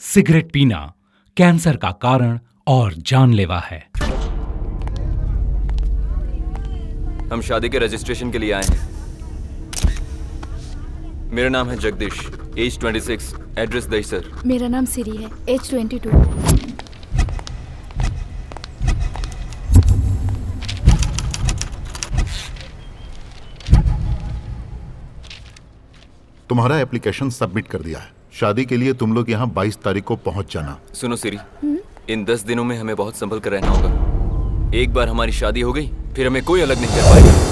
Cigarette पीना cancer का कारण और जानलेवा है। हम शादी के रजिस्ट्रेशन के लिए आए हैं। मेरा नाम है जगदीश। एज 26 एड्रेस दही सर मेरा नाम सिरी है। एज ट्वेंटी टू तुम्हारा एप्लीकेशन सबमिट कर दिया है। शादी के लिए तुम लोग यहाँ 22 तारीख को पहुँच जाना। सुनो सीरी इन दस दिनों में हमें बहुत संभल कर रहना होगा। एक बार हमारी शादी हो गई फिर हमें कोई अलग नहीं कर पाएगा।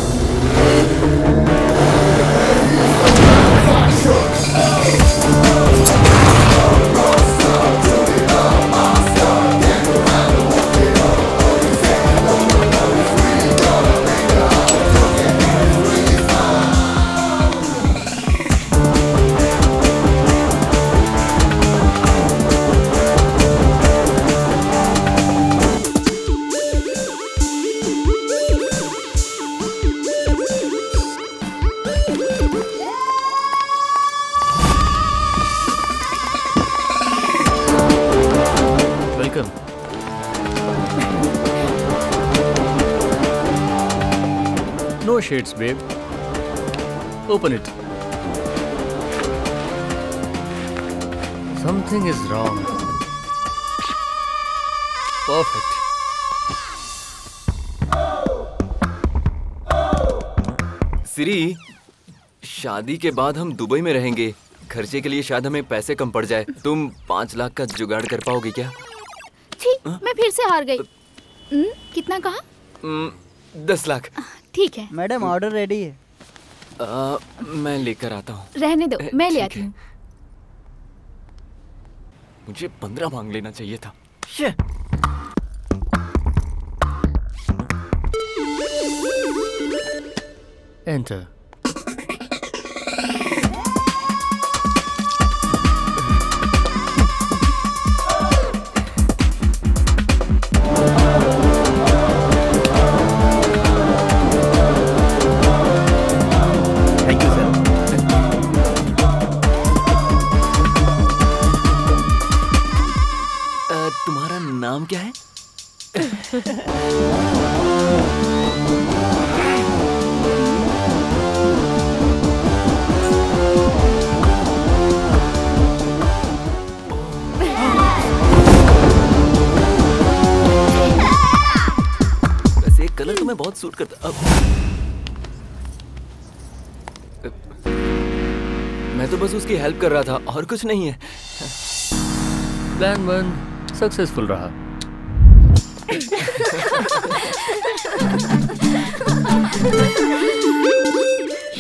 Shades babe open it something is wrong perfect Siri शादी के बाद हम दुबई में रहेंगे। खर्चे के लिए शायद हमें पैसे कम पड़ जाए। तुम पाँच लाख का जुगाड़ कर पाओगे क्या? ठीक मैं फिर से हार गई। कितना कहा? दस लाख। ठीक है। मैडम ऑर्डर रेडी है। आ, मैं लेकर आता हूँ। रहने दो मैं ले आती है। हूँ। मुझे पंद्रह मांग लेना चाहिए था। एंटर कलर तुम्हें बहुत सूट करता अब मैं तो बस उसकी हेल्प कर रहा था, और कुछ नहीं है। प्लान वन सक्सेसफुल रहा।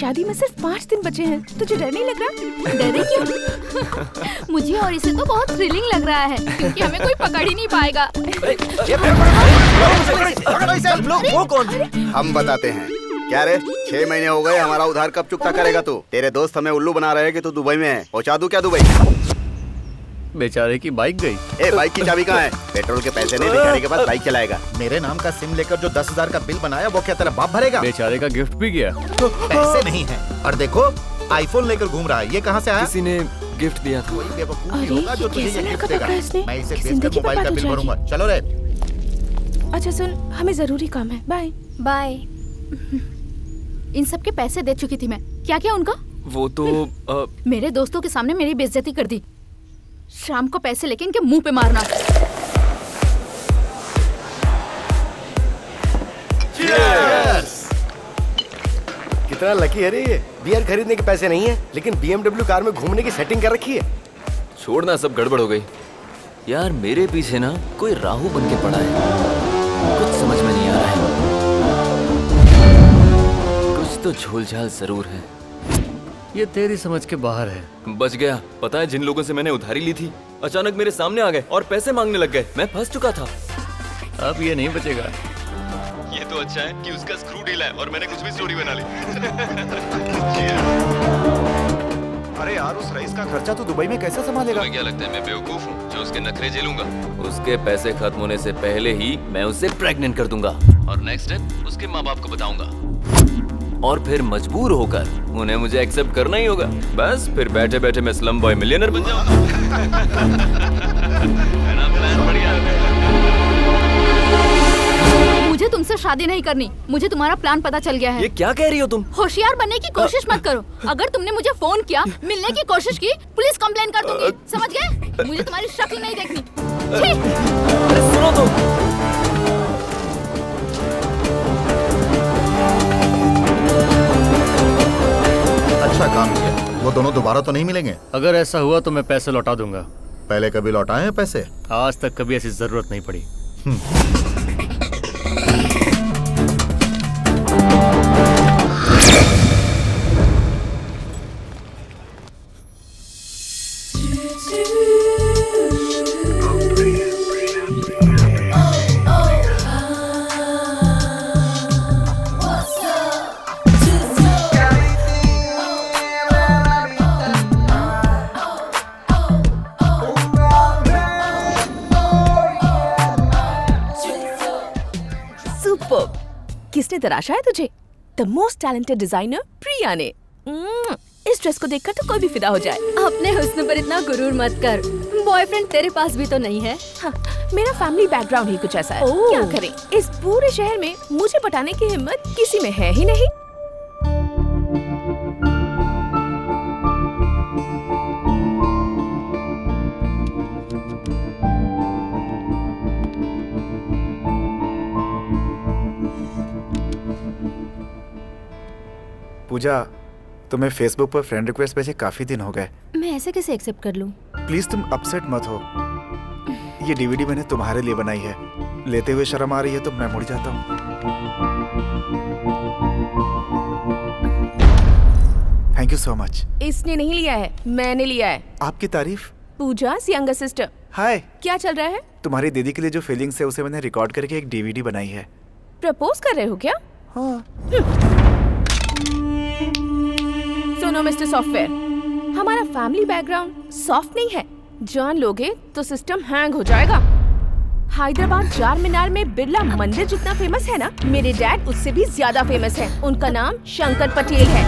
शादी में सिर्फ़ पाँच दिन बचे हैं। तुझे डर नहीं लग रहा? डरे क्यों? मुझे और इसे तो बहुत थ्रिलिंग लग रहा है क्योंकि हमें कोई पकड़ ही नहीं पाएगा। वो कौन? हम बताते हैं। क्या रे छह महीने हो गए हमारा उधार कब चुकता करेगा तू? तेरे दोस्त हमें उल्लू बना रहे हैं कि तू दुबई में है। पहुँचा दूँ क्या दुबई? बेचारे की बाइक गई। ए बाइक की चाबी कहाँ है? पेट्रोल के पैसे नहीं दिखाने के बाद बाइक चलाएगा। मेरे नाम का सिम लेकर जो दस हज़ार का बिल बनाया वो क्या तेरा बाप भरेगा? बेचारे का गिफ्ट भी गया। तो पैसे नहीं है। और देखो आईफोन लेकर घूम रहा है। ये कहाँ से आया? किसी ने गिफ्ट दिया था। कोई बेवकूफ़ होगा जो तुझे ये गिफ्ट देगा। मैं इसे बेचकर मोबाइल का बिल भरूँगा। चलो रे। अच्छा सुन हमें ज़रूरी काम है। बाय बाय इन सब के पैसे दे चुकी थी मैं। क्या क्या उनका? वो तो अ, मेरे दोस्तों के सामने मेरी बेइज्जती कर दी। शाम को पैसे लेके इनके मुँह पे मारना। कितना लकी है रे ये। बियर खरीदने के पैसे नहीं है लेकिन BMW कार में घूमने की सेटिंग कर रखी है। छोड़ना सब गड़बड़ हो गई। यार मेरे पीछे ना कोई राहु बन के पड़ा है। कुछ समझ में नहीं आ रहा है। कुछ तो झोलझाल ज़रूर है। ये तेरी समझ के बाहर है। बच गया। पता है जिन लोगों से मैंने उधारी ली थी अचानक मेरे सामने आ गए और पैसे मांगने लग गए। मैं फंस चुका था। अब ये नहीं बचेगा। ये तो अच्छा है कि उसका स्क्रू ढीला है और मैंने कुछ भी स्टोरी बना ली। अरे यार उस रईस का खर्चा तो दुबई में कैसे संभालेगा? क्या लगता है मैं बेवकूफ़ हूँ? जो उसके नखरे झेलूँगा। उसके पैसे खत्म होने से पहले ही मैं उसे प्रेग्नेंट कर दूँगा। और नेक्स्ट स्टेप उसके माँ बाप को बताऊँगा। और फिर मजबूर होकर उन्हें मुझे एक्सेप्ट करना ही होगा। बस फिर बैठे बैठे मैं स्लम बॉय मिलियनर बन जाऊँगा। मुझे तुमसे शादी नहीं करनी। मुझे तुम्हारा प्लान पता चल गया है। ये क्या कह रही हो तुम? होशियार बनने की कोशिश मत करो। अगर तुमने मुझे फ़ोन किया मिलने की कोशिश की पुलिस कंप्लेन कर दूँगी। समझ गए? मुझे तुम्हारी शक्ल नहीं देखनी। सुनो तो। काम किया। वो दोनों दोबारा तो नहीं मिलेंगे? अगर ऐसा हुआ तो मैं पैसे लौटा दूँगा। पहले कभी लौटाए हैं पैसे? आज तक कभी ऐसी ज़रूरत नहीं पड़ी। किसने तराशा है तुझे? The most talented designer Priya ने। इस ड्रेस को देखकर तो कोई भी फिदा हो जाए। अपने हुस्न पर इतना गुरूर मत कर। बॉयफ्रेंड तेरे पास भी तो नहीं है। हाँ, मेरा फैमिली बैकग्राउंड ही कुछ ऐसा है। क्या करें? इस पूरे शहर में मुझे पटाने की हिम्मत किसी में है ही नहीं। पूजा तुम्हें फेसबुक पर फ्रेंड रिक्वेस्ट भेजे काफ़ी दिन हो गए। मैं ऐसे कैसे एक्सेप्ट कर लूँ? प्लीज़ तुम अपसेट मत हो। ये डीवीडी मैंने तुम्हारे लिए बनाई है। लेते हुए शर्म आ रही है तो मैं मुड़ जाता हूँ। थैंक यू सो मच इसने नहीं लिया है मैंने लिया है। आपकी तारीफ़? पूजा यंगर सिस्टर हाय क्या चल रहा है? तुम्हारी दीदी के लिए जो फीलिंग्स है उसे मैंने रिकॉर्ड करके एक डीवीडी बनाई है। प्रपोज कर रहे हो क्या? हाँ। सुनो, मिस्टर सॉफ्टवेयर। हमारा फैमिली बैकग्राउंड सॉफ्ट नहीं है। जान लोगे तो सिस्टम हैंग हो जाएगा। हैदराबाद चार मीनार में बिरला मंदिर जितना फ़ेमस है ना, मेरे डैड उससे भी ज़्यादा फ़ेमस है। उनका नाम शंकर पटेल है।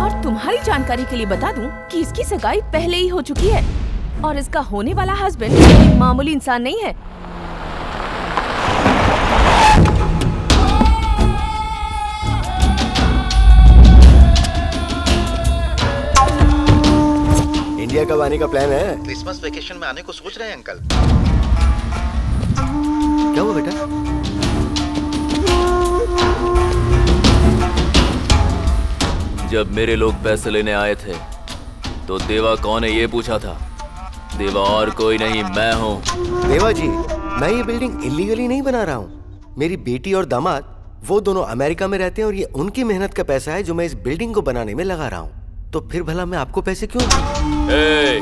और तुम्हारी जानकारी के लिए बता दूँ कि इसकी सगाई पहले ही हो चुकी है। और इसका होने वाला हस्बैंड मामूली इंसान नहीं है। कब आने का प्लान है। क्रिसमस वेकेशन में आने को सोच रहे हैं अंकल। क्या हुआ बेटा? जब मेरे लोग पैसे लेने आए थे तो देवा कौन है ये पूछा था। देवा और कोई नहीं मैं हूँ। देवा जी मैं ये बिल्डिंग इलीगली नहीं बना रहा हूँ। मेरी बेटी और दामाद वो दोनों अमेरिका में रहते हैं और ये उनकी मेहनत का पैसा है जो मैं इस बिल्डिंग को बनाने में लगा रहा हूँ। तो फिर भला मैं आपको पैसे क्यों ए,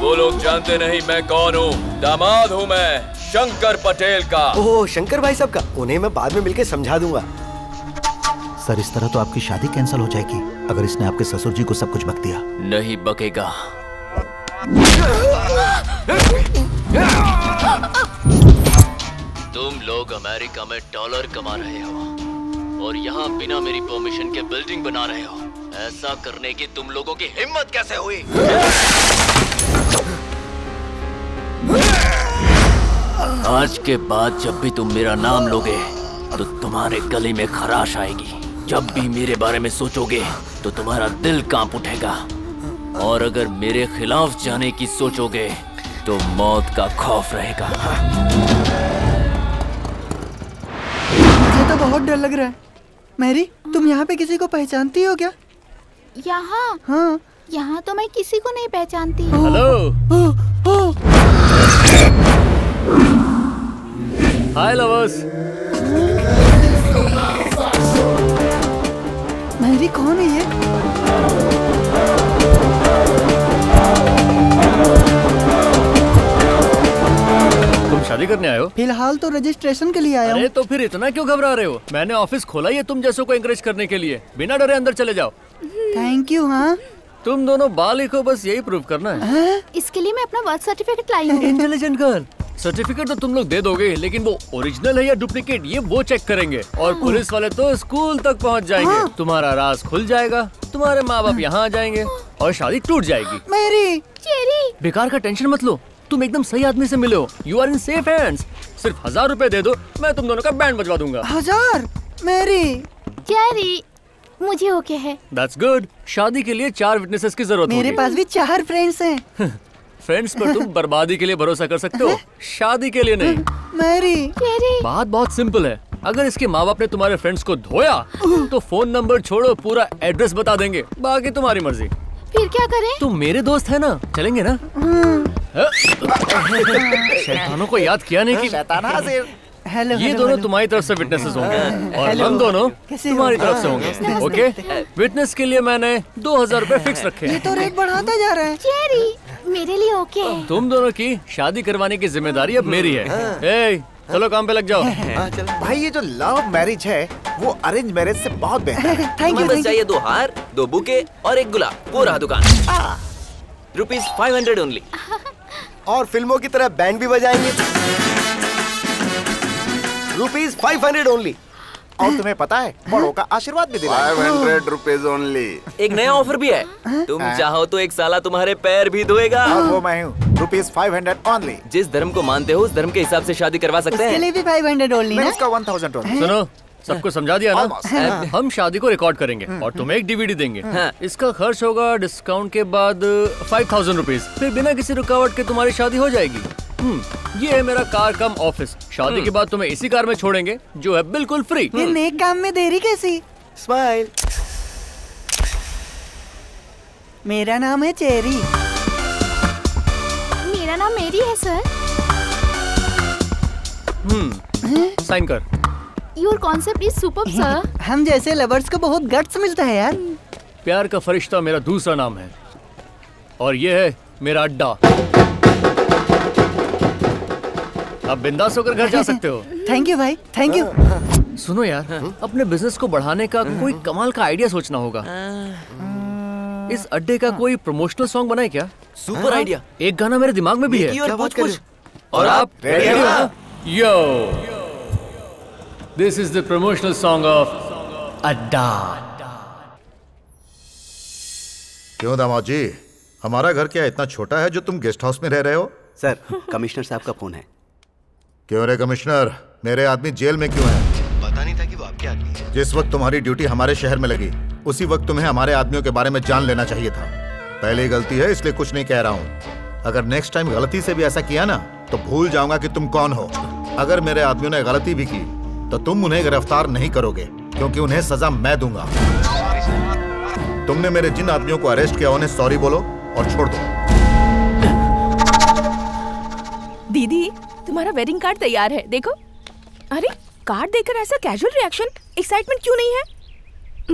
वो लोग जानते नहीं मैं कौन हूँ। दामाद हूँ मैं शंकर पटेल का। ओह शंकर भाई साहब का? उन्हें मैं बाद में मिलके समझा दूँगा। सर इस तरह तो आपकी शादी कैंसिल हो जाएगी अगर इसने आपके ससुर जी को सब कुछ बक दिया। नहीं बकेगा। तुम लोग अमेरिका में डॉलर कमा रहे हो और यहाँ बिना मेरी परमिशन के बिल्डिंग बना रहे हो। ऐसा करने की तुम लोगों की हिम्मत कैसे हुई? आज के बाद जब भी तुम मेरा नाम लोगे तो तुम्हारे गले में खराश आएगी। जब भी मेरे बारे में सोचोगे तो तुम्हारा दिल काँप उठेगा। और अगर मेरे खिलाफ जाने की सोचोगे तो मौत का खौफ रहेगा। मुझे तो बहुत डर लग रहा है। मैरी तुम यहाँ पे किसी को पहचानती हो क्या? यहाँ? हाँ। यहाँ तो मैं किसी को नहीं पहचानती। हेलो हाय लवर्स मैरी कौन है ये? तुम शादी करने आए हो? फ़िलहाल तो रजिस्ट्रेशन के लिए आया अरे हूँ तो फिर इतना क्यों घबरा रहे हो? मैंने ऑफ़िस खोला ही है तुम जैसों को एंकरेज करने के लिए। बिना डरे अंदर चले जाओ। थैंक यू हाँ? तुम दोनों बाल लिखो बस यही प्रूव करना है। इसके लिए मैं अपना बर्थ सर्टिफिकेट लाई हूँ। इंटेलिजेंट गर्ल सर्टिफिकेट तो तुम लोग दे दोगे लेकिन वो ओरिजिनल है या डुप्लीकेट ये वो चेक करेंगे। और पुलिस वाले तो स्कूल तक पहुँच जाएँगे। हाँ। तुम्हारा राज खुल जाएगा। तुम्हारे माँ बाप यहाँ आ जाएँगे और शादी टूट जाएगी। मेरी। चेरी। बेकार का टेंशन मत लो। तुम एकदम सही आदमी से मिले हो। You are in safe hands सिर्फ़ हज़ार रूपए दे दो मैं तुम दोनों का बैंड बजवा दूँगा। हज़ार? मेरी। चेरी। मुझे ओके है। दैट्स गुड शादी के लिए चार विटनेसेस की ज़रूरत मेरे पास भी चार फ्रेंड्स हैं। फ्रेंड्स पर तुम बर्बादी के लिए भरोसा कर सकते हो। शादी के लिए नहीं। मेरी। बात बहुत सिंपल है। अगर इसके माँ बाप ने तुम्हारे फ्रेंड्स को धोया तो फ़ोन नंबर छोड़ो पूरा एड्रेस बता देंगे। बाकी तुम्हारी मर्ज़ी। फिर क्या करें? तुम मेरे दोस्त है ना? चलेंगे ना? हाँ? शैतानों को याद किया नहीं कि शैतान हेलो ये दोनों। तुम्हारी तरफ़ से विटनेसेस होंगे और हेलो। हम दोनों तुम्हारी तरफ़ से होंगे। नमस्ते। ओके? विटनेस के लिए मैंने दो हज़ार रूपए फिक्स रखे ये तो रेट बढ़ाता जा रहा है। चेरी मेरे लिए ओके है। तुम दोनों की शादी करवाने की ज़िम्मेदारी अब मेरी है। ए, चलो काम पे लग जाओ। भाई ये जो लव मैरिज है वो अरेंज मैरिज से बहुत बेहतर है। थैंक यू बस थैंक यू चाहिए दो हार दो बुके और एक गुलाब। वो रहा दुकान। रुपीज़ फाइव हंड्रेड ओनली और फ़िल्मों की तरह बैंड भी बजाएँगे। रुपीज़ फाइव हंड्रेड ओनली और तुम्हें पता है बड़ों का आशीर्वाद भी दिला फाइव हंड्रेड रुपीज़ ओनली एक नया ऑफ़र भी है। तुम चाहो तो एक साला तुम्हारे पैर भी धोएगा। वो मैं हूँ रुपीज़ फाइव हंड्रेड ओनली जिस धर्म को मानते हो उस धर्म के हिसाब से शादी करवा सकते हैं। भी फाइव हंड्रेड ओनली उसका वन थाउज़ेंड ओनली सुनो सबको समझा दिया ना? हम शादी को रिकॉर्ड करेंगे और तुम्हें एक डीवीडी देंगे। हाँ। इसका खर्च होगा डिस्काउंट के बाद फाइव थाउज़ेंड रुपीज़ फिर बिना किसी रुकावट के तुम्हारी शादी हो जाएगी। हम्म, ये है मेरा कार कम ऑफ़िस शादी के बाद तुम्हें इसी कार में छोड़ेंगे जो है बिल्कुल फ्री नेक काम में देरी कैसी? स्माइल मेरा नाम है चेरी। मेरा नाम मेरी है सर। हम्म साइन कर। Your concept is super sir हम जैसे लवर्स को बहुत गट्स मिलता है यार। प्यार का फरिश्ता मेरा दूसरा नाम है। और ये है मेरा अड्डा। अब बिंदास होकर घर जा सकते हो। थैंक यू भाई। थैंक यू सुनो यार अपने बिज़नेस को बढ़ाने का कोई कमाल का आइडिया सोचना होगा। इस अड्डे का कोई प्रमोशनल सॉन्ग बनाए क्या? सुपर आइडिया एक गाना मेरे दिमाग में भी है। और पूछ पूछ और आप ready हो? हो? ना? Yo this is the promotional song of Adda क्यों दामाद जी हमारा घर क्या इतना छोटा है जो तुम गेस्ट हाउस में रह रहे हो? सर कमिश्नर साहब का फ़ोन है। क्यों रे कमिश्नर मेरे आदमी जेल में क्यों है? पता नहीं था कि वो आपके आदमी है। जिस वक्त तुम्हारी ड्यूटी हमारे शहर में लगी उसी वक्त तुम्हें हमारे आदमियों के बारे में जान लेना चाहिए था। पहली गलती है इसलिए कुछ नहीं कह रहा हूँ। अगर नेक्स्ट टाइम गलती से भी ऐसा किया ना तो भूल जाऊँगा कि तुम कौन हो। अगर मेरे आदमियों ने गलती भी की तो तुम उन्हें गिरफ़्तार नहीं करोगे क्योंकि उन्हें सजा मैं दूँगा। तुमने मेरे जिन आदमियों को अरेस्ट किया उन्हें सॉरी बोलो और छोड़ दो। दीदी तुम्हारा वेडिंग कार्ड तैयार है देखो। अरे कार्ड देखकर ऐसा कैजुअल रिएक्शन एक्साइटमेंट क्यों नहीं है?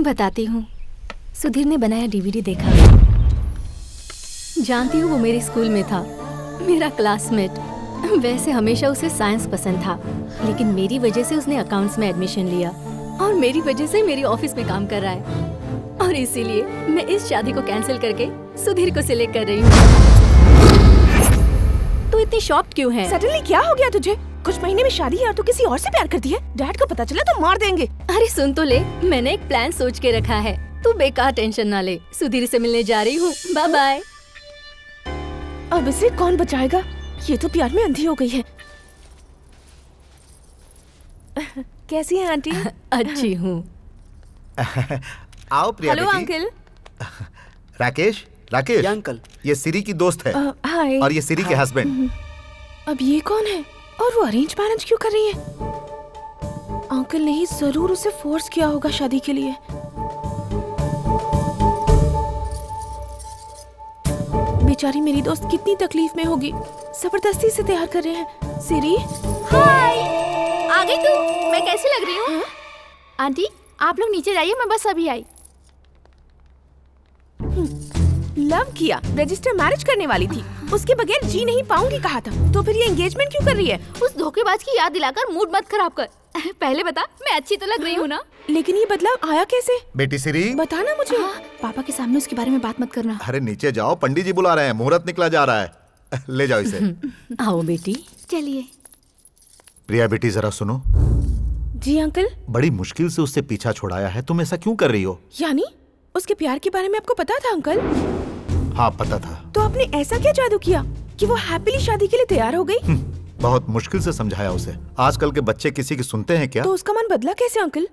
बताती हूँ। सुधीर ने बनाया डीवीडी देखा। जानती हूँ वो मेरे स्कूल में था। मेरा क्लासमेट वैसे हमेशा उसे साइंस पसंद था लेकिन मेरी वजह से उसने अकाउंट्स में एडमिशन लिया और मेरी वजह से मेरी ऑफ़िस में काम कर रहा है। और इसीलिए मैं इस शादी को कैंसिल करके सुधीर को सिलेक्ट कर रही हूँ। तू इतनी शॉक्ड क्यों है? सडनली क्या हो गया तुझे? कुछ महीने में शादी है और तू किसी और से प्यार करती है? डैड को पता चला तो मार देंगे। अरे सुन तो ले मैंने एक प्लान सोच के रखा है। तू बेकार टेंशन ना ले। सुधीर से मिलने जा रही हूँ। बाय बाय अब इसे कौन बचाएगा? ये तो प्यार में अंधी हो गई है। कैसी है आंटी? अच्छी हूँ। आओ Priya hello uncle Rakesh Rakesh. Uncle ये सिरी की दोस्त है। हाय और ये सिरी के हस्बैंड अब ये कौन है? और वो अरेंज मैरिज क्यों कर रही है? अंकल ने ही ज़रूर उसे फोर्स किया होगा शादी के लिए। बेचारी मेरी दोस्त कितनी तकलीफ़ में होगी। ज़बरदस्ती से तैयार कर रहे हैं। सिरी? हाय! आ गई तू मैं कैसी लग रही हूँ? आंटी आप लोग नीचे जाइए मैं बस अभी आई। लव किया रजिस्टर मैरिज करने वाली थी। उसके बगैर जी नहीं पाऊँगी कहा था। तो फिर ये एंगेजमेंट क्यों कर रही है? उस धोखेबाज की याद दिलाकर मूड मत खराब कर। पहले बता मैं अच्छी तो लग रही हूँ ना? लेकिन ये बदलाव आया कैसे? बेटी सिरी। बताना मुझे। पापा के सामने उसके बारे में बात मत करना। अरे नीचे जाओ पंडित जी बुला रहे हैं मुहूर्त निकला जा रहा है। ले जाओ इसे। आओ बेटी। चलिए। प्रिया बेटी जरा सुनो। जी अंकल। बड़ी मुश्किल से उससे पीछा छुड़ाया है तुम ऐसा क्यों कर रही हो? यानी उसके प्यार के बारे में आपको पता था अंकल? हाँ पता था। तो आपने ऐसा क्या जादू किया कि वो हैप्पीली शादी के लिए तैयार हो गई? बहुत मुश्किल से समझाया उसे। आजकल के बच्चे किसी की सुनते हैं क्या? तो उसका मन बदला कैसे अंकल?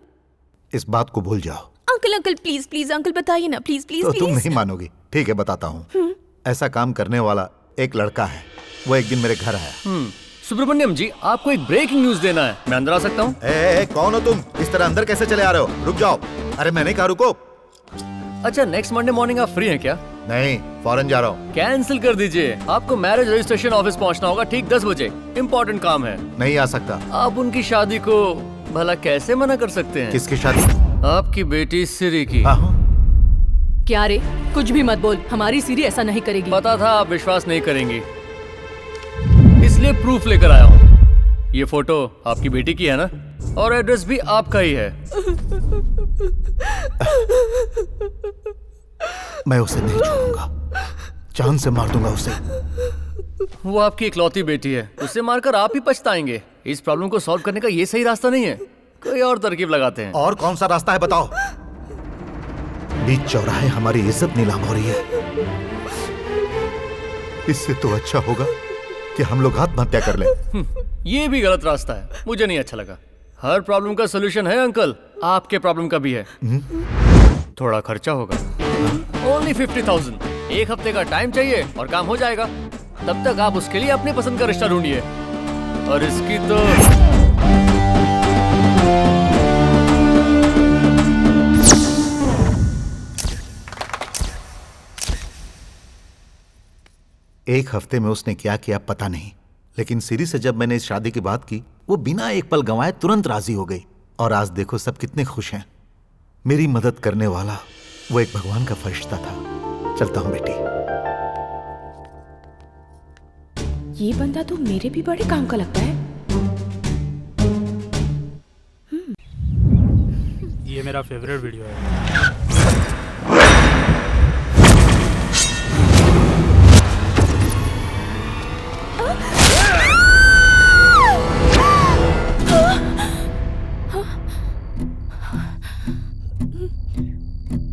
इस बात को भूल जाओ। Uncle uncle please please uncle बताइए ना प्लीज़ प्लीज़ तो तुम नहीं मानोगी। ठीक है बताता हूँ। ऐसा काम करने वाला एक लड़का है। वो एक दिन मेरे घर आया। हम्म, सुब्रमण्यम जी आपको एक ब्रेकिंग न्यूज़ देना है। मैं अंदर आ सकता हूँ? कौन हो तुम? इस तरह अंदर कैसे चले आ रहे हो? रुक जाओ। अरे मैंने कहा रुको। अच्छा नेक्स्ट मंडे मॉर्निंग आप फ्री हैं क्या? नहीं फॉरन जा रहा हूँ। कैंसिल कर दीजिए। आपको मैरिज रजिस्ट्रेशन ऑफ़िस पहुँचना होगा ठीक दस बजे। इम्पोर्टेंट काम है। नहीं आ सकता। आप उनकी शादी को भला कैसे मना कर सकते हैं? किसकी शादी? आपकी बेटी सिरी की। क्या रे? कुछ भी मत बोल। हमारी सीरी ऐसा नहीं करेगी। पता था आप विश्वास नहीं करेंगी। इसलिए प्रूफ लेकर आया हूँ। ये फ़ोटो आपकी बेटी की है ना? और एड्रेस भी आपका ही है। मैं उसे नहीं छोड़ूँगा। जान से मार दूँगा उसे। वो आपकी इकलौती बेटी है। उसे मारकर आप ही पछताएँगे। इस प्रॉब्लम को सॉल्व करने का ये सही रास्ता नहीं है। कोई और तरकीब लगाते हैं। और कौन सा रास्ता है बताओ। बीच चौराहे हमारी इज़्ज़त नीलाम हो रही है। इससे तो अच्छा होगा कि हम लोग आत्महत्या कर लें। हम्म, ये भी गलत रास्ता है। मुझे नहीं अच्छा लगा। हर प्रॉब्लम का सोल्यूशन है अंकल आपके प्रॉब्लम का भी है. थोड़ा खर्चा होगा. ओनली फिफ्टी थाउज़ेंड एक हफ़्ते का टाइम चाहिए और काम हो जाएगा. तब तक आप उसके लिए अपने पसंद का रिश्ता ढूंढिए. और इसकी तो एक हफ़्ते में उसने क्या किया पता नहीं. लेकिन सीरी से जब मैंने इस शादी की बात की वो बिना एक पल गंवाए तुरंत राज़ी हो गई। और आज देखो सब कितने खुश हैं। मेरी मदद करने वाला वो एक भगवान का फरिश्ता था। चलता हूँ बेटी। ये बंदा तो मेरे भी बड़े काम का लगता है। ये मेरा फेवरेट वीडियो है?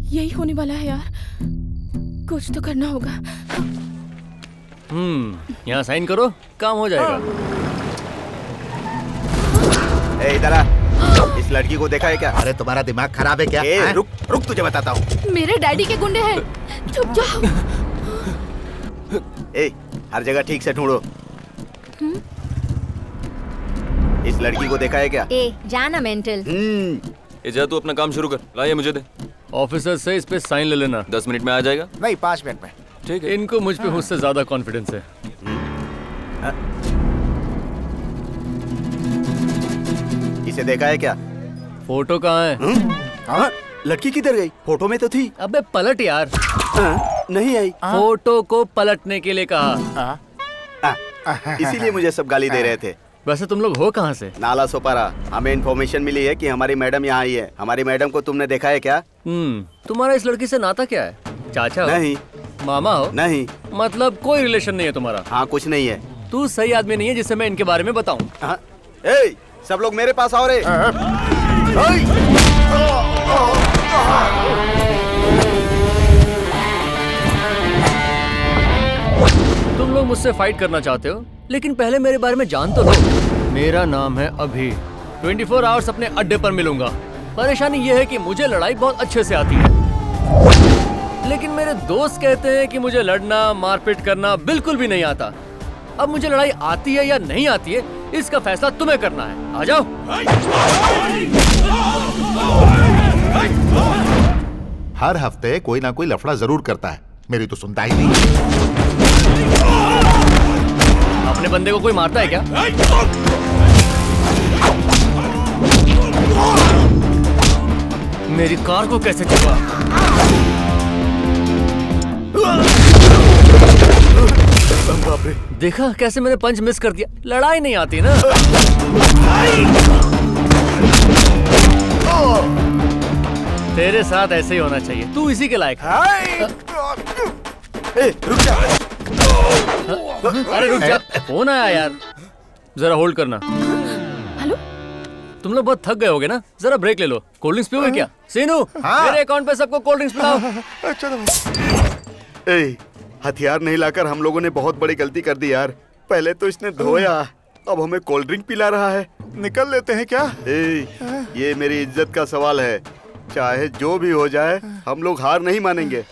यही होने वाला है यार। कुछ तो करना होगा। हम्म यहाँ साइन करो काम हो जाएगा। ए इधर आ। इस लड़की को देखा है क्या? अरे तुम्हारा दिमाग खराब है क्या? ए, हैं? रुक रुक तुझे बताता हूँ। मेरे डैडी के गुंडे हैं। चुप जाओ। ए हर जगह ठीक से ढूंढो। इस लड़की को देखा है क्या? ए जाना मेंटल। ये जा तू अपना काम शुरू कर। लाइए मुझे दे। ऑफिसर से इस पे साइन ले लेना। दस मिनट में आ जाएगा? नहीं पाँच मिनट में। ठीक है। इनको मुझ पे मुझसे ज़्यादा कॉन्फिडेंस है। इसे देखा है क्या? फ़ोटो कहाँ है? हाँ लड़की किधर गई? फ़ोटो में तो थी। अबे पलट यार। नहीं आई। फ़ोटो को पलटने के लिए कहा। इसीलिए मुझे सब गाली दे रहे थे। वैसे तुम लोग हो कहाँ से? नाला सोपारा हमें इन्फॉर्मेशन मिली है कि हमारी मैडम यहाँ आई है। हमारी मैडम को तुमने देखा है क्या? हम्म तुम्हारा इस लड़की से नाता क्या है? चाचा हो? नहीं। मामा हो? नहीं। मतलब कोई रिलेशन नहीं है तुम्हारा? हाँ कुछ नहीं है। तू सही आदमी नहीं है जिससे मैं इनके बारे में बताऊँ। हाँ, सब लोग मेरे पास आओ रे। तुम लोग मुझसे फाइट करना चाहते हो? लेकिन पहले मेरे बारे में जान तो लो। मेरा नाम है अभी। 24 फोर आवर्स अपने अड्डे पर मिलूँगा। परेशानी यह है कि मुझे लड़ाई बहुत अच्छे से आती है। लेकिन मेरे दोस्त कहते हैं कि मुझे लड़ना मारपीट करना बिल्कुल भी नहीं आता। अब मुझे लड़ाई आती है या नहीं आती है इसका फैसला तुम्हें करना है। आ जाओ। हर हफ़्ते कोई ना कोई लफड़ा ज़रूर करता है। मेरी तो सुनता ही नहीं। अपने बंदे को कोई मारता है क्या? मेरी कार को कैसे चुका? देखा? कैसे मैंने पंच मिस कर दिया? लड़ाई नहीं आती ना? तेरे साथ ऐसे ही होना चाहिए। तू इसी के लायक है। ए, रुक जा। अरे रुक जा। फ़ोन आया यार। जरा होल्ड करना। हेलो? तुम लोग बहुत थक गए होगे ना? जरा ब्रेक ले लो। कोल्ड ड्रिंक्स पियोगे क्या? सीनू हाँ। मेरे अकाउंट पे सबको कोल्ड ड्रिंक्स पिलाओ। ए, हथियार नहीं लाकर हम लोगों ने बहुत बड़ी गलती कर दी यार। पहले तो इसने धोया अब हमें कोल्ड ड्रिंक पिला रहा है। निकल लेते हैं क्या? ए, ये मेरी इज़्ज़त का सवाल है। चाहे जो भी हो जाए हम लोग हार नहीं मानेंगे।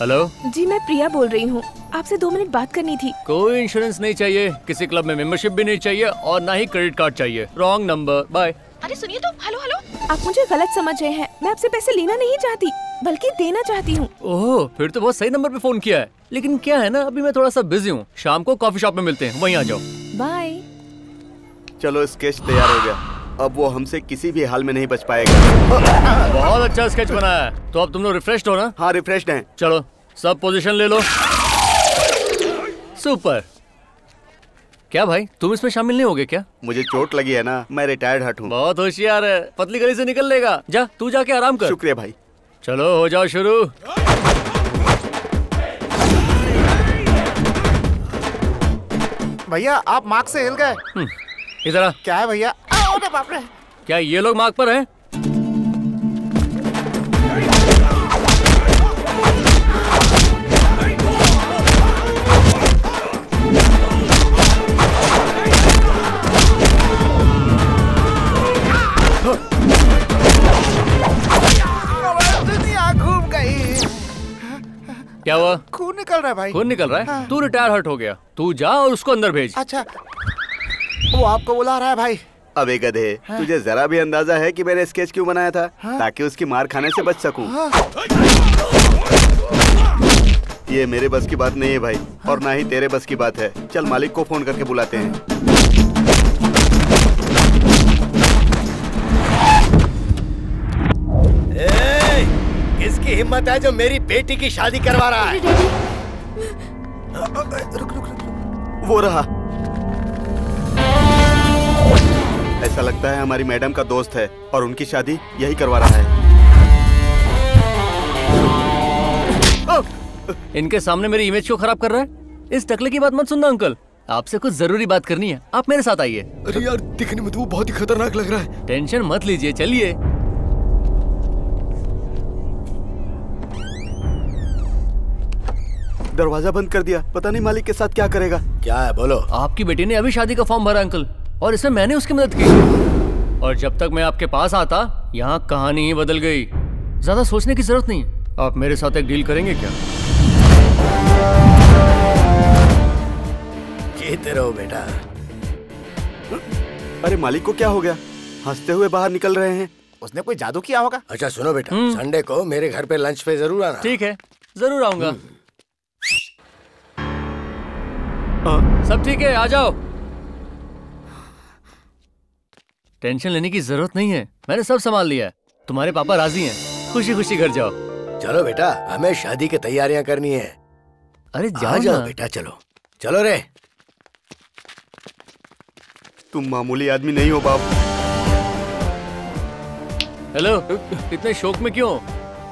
हेलो जी मैं प्रिया बोल रही हूँ। आपसे दो मिनट बात करनी थी। कोई इंश्योरेंस नहीं चाहिए। किसी क्लब में मेंबरशिप भी नहीं चाहिए और ना ही क्रेडिट कार्ड चाहिए। रॉन्ग नंबर बाय अरे सुनिए तो। हेलो हेलो आप मुझे गलत समझ रहे हैं। मैं आपसे पैसे लेना नहीं चाहती बल्कि देना चाहती हूँ। ओह फिर तो बहुत सही नंबर पे फ़ोन किया है। लेकिन क्या है ना अभी मैं थोड़ा सा बिज़ी हूँ। शाम को कॉफ़ी शॉप में मिलते हैं। वहीं आ जाओ। बाय चलो स्केच तैयार हो गया। अब वो हमसे किसी भी हाल में नहीं बच पाएगा। बहुत अच्छा स्केच बनाया है। तो अब तुम लोग रिफ्रेश हो ना? हाँ रिफ्रेश हैं। चलो सब पोजीशन ले लो। सुपर क्या भाई तुम इसमें शामिल नहीं होगे क्या? मुझे चोट लगी है ना मैं रिटायर्ड हट हूँ। बहुत होशियार है। पतली गली से निकल लेगा। जा तू जाके आराम कर। शुक्रिया भाई। चलो हो जाओ शुरू। भैया आप मार्क से हिल गए। इधर आ। क्या है भैया? बाप रे। क्या ये लोग मार्क पर हैं? घूम गई। क्या हुआ? खून निकल रहा है भाई। खून निकल रहा है? हाँ। तू रिटायर हर्ट हो गया। तू जा और उसको अंदर भेज। अच्छा। वो आपको बुला रहा है भाई अबे गधे हाँ। तुझे जरा भी अंदाज़ा है कि मैंने स्केच क्यों बनाया था हाँ। ताकि उसकी मार खाने से बच सकूँ हाँ। ये मेरे बस की बात नहीं है भाई हाँ? और ना ही तेरे बस की बात है चल मालिक को फ़ोन करके बुलाते हैं ए, किसकी हिम्मत है जो मेरी बेटी की शादी करवा रहा है रुक रुक रुक वो रहा ऐसा लगता है हमारी मैडम का दोस्त है और उनकी शादी यही करवा रहा है। इनके सामने मेरी इमेज क्यों खराब कर रहा है? इस टकले की बात मत सुनना अंकल आपसे कुछ ज़रूरी बात करनी है। आप मेरे साथ आइए। अरे यार दिखने में तो वो बहुत ही खतरनाक लग रहा है। टेंशन मत लीजिए चलिए। दरवाज़ा बंद कर दिया। पता नहीं मालिक के साथ क्या करेगा। क्या है बोलो। आपकी बेटी ने अभी शादी का फॉर्म भरा अंकल और इसमें मैंने उसकी मदद की। और जब तक मैं आपके पास आता यहाँ कहानी ही बदल गई। ज़्यादा सोचने की ज़रूरत नहीं। आप मेरे साथ एक डील करेंगे क्या? जीते रहो बेटा। अरे मालिक को क्या हो गया? हँसते हुए बाहर निकल रहे हैं। उसने कोई जादू किया होगा? अच्छा सुनो बेटा। संडे को मेरे घर पे लंच पे ज़रूर आना। ठीक है ज़रूर आऊँगा। सब ठीक है आ जाओ। टेंशन लेने की ज़रूरत नहीं है। मैंने सब संभाल लिया है। तुम्हारे पापा राज़ी हैं। खुशी खुशी घर जाओ। चलो बेटा हमें शादी की तैयारियाँ करनी है। अरे जाओ जाओ बेटा चलो। चलो रे। तुम मामूली आदमी नहीं हो बाप। हेलो इतने शौक में क्यों?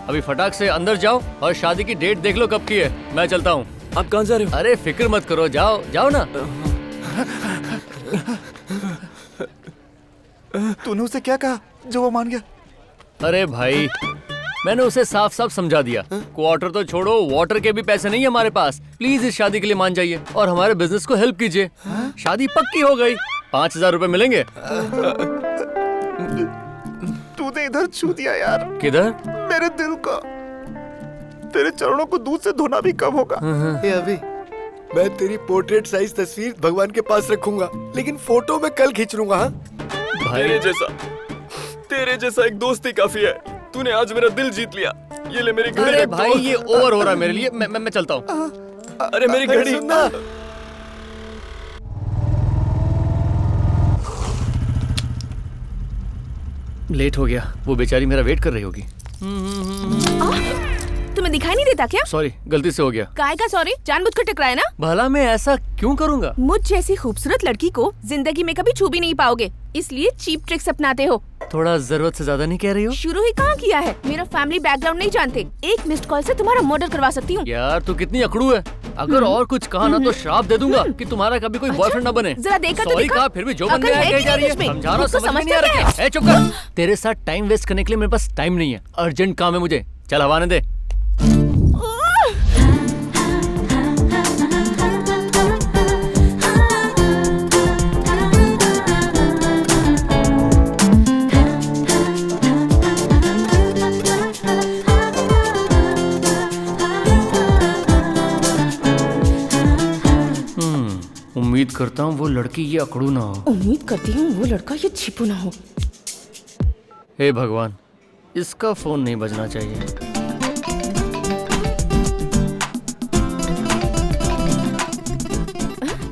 अभी फटाक से अंदर जाओ और शादी की डेट देख लो कब की है। मैं चलता हूँ। आप कहाँ जा रहे हो? अरे फ़िक्र मत करो जाओ जाओ ना। तूने उसे क्या कहा जो वो मान गया? अरे भाई मैंने उसे साफ़ साफ़ समझा दिया। क्वार्टर तो छोड़ो वाटर के भी पैसे नहीं है हमारे पास। प्लीज़ इस शादी के लिए मान जाइए और हमारे बिज़नेस को हेल्प कीजिए। शादी पक्की हो गई। पाँच हज़ार रूपए मिलेंगे? तूने इधर छू दिया यार। किधर? मेरे दिल को। तेरे चरणों को दूध से धोना भी कम होगा। ए अभी मैं तेरी पोर्ट्रेट साइज़ तस्वीर भगवान के पास रखूँगा लेकिन फ़ोटो में कल खींच लूँगा हाँ? तेरे जैसा तेरे जैसा एक दोस्त ही काफ़ी है। तूने आज मेरा दिल जीत लिया। ये ले मेरी घड़ी। अरे भाई ये ओवर हो रहा है मेरे लिए। मैं मैं, मैं चलता हूँ। अरे मेरी घड़ी। लेट हो गया। वो बेचारी मेरा वेट कर रही होगी। तुम्हें दिखाई नहीं देता क्या? सॉरी गलती से हो गया। काय का सॉरी जानबूझकर टकराया ना। भला मैं ऐसा क्यों करूँगा? मुझ जैसी खूबसूरत लड़की को ज़िंदगी में कभी छू भी नहीं पाओगे इसलिए चीप ट्रिक्स अपनाते हो। थोड़ा ज़रूरत से ज़्यादा नहीं कह रही हो? शुरू ही कहाँ किया है? मेरा फैमिली बैकग्राउंड नहीं जानते। एक मिस्ड कॉल से तुम्हारा मर्डर करवा सकती हूँ। यार तू कितनी अकड़ू है। अगर और कुछ कहा ना तो श्राप दे दूँगा कि तुम्हारा कभी कोई बॉयफ्रेंड ना बने। जरा देखा तो दिखा। फिर भी जो अकल बनने आया कही कि जा रही है। समझा रहा समझ नहीं आ रहा क्या? चुप कर। तेरे साथ टाइम वेस्ट करने के लिए मेरे पास टाइम नहीं है। अर्जेंट काम है मुझे। चल हवाने दे। उम्मीद करता हूँ वो लड़की ये अकड़ू ना हो। उम्मीद करती हूँ वो लड़का ये छिपू ना हो। हे भगवान इसका फ़ोन नहीं बजना चाहिए।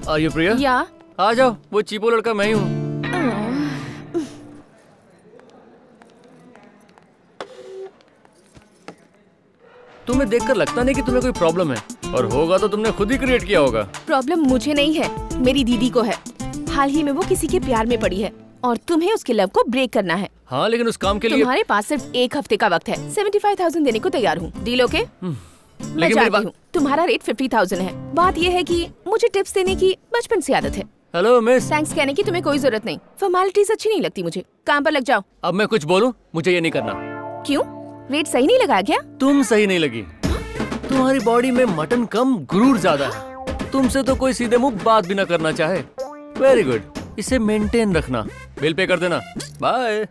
आर प्रिया। या। आ जाओ वो चीपो लड़का मैं ही हूँ। तुम्हें देखकर लगता नहीं कि तुम्हें कोई प्रॉब्लम है। और होगा तो तुमने खुद ही क्रिएट किया होगा। प्रॉब्लम मुझे नहीं है मेरी दीदी को है। हाल ही में वो किसी के प्यार में पड़ी है और तुम्हें उसके लव को ब्रेक करना है। हाँ लेकिन उस काम के लिए तुम्हारे पास सिर्फ़ एक हफ़्ते का वक्त है। सेवेंटी फाइव थाउज़ेंड देने को तैयार हूँ। डील ओके मैं लेकिन मेरी जानती हूँ। तुम्हारा रेट फिफ्टी थाउज़ेंड है। बात यह है कि मुझे टिप्स देने की बचपन से आदत है। हेलो मिस थैंक्स कहने की तुम्हें कोई ज़रूरत नहीं। फॉर्मेलिटीज अच्छी नहीं लगती मुझे। काम पर लग जाओ। अब मैं कुछ बोलूँ? मुझे ये नहीं करना। क्यों? रेट सही नहीं लगाया क्या? तुम सही नहीं लगी। तुम्हारी बॉडी में मटन कम गुरूर ज़्यादा है। तुमसे तो कोई सीधे मुँह बात भी ना करना चाहे। वेरी गुड इसे मेंटेन रखना। बिल पे कर देना। बाय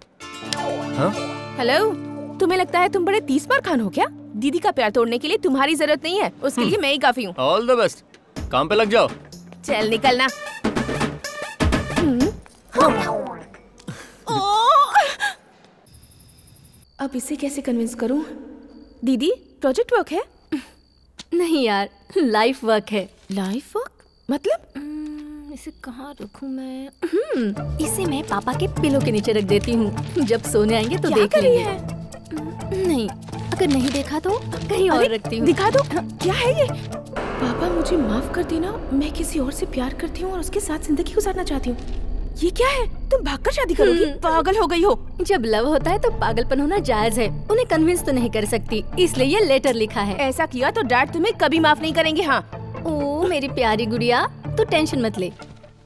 हाँ? हेलो तुम्हें लगता है तुम बड़े तीस बार खान हो क्या? दीदी का प्यार तोड़ने के लिए तुम्हारी ज़रूरत नहीं है। उसके लिए मैं ही काफ़ी हूँ। ऑल द बेस्ट काम पे लग जाओ। चल निकलना। हम्म। अब इसे कैसे कन्विंस करूँ? दीदी प्रोजेक्ट वर्क है? नहीं यार लाइफ वर्क है। लाइफ वर्क मतलब? हम्म, इसे कहाँ रखूँ मैं? हम्म, इसे मैं पापा के पिलो के नीचे रख देती हूँ। जब सोने आएँगे तो देख रही लेंगे। है? नहीं अगर नहीं देखा तो? कहीं और रखती हूँ। दिखा दो। क्या है ये? पापा मुझे माफ़ कर देना मैं किसी और से प्यार करती हूँ और उसके साथ ज़िंदगी गुजारना चाहती हूँ। ये क्या है? तुम भागकर शादी करोगी? पागल हो गई हो। जब लव होता है तो पागलपन होना जायज़ है। उन्हें कन्विंस तो नहीं कर सकती। इसलिए ये लेटर लिखा है। ऐसा किया तो डैड तुम्हें कभी माफ़ नहीं करेंगे हाँ। ओ मेरी प्यारी गुड़िया तू टेंशन मत ले।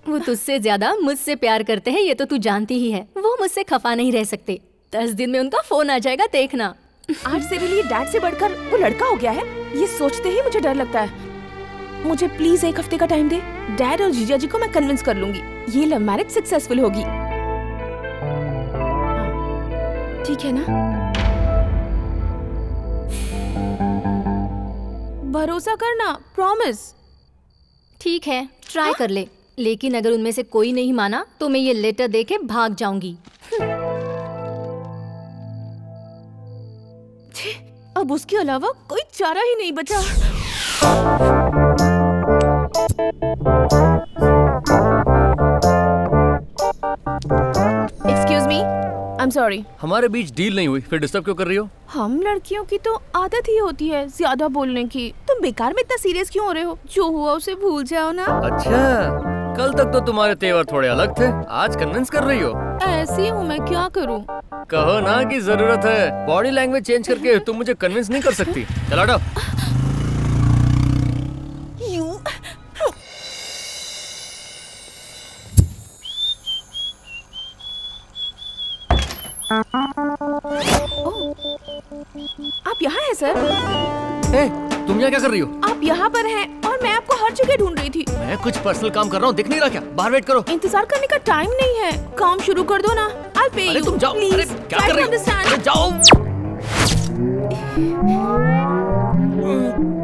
वो तुझसे ज़्यादा मुझसे प्यार करते हैं ये तो तू जानती ही है। वो मुझसे खफा नहीं रह सकते। दस दिन में उनका फ़ोन आ जाएगा देखना। आज तेरे लिए डैड से बढ़कर वो लड़का हो गया है? ये सोचते ही मुझे डर लगता है। मुझे प्लीज़ एक हफ़्ते का टाइम दे। डैड और जीजा जी को मैं कन्विंस कर लूँगी। ये लव मैरिज सक्सेसफुल होगी। हाँ, ठीक है ना? भरोसा करना प्रॉमिस ठीक है ट्राई कर ले। लेकिन अगर उनमें से कोई नहीं माना तो मैं ये लेटर दे के भाग जाऊँगी। अब उसके अलावा कोई चारा ही नहीं बचा। Excuse me I am sorry हमारे बीच डील नहीं हुई फिर डिस्टर्ब क्यों कर रही हो? हम लड़कियों की तो आदत ही होती है ज़्यादा बोलने की। तुम बेकार में इतना सीरियस क्यों हो रहे हो? जो हुआ उसे भूल जाओ ना। अच्छा कल तक तो तुम्हारे तेवर थोड़े अलग थे आज कन्विंस कर रही हो? ऐसी हूँ मैं क्या करूँ? कहो ना कि ज़रूरत है। बॉडी लैंग्वेज चेंज करके तुम मुझे कन्विंस नहीं कर सकती। चला आप यहाँ हैं सर? ए, तुम यहाँ क्या कर रही हो? आप यहाँ पर हैं और मैं आपको हर जगह ढूंढ रही थी। मैं कुछ पर्सनल काम कर रहा हूँ दिख नहीं रहा क्या? बाहर वेट करो। इंतज़ार करने का टाइम नहीं है। काम शुरू कर दो ना। आई पे अरे तुम जाओ। अरे क्या कर रही हो? जाओ।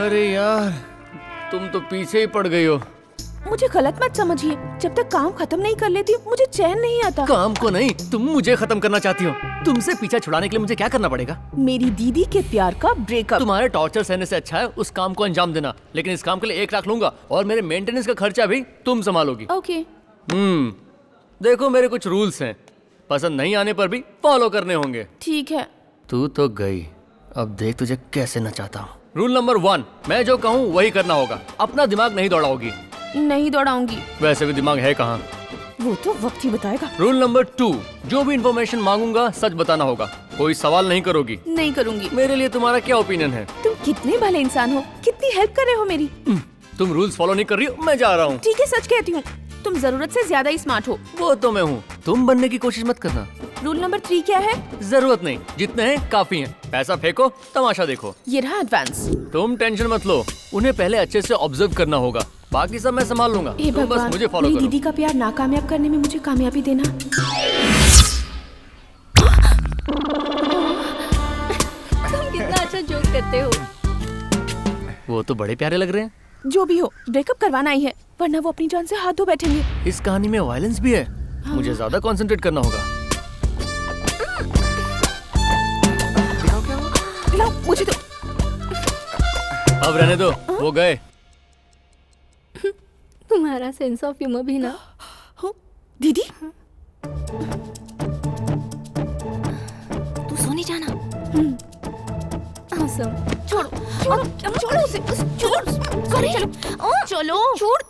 अरे यार तुम तो पीछे ही पड़ गई हो। मुझे गलत मत समझिए। जब तक काम खत्म नहीं कर लेती मुझे चैन नहीं आता। काम को नहीं तुम मुझे खत्म करना चाहती हो। तुमसे पीछा छुड़ाने के लिए मुझे क्या करना पड़ेगा? मेरी दीदी के प्यार का ब्रेकअप तुम्हारे टॉर्चर सहने से अच्छा है उस काम को अंजाम देना। लेकिन इस काम के लिए एक लाख लूँगा और मेरे मेंटेनेंस का खर्चा भी तुम संभालोगी। ओके हम्म देखो मेरे कुछ रूल्स हैं। पसंद नहीं आने पर भी फॉलो करने होंगे। ठीक है। तू तो गई। अब देख तुझे कैसे नचाता हूँ। रूल नंबर वन मैं जो कहूँ वही करना होगा। अपना दिमाग नहीं दौड़ाओगी। नहीं दौड़ाऊँगी। वैसे भी दिमाग है कहाँ? वो तो वक्त ही बताएगा। रूल नंबर टू जो भी इन्फॉर्मेशन मांगूँगा सच बताना होगा। कोई सवाल नहीं करोगी। नहीं करूँगी। मेरे लिए तुम्हारा क्या ओपिनियन है? तुम कितने भले इंसान हो कितनी हेल्प कर रहे हो मेरी? तुम रूल्स फॉलो नहीं कर रही हो मैं जा रहा हूँ। ठीक है सच कहती हूँ। तुम ज़रूरत से ज़्यादा ही स्मार्ट हो। वो तो मैं हूँ। तुम बनने की कोशिश मत करना। रूल नंबर थ्री क्या है? ज़रूरत नहीं। जितने हैं काफ़ी हैं। पैसा फेंको तमाशा देखो। ये रहा एडवांस तुम टेंशन मत लो। उन्हें पहले अच्छे से ऑब्ज़र्व करना होगा। बाकी सब मैं संभाल लूँगा। तुम बस मुझे फॉलो करो। दीदी का प्यार नाकामयाब करने में मुझे कामयाबी देना। तुम कितना अच्छा जोक करते हो। वो तो बड़े प्यारे लग रहे हैं। जो भी हो ब्रेकअप करवाना ही है वरना वो अपनी जान से हाथ धो बैठेंगे। इस कहानी में वायलेंस भी है। हाँ। मुझे ज़्यादा कंसंट्रेट करना होगा। मुझे तो अब रहने दो वो गए। तुम्हारा सेंस ऑफ़ ह्यूमर भी ना। हो? दीदी? तू सोने जाना। Awesome. छोड़ो छोड़ो छोड़ो उसे छोड़ सॉरी चलो। चलो। छोड़।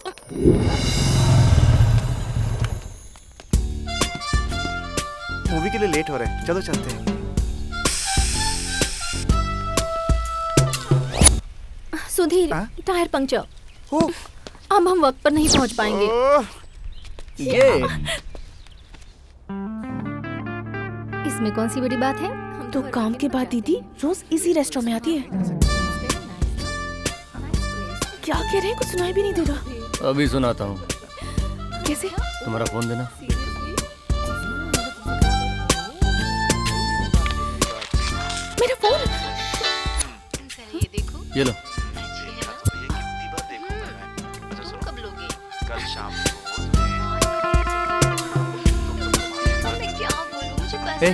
मूवी के लिए लेट हो रहे हैं। चलो चलते हैं। Sudhir tyre puncture. अब हम वक्त पर नहीं पहुँच पाएँगे। ये। इसमें कौन सी बड़ी बात है? तो काम के बाद दीदी रोज इसी रेस्टोरेंट में आती है। क्या कह रहे हैं? कुछ सुनाई भी नहीं दे रहा। अभी सुनाता हूँ। कैसे? तुम्हारा फ़ोन देना। मेरा फ़ोन? ये लो। कल शाम ए,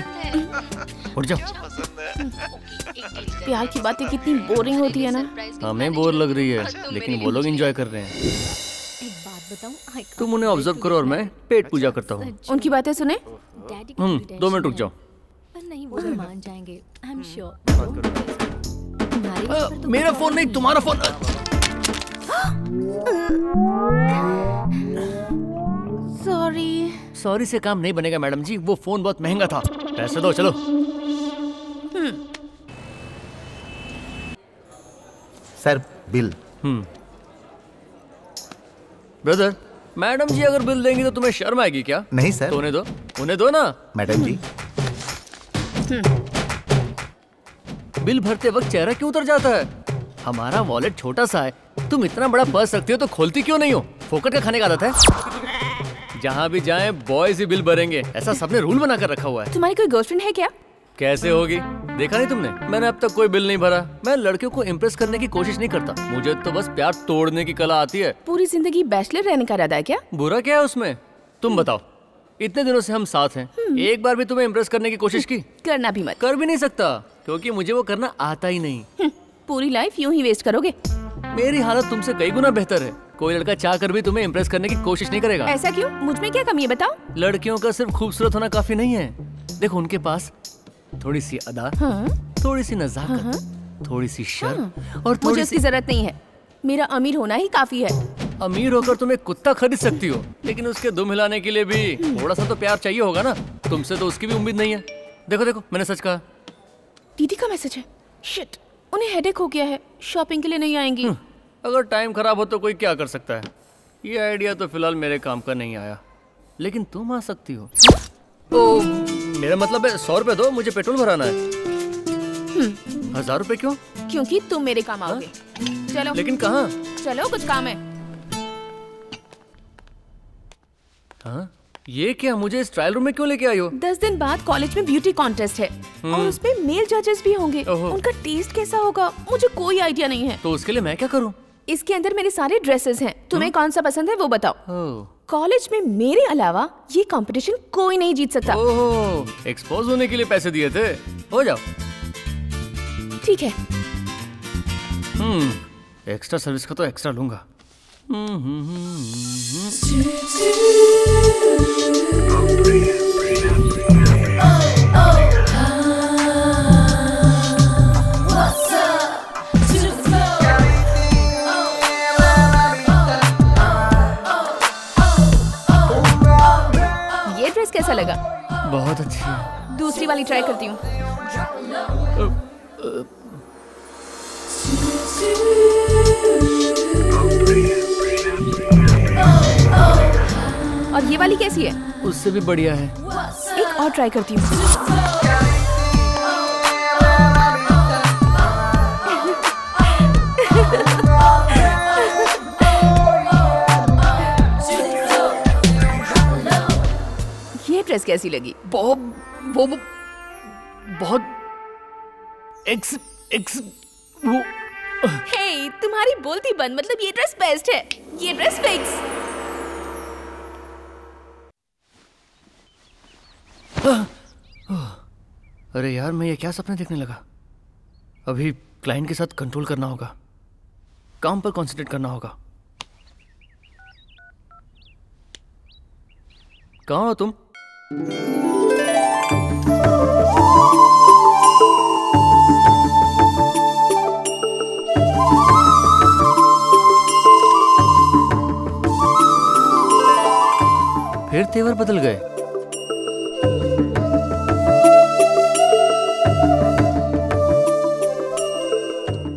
उठ जाओ। प्यार की बातें कितनी बोरिंग होती है ना। हमें बोर लग रही है लेकिन वो लोग एंजॉय कर रहे हैं। तुम उन्हें ऑब्ज़र्व करो और मैं पेट पूजा करता हूँ। उनकी बातें सुने? हम्म दो मिनट रुक जाओ। पर नहीं वो भी मान जाएँगे आई एम श्योर अ, मेरा फ़ोन नहीं तुम्हारा फ़ोन सॉरी सॉरी से काम नहीं बनेगा मैडम जी। वो फ़ोन बहुत महँगा था। पैसे दो चलो। Sir bill. हम्म। ब्रदर मैडम जी अगर बिल देंगी तो तुम्हें शर्म आएगी क्या? नहीं सर। तो उन्हें दो। उन्हें दो ना। मैडम जी। बिल भरते वक्त चेहरा क्यों उतर जाता है? हमारा वॉलेट छोटा सा है। तुम इतना बड़ा पर्स रखती हो तो खोलती क्यों नहीं हो? फोकट का खाने का आदत है। जहाँ भी जाएँ बॉयज़ ही बिल भरेंगे। ऐसा सबने रूल बना कर रखा हुआ है। तुम्हारी कोई गर्लफ्रेंड है क्या? कैसे होगी? देखा नहीं तुमने? मैंने अब तक कोई बिल नहीं भरा। मैं लड़कियों को इम्प्रेस करने की कोशिश नहीं करता। मुझे तो बस प्यार तोड़ने की कला आती है। पूरी ज़िंदगी बैचलर रहने का इरादा है क्या? बुरा क्या है उसमें? तुम बताओ। इतने दिनों से हम साथ हैं। एक बार भी तुम्हें इम्प्रेस करने की कोशिश की? करना भी मत। कर भी नहीं सकता क्योंकि मुझे वो करना आता ही नहीं। हम्म, पूरी लाइफ यूँ ही वेस्ट करोगे। मेरी हालत तुमसे कई गुना बेहतर है। कोई लड़का चाह कर भी तुम्हें इम्प्रेस करने की कोशिश नहीं करेगा। ऐसा क्यों? मुझमें क्या कमी है बताओ। लड़कियों का सिर्फ़ खूबसूरत होना काफ़ी नहीं है। देखो उनके पास थोड़ी सी अदा हाँ? थोड़ी सी नजाकत थोड़ी सी शर्म और मुझे सी ज़रूरत नहीं है। मेरा अमीर होना ही काफ़ी है। अमीर होकर तुम एक कुत्ता खरीद सकती हो लेकिन उसके दुम हिलाने के लिए भी थोड़ा सा तो प्यार चाहिए होगा ना? तुमसे तो उसकी भी उम्मीद नहीं है। देखो देखो मैंने सच कहा। दीदी का मैसेज है। शिट उन्हें हेडेक हो गया है। शॉपिंग के लिए नहीं आएँगी। अगर टाइम खराब हो तो कोई क्या कर सकता है? ये आइडिया तो फ़िलहाल मेरे काम का नहीं आया। लेकिन तुम आ सकती हो। तो मेरा मतलब है सौ रुपए दो मुझे पेट्रोल भराना है। हम्म, हज़ार रुपए क्यों? क्योंकि तुम मेरे काम आओगे। चलो। लेकिन कहाँ? चलो कुछ काम है। हाँ? ये क्या मुझे इस ट्रायल रूम में क्यों लेके आई हो? दस दिन बाद कॉलेज में ब्यूटी कॉन्टेस्ट है। हम्म। और उसमें मेल जजेस भी होंगे। उनका टेस्ट कैसा होगा मुझे कोई आइडिया नहीं है। तो उसके लिए मैं क्या करूँ? इसके अंदर मेरे सारे ड्रेसेस हैं। तुम्हें कौन सा पसंद है वो बताओ। कॉलेज में मेरे अलावा ये कंपटीशन कोई नहीं जीत सकता ओह एक्सपोज होने के लिए पैसे दिए थे हो जाओ ठीक है हम्म एक्स्ट्रा सर्विस का तो एक्स्ट्रा लूँगा हम्म, कैसा लगा? बहुत अच्छी। है दूसरी वाली ट्राई करती हूँ। और ये वाली कैसी है? उससे भी बढ़िया है। एक और ट्राई करती हूँ। ड्रेस कैसी लगी? बहुत वो वो- बहुत एक्स एक्स वो हे hey, तुम्हारी बोलती बंद मतलब ये ड्रेस बेस्ट है। ये ड्रेस फिक्स अरे यार मैं ये क्या सपने देखने लगा? अभी क्लाइंट के साथ कंट्रोल करना होगा। काम पर कंसंट्रेट करना होगा। कहाँ हो तुम? फिर तेवर बदल गए।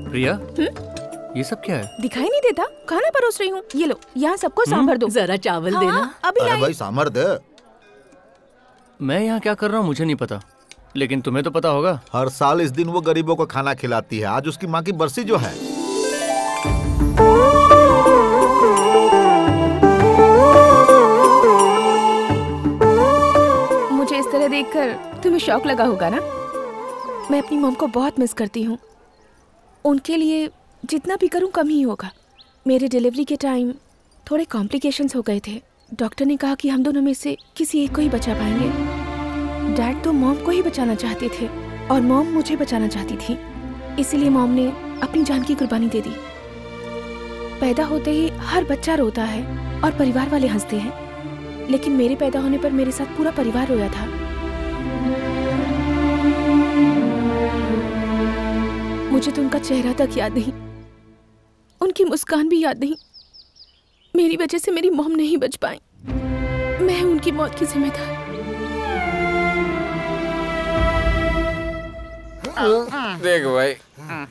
प्रिया ये सब क्या है? दिखाई नहीं देता। खाना परोस रही हूँ। ये लो यहाँ सबको सांभर दो। जरा चावल हाँ, देना। अभी अरे भाई सामर दे। मैं यहाँ क्या कर रहा हूँ मुझे नहीं पता। लेकिन तुम्हें तो पता होगा। हर साल इस दिन वो गरीबों को खाना खिलाती है। आज उसकी माँ की बरसी जो है। मुझे इस तरह देखकर तुम्हें शौक लगा होगा ना? मैं अपनी मॉम को बहुत मिस करती हूँ। उनके लिए जितना भी करूँ कम ही होगा। मेरे डिलीवरी के टाइम थोड़े कॉम्प्लिकेशंस हो गए थे। डॉक्टर ने कहा कि हम दोनों में से किसी एक को ही बचा पाएँगे। डैड तो मॉम को ही बचाना चाहते थे और मॉम मुझे बचाना चाहती थी। इसीलिए मॉम ने अपनी जान की कुर्बानी दे दी। पैदा होते ही हर बच्चा रोता है और परिवार वाले हँसते हैं। लेकिन मेरे पैदा होने पर मेरे साथ पूरा परिवार रोया था। मुझे तो उनका चेहरा तक याद नहीं। उनकी मुस्कान भी याद नहीं। मेरी वजह से मेरी मॉम नहीं बच पाई। मैं उनकी मौत की जिम्मेदार। देख भाई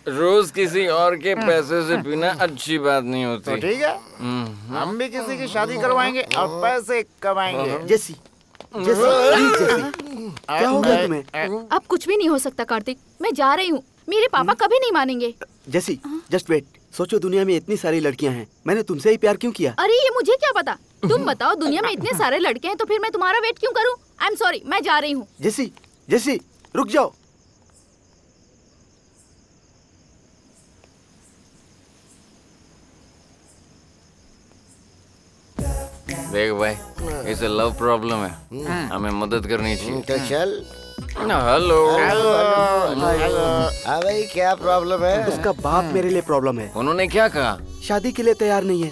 रोज किसी और के पैसे से पीना अच्छी बात नहीं होती। तो ठीक है। हम्म। हम भी किसी की शादी करवाएँगे और पैसे कमाएँगे। जेसी जेसी। क्या हो गया तुम्हें? अब कुछ भी नहीं हो सकता कार्तिक। मैं जा रही हूँ। मेरे पापा कभी नहीं मानेंगे। जैसी जस्ट वेट। सोचो दुनिया में इतनी सारी लड़कियाँ हैं। मैंने तुमसे ही प्यार क्यों किया? अरे ये मुझे क्या पता? तुम बताओ दुनिया में इतने सारे लड़के हैं तो फिर मैं तुम्हारा वेट क्यों करूँ? आई एम सॉरी मैं जा रही हूँ। जेसी जेसी रुक जाओ। देख भाई इसे लव प्रॉब्लम है। हमें मदद करनी चाहिए। तो चल हेलो हाँ भाई क्या प्रॉब्लम है? उसका बाप मेरे लिए प्रॉब्लम है। उन्होंने क्या कहा? शादी के लिए तैयार नहीं है।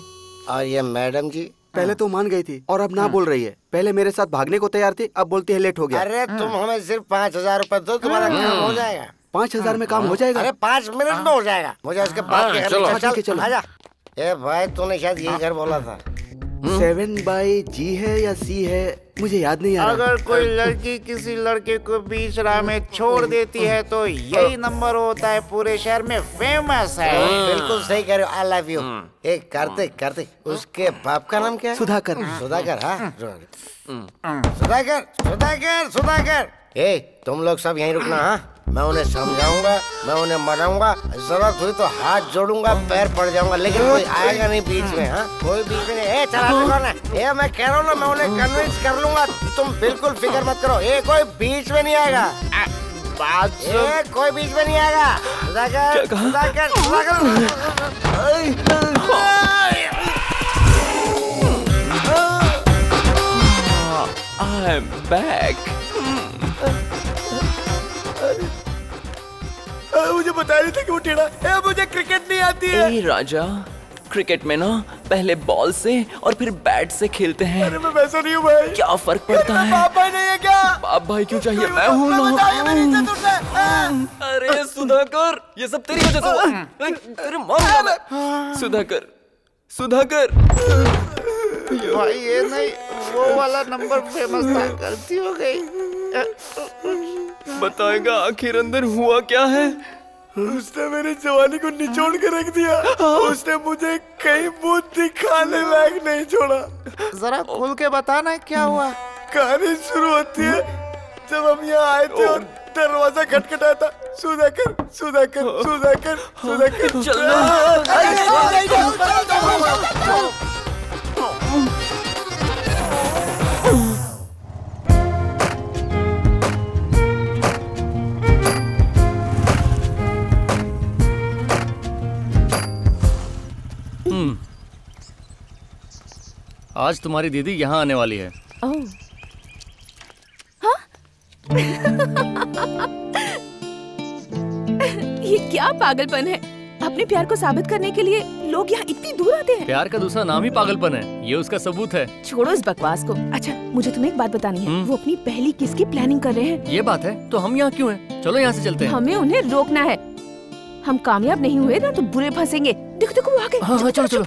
और ये मैडम जी? पहले तो मान गई थी और अब ना बोल रही है। पहले मेरे साथ भागने को तैयार थी अब बोलती है लेट हो गया। अरे तुम हमें सिर्फ़ पाँच हज़ार रूपए दो तुम्हारा काम हो जाएगा। पाँच हज़ार में काम हो। जाएगा। अरे पाँच मिनट में हो जाएगा। मुझे उसके बाद चलो। में- ठीक है, चलो। ए भाई तूने शायद यही घर बोला था। सेवन बाई जी है या सी है? मुझे याद नहीं आ रहा। अगर कोई लड़की किसी लड़के को बीच राह में छोड़ देती है तो यही नंबर होता है पूरे शहर में फ़ेमस है। बिल्कुल सही कह रहे हो आई लव यू ए कार्तिक कार्तिक उसके बाप का नाम क्या है? सुधाकर। सुधाकर हाँ सुधाकर सुधाकर सुधाकर। ए तुम लोग सब यहीं रुकना हाँ? मैं उन्हें समझाऊँगा मैं उन्हें मनाऊँगा ज़रूरत हुई तो हाथ जोड़ूँगा पैर पड़ जाऊँगा लेकिन कोई आएगा नहीं बीच में हाँ? कोई बीच में ए चला कौन है ए मैं कह रहा हूँ मैं उन्हें कन्विंस कर लूँगा तुम बिल्कुल फ़िक्र मत करो ए कोई बीच में नहीं आएगा। बात ए कोई बीच में नहीं आएगा। Sudhakar Sudhakar Sudhakar I'm back. मुझे बता रही थी कि वो टेढ़ा ए, मुझे क्रिकेट नहीं आती है। ए राजा क्रिकेट में ना पहले बॉल से और फिर बैट से खेलते हैं। अरे मैं वैसा नहीं हूँ भाई। क्या फ़र्क पड़ता है? बाप भाई नहीं है क्या? बाप भाई क्यों चाहिए? मैं हूँ ना। अरे सुधाकर ये सब तेरी वजह से हुआ? अरे मारूँगा मैं सुधाकर सुधाकर। भाई ये नहीं वो वाला नंबर फ़ेमस था गलती हो गई। बताएगा आखिर अंदर हुआ क्या है? उसने मेरी जवानी को निचोड़ के रख दिया। उसने मुझे कहीं मुँह दिखाने लायक नहीं छोड़ा। जरा खुल के बताना क्या हुआ। कहानी शुरू होती है जब हम यहाँ आए थे और दरवाज़ा खटखटाया था। सुधाकर सुधाकर सुधाकर सुधाकर। हम्म। आज तुम्हारी दीदी यहाँ आने वाली है। ओह। ये क्या पागलपन है? अपने प्यार को साबित करने के लिए लोग यहाँ इतनी दूर आते हैं। प्यार का दूसरा नाम ही पागलपन है। ये उसका सबूत है। छोड़ो इस बकवास को। अच्छा मुझे तुम्हें एक बात बतानी है। वो अपनी पहली किस की प्लानिंग कर रहे हैं? ये बात है तो हम यहाँ क्यों हैं? चलो यहाँ से चलते हैं। हमें उन्हें रोकना है। हम कामयाब नहीं हुए ना तो बुरे फंसेंगे। देखो देखो वो आ गए हाँ, हाँ, चलो, चलो।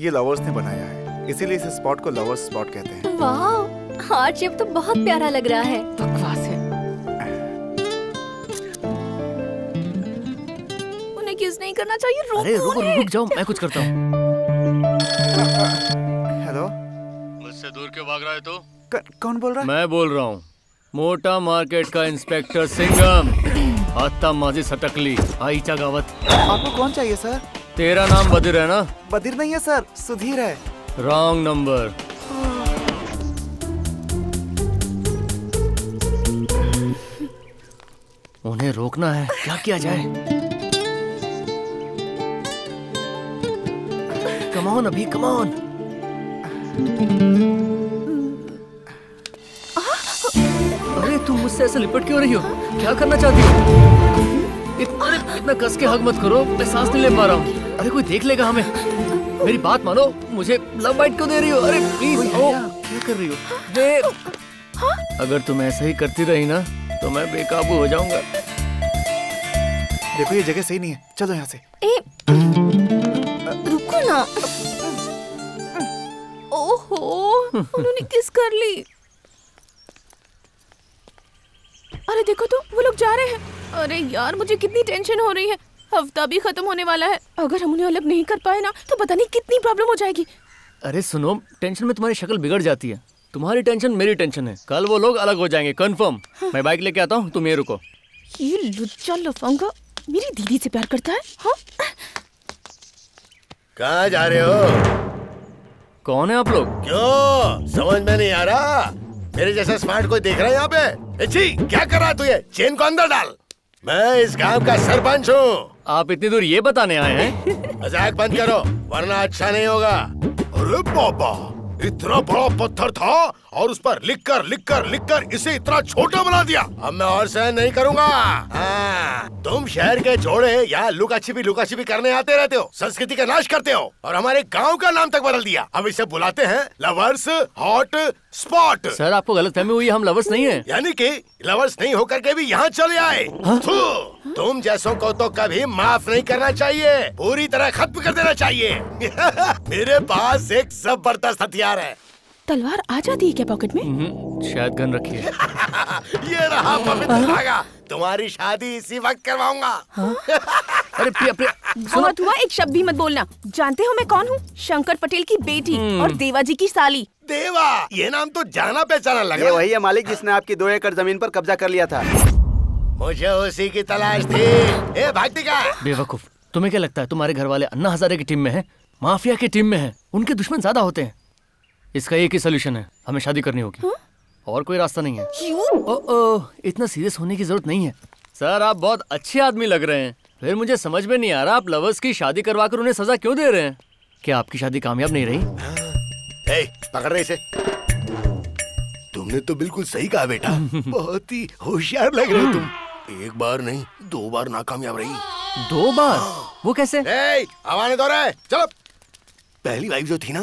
ये लवर्स ने बनाया है। इसीलिए इस स्पॉट को लवर्स स्पॉट कहते हैं। वाह हार्ट शेप तो बहुत प्यारा लग रहा है। बकवास है। उन्हें किस नहीं करना चाहिए? रोको अरे रुको रुक जाओ मैं कुछ करता हूँ। हेलो मुझसे दूर क्यों भाग रहा है तू? कौन बोल रहा है? मैं बोल रहा हूँ मोटा मार्केट का इंस्पेक्टर सिंगम हत्ता माजी सटकली आईचा गावत। आपको कौन चाहिए सर? तेरा नाम बदिर है ना? बदिर नहीं है सर। सुधीर है। रॉन्ग नंबर उन्हें रोकना है। क्या किया जाए? कमॉन अभी कमॉन अरे तुम मुझसे ऐसे लिपट क्यों रही हो? क्या करना चाहती हो? इतना इतना कस के हक मत करो मैं सांस नहीं ले पा रहा हूँ। अरे कोई देख लेगा हमें। मेरी बात मानो मुझे लव बाइट क्यों दे रही हो? अरे प्लीज़ आओ। क्या कर रही हो? हे? अगर तुम ऐसा ही करती रही ना तो मैं बेकाबू हो जाऊँगा। देखो ये जगह सही नहीं है। चलो यहाँ से। ए रुको ना। ओहो उन्होंने किस कर ली? अरे देखो तो वो लोग जा रहे हैं। अरे यार मुझे कितनी टेंशन हो रही है। हफ़्ता भी खत्म होने वाला है। अगर हम उन्हें अलग नहीं कर पाए ना तो पता नहीं कितनी प्रॉब्लम हो जाएगी। अरे सुनो टेंशन में तुम्हारी शक्ल बिगड़ जाती है। तुम्हारी टेंशन मेरी टेंशन है। कल वो लोग अलग हो जाएँगे कंफर्म मैं बाइक लेके आता हूँ तुम ये रुको। ये लुच्चा लफंगा मेरी दीदी से प्यार करता है हाँ? कहाँ जा रहे हो? कौन है आप लोग? क्यों? समझ में नहीं आ रहा। मेरे जैसा स्मार्ट कोई देख रहा है यहाँ पे? क्या कर रहा है तू ये? चेन को अंदर डाल। मैं इस गाँव का सरपंच हूँ। आप इतनी दूर ये बताने आए हैं? मज़ाक बंद करो वरना अच्छा नहीं होगा। अरे बाबा इतना बड़ा पत्थर था और उस पर लिख कर लिख कर लिख कर इसे इतना छोटा बना दिया। अब मैं और सहन नहीं करूँगा। हाँ, तुम शहर के जोड़े यहाँ लुका छिपी लुका छिपी करने आते रहते हो संस्कृति का नाश करते हो और हमारे गाँव का नाम तक बदल दिया। अब इसे बुलाते हैं लवर्स हॉट स्पॉट। सर आपको गलत फहमी हुई हम लवर्स नहीं है। यानी कि लवर्स नहीं होकर के भी यहाँ चले आए। तुम जैसों को तो कभी माफ़ नहीं करना चाहिए पूरी तरह खत्म कर देना चाहिए। मेरे पास एक ज़बरदस्त हथियार है। तलवार आ जाती है क्या पॉकेट में? शायद गन रखी है। ये रहा पवित्र धागा। तुम्हारी शादी इसी वक्त करवाऊँगा। अरे प्रिया प्रिया बहुत हुआ एक शब्द भी मत बोलना। जानते हो मैं कौन हूँ? शंकर पटेल की बेटी और देवा जी की साली। देवा ये नाम तो जाना पहचाना लग ये रहा वही है मालिक जिसने आपकी दो एकड़ ज़मीन पर कब्जा कर लिया था। मुझे उसी की तलाश थी। ए भागती का बेवकूफ़ तुम्हें क्या लगता है तुम्हारे घर वाले अन्ना हजारे की टीम में है? माफिया की टीम में है? उनके दुश्मन ज़्यादा होते हैं। इसका एक ही सोल्यूशन है। हमें शादी करनी होगी। और कोई रास्ता नहीं है। ओ, ओ, इतना सीरियस होने की ज़रूरत नहीं है। सर आप बहुत अच्छे आदमी लग रहे हैं। फिर मुझे समझ में नहीं आ रहा आप लवर्स की शादी करवा कर उन्हें सजा क्यों दे रहे हैं? क्या आपकी शादी कामयाब नहीं रही? ए, पकड़ रहे इसे। तुमने तो बिल्कुल सही कहा बेटा। बहुत ही होशियार लग रहे हो तुम। एक बार नहीं दो बार नाकामयाब रही। दो बार? वो कैसे? ए, दो रहे चलो। पहली वाइफ जो थी ना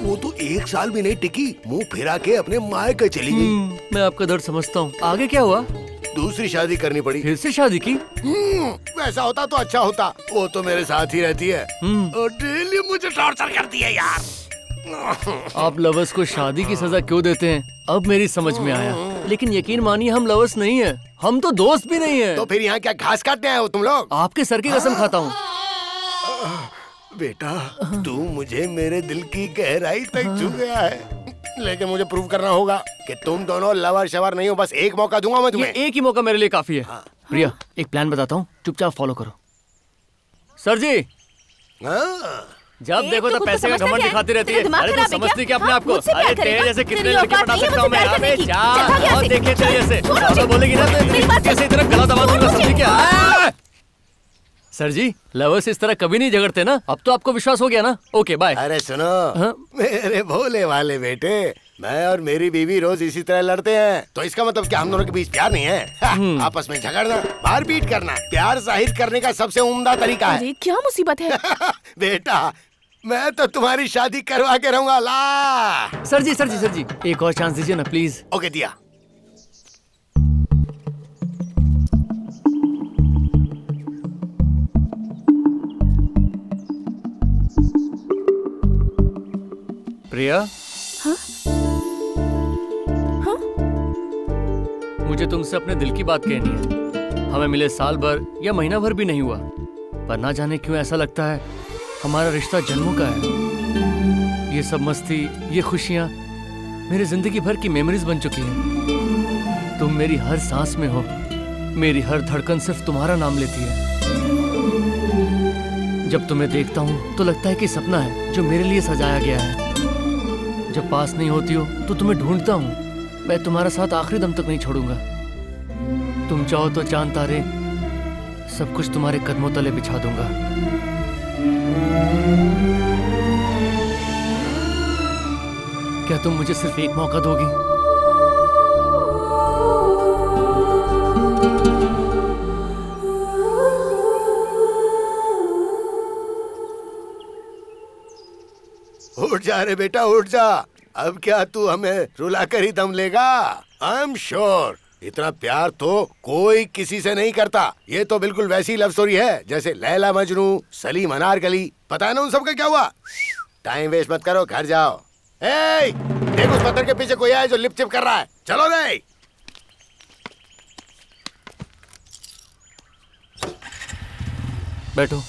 वो तो एक साल भी नहीं टिकी मुँह फिरा के अपने माए के चली गई। मैं आपका दर्द समझता हूँ। आगे क्या हुआ? दूसरी शादी करनी पड़ी। फिर से शादी की? हम्म, वैसा होता तो अच्छा होता। वो तो मेरे साथ ही रहती है। और डेली मुझे टॉर्चर करती है यार। आप लवर्स को शादी की सजा क्यों देते हैं? अब मेरी समझ में आया। लेकिन यकीन मानिए हम लवर्स नहीं है। हम तो दोस्त भी नहीं है। तो फिर यहाँ क्या घास काटने आए हो तुम लोग? आपके सर की कसम खाता हूँ। बेटा तू मुझे मेरे दिल की गहराई तक छू गया है। लेकिन मुझे प्रूव करना होगा कि तुम दोनों लवर शवर नहीं हो बस एक मौका दूँगा मैं तुम्हें। ये एक ही मौका मेरे लिए काफ़ी है। हाँ। प्रिया एक प्लान बताता हूँ चुपचाप फॉलो करो। सर जी! हाँ। जब देखो तो तो पैसे को घमंड दिखाती रहती है। अरे तू है समझती क्या? अपने आप को? अरे तेरे जैसे कितने लड़के पटा सकता हूँ मैं अबे जा। और। देखिए तेरे जैसे। बोलेगी ना तो कैसे इतना गला दबा दूँगा समझी क्या! सर जी लवर्स इस तरह कभी नहीं झगड़ते ना? अब तो आपको विश्वास हो गया ना? ओके बाय अरे सुनो। हा? मेरे भोले वाले बेटे मैं और मेरी बीवी रोज इसी तरह लड़ते हैं। तो इसका मतलब क्या हम दोनों के बीच प्यार नहीं है? आपस में झगड़ना मारपीट करना प्यार ज़ाहिर करने का सबसे उम्दा तरीका है। क्या मुसीबत है? बेटा मैं तो तुम्हारी शादी करवा के रहूँगा ला। Sir ji sir ji sir ji एक और चांस दीजिए ना प्लीज़ ओके दिया। प्रिया? मुझे तुमसे अपने दिल की बात कहनी है। हमें मिले साल भर या महीना भर भी नहीं हुआ। पर ना जाने क्यों ऐसा लगता है हमारा रिश्ता जन्मों का है। ये सब मस्ती ये खुशियाँ मेरे ज़िंदगी भर की मेमोरीज बन चुकी हैं। तुम मेरी हर सांस में हो। मेरी हर धड़कन सिर्फ़ तुम्हारा नाम लेती है। जब तुम्हें देखता हूँ तो लगता है कि सपना है जो मेरे लिए सजाया गया है। जब पास नहीं होती हो तो तुम्हें ढूंढता हूँ। मैं तुम्हारा साथ आखिरी दम तक नहीं छोड़ूँगा। तुम चाहो तो चाँद तारे, सब कुछ तुम्हारे कदमों तले बिछा दूँगा। क्या तुम मुझे सिर्फ़ एक मौका दोगी? उठ जा रे बेटा उठ जा। अब क्या तू हमें रुला कर ही दम लेगा? आई एम श्योर इतना प्यार तो कोई किसी से नहीं करता। ये तो बिल्कुल वैसी लव स्टोरी है जैसे लैला मजनू सलीम अनारकली। पता है ना उन सबका क्या हुआ? टाइम वेस्ट मत करो घर जाओ। ए, देख उस पत्थर के पीछे कोई है जो लिप चिप कर रहा है। चलो रे! बैठो।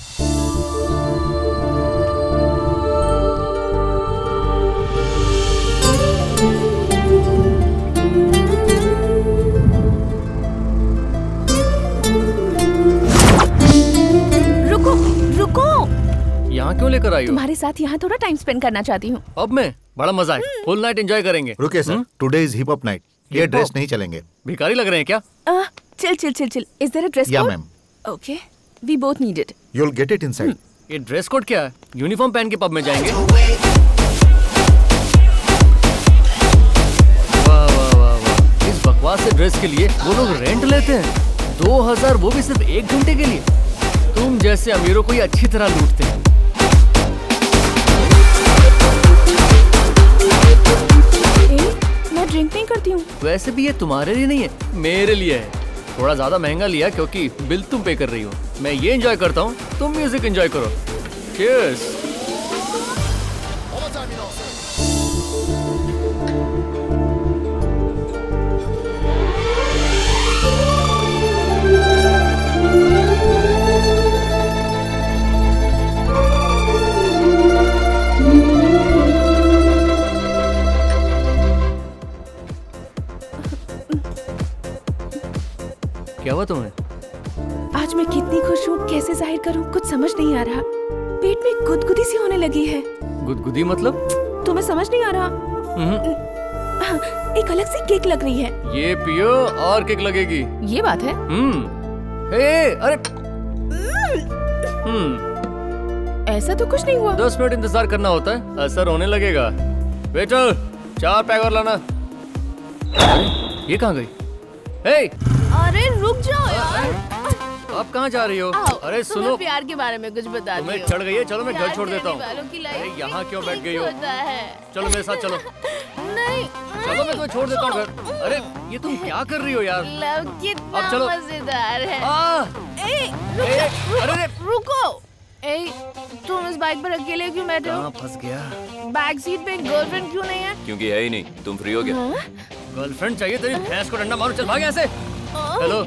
यहाँ क्यों लेकर आई हो? तुम्हारे साथ यहाँ थोड़ा टाइम स्पेंड करना चाहती हूँ। अब मैं? बड़ा मज़ा है फुल नाइट एंजॉय करेंगे। रुके sir today is hip hop night ये ड्रेस नहीं चलेंगे। भिखारी लग रहे हैं क्या? आ, chill chill chill chill is there a dress या code ma'am okay we both need it you will get it inside ये ड्रेस कोड क्या है? यूनिफॉर्म पहन के पब में जाएँगे? वाह वाह वाह वाह। इस बकवास से ड्रेस के लिए वो लोग रेंट लेते हैं। दो हज़ार वो भी सिर्फ़ एक घंटे के लिए। तुम जैसे अमीरों को ये अच्छी तरह लूटते हैं। करती हूँ। वैसे भी ये तुम्हारे लिए नहीं है, मेरे लिए है। थोड़ा ज़्यादा महँगा लिया क्योंकि बिल तुम पे कर रही हो। मैं ये एंजॉय करता हूँ, तुम म्यूज़िक एंजॉय करो. मतलब? तुम्हें समझ नहीं आ रहा? हम्म, एक अलग सी केक लग रही है। ये पियो और किक लगेगी। ये बात है। हम्म। ए, अरे! हम्म। ऐसा तो कुछ नहीं हुआ। दस मिनट इंतज़ार करना होता है। असर होने लगेगा। वेटर चार पैक और लाना ये कहाँ गई? हे! अरे रुक जाओ यार। आप कहाँ जा रही हो? आओ, अरे सुनो। प्यार के बारे में कुछ बता तुम्हें चढ़ गई है? चलो मैं घर छोड़ देता हूँ। यहाँ क्यों बैठ गई हो? चलो मेरे साथ चलो। नहीं चलो मैं तुम्हें छोड़ देता हूँ घर अरे ये तुम क्या कर रही हो यार? लव कितना चलो। मज़ेदार है। अरे, रुको। ए तुम इस बाइक पर अकेले क्यों बैठे हो? फंस गया? बैक सीट पे गर्लफ्रेंड क्यों नहीं है? क्योंकि है ही नहीं। तुम फ्री हो गया हाँ? गर्लफ्रेंड चाहिए तेरी भैंस को डंडा मारो चल भाग यहाँ हेलो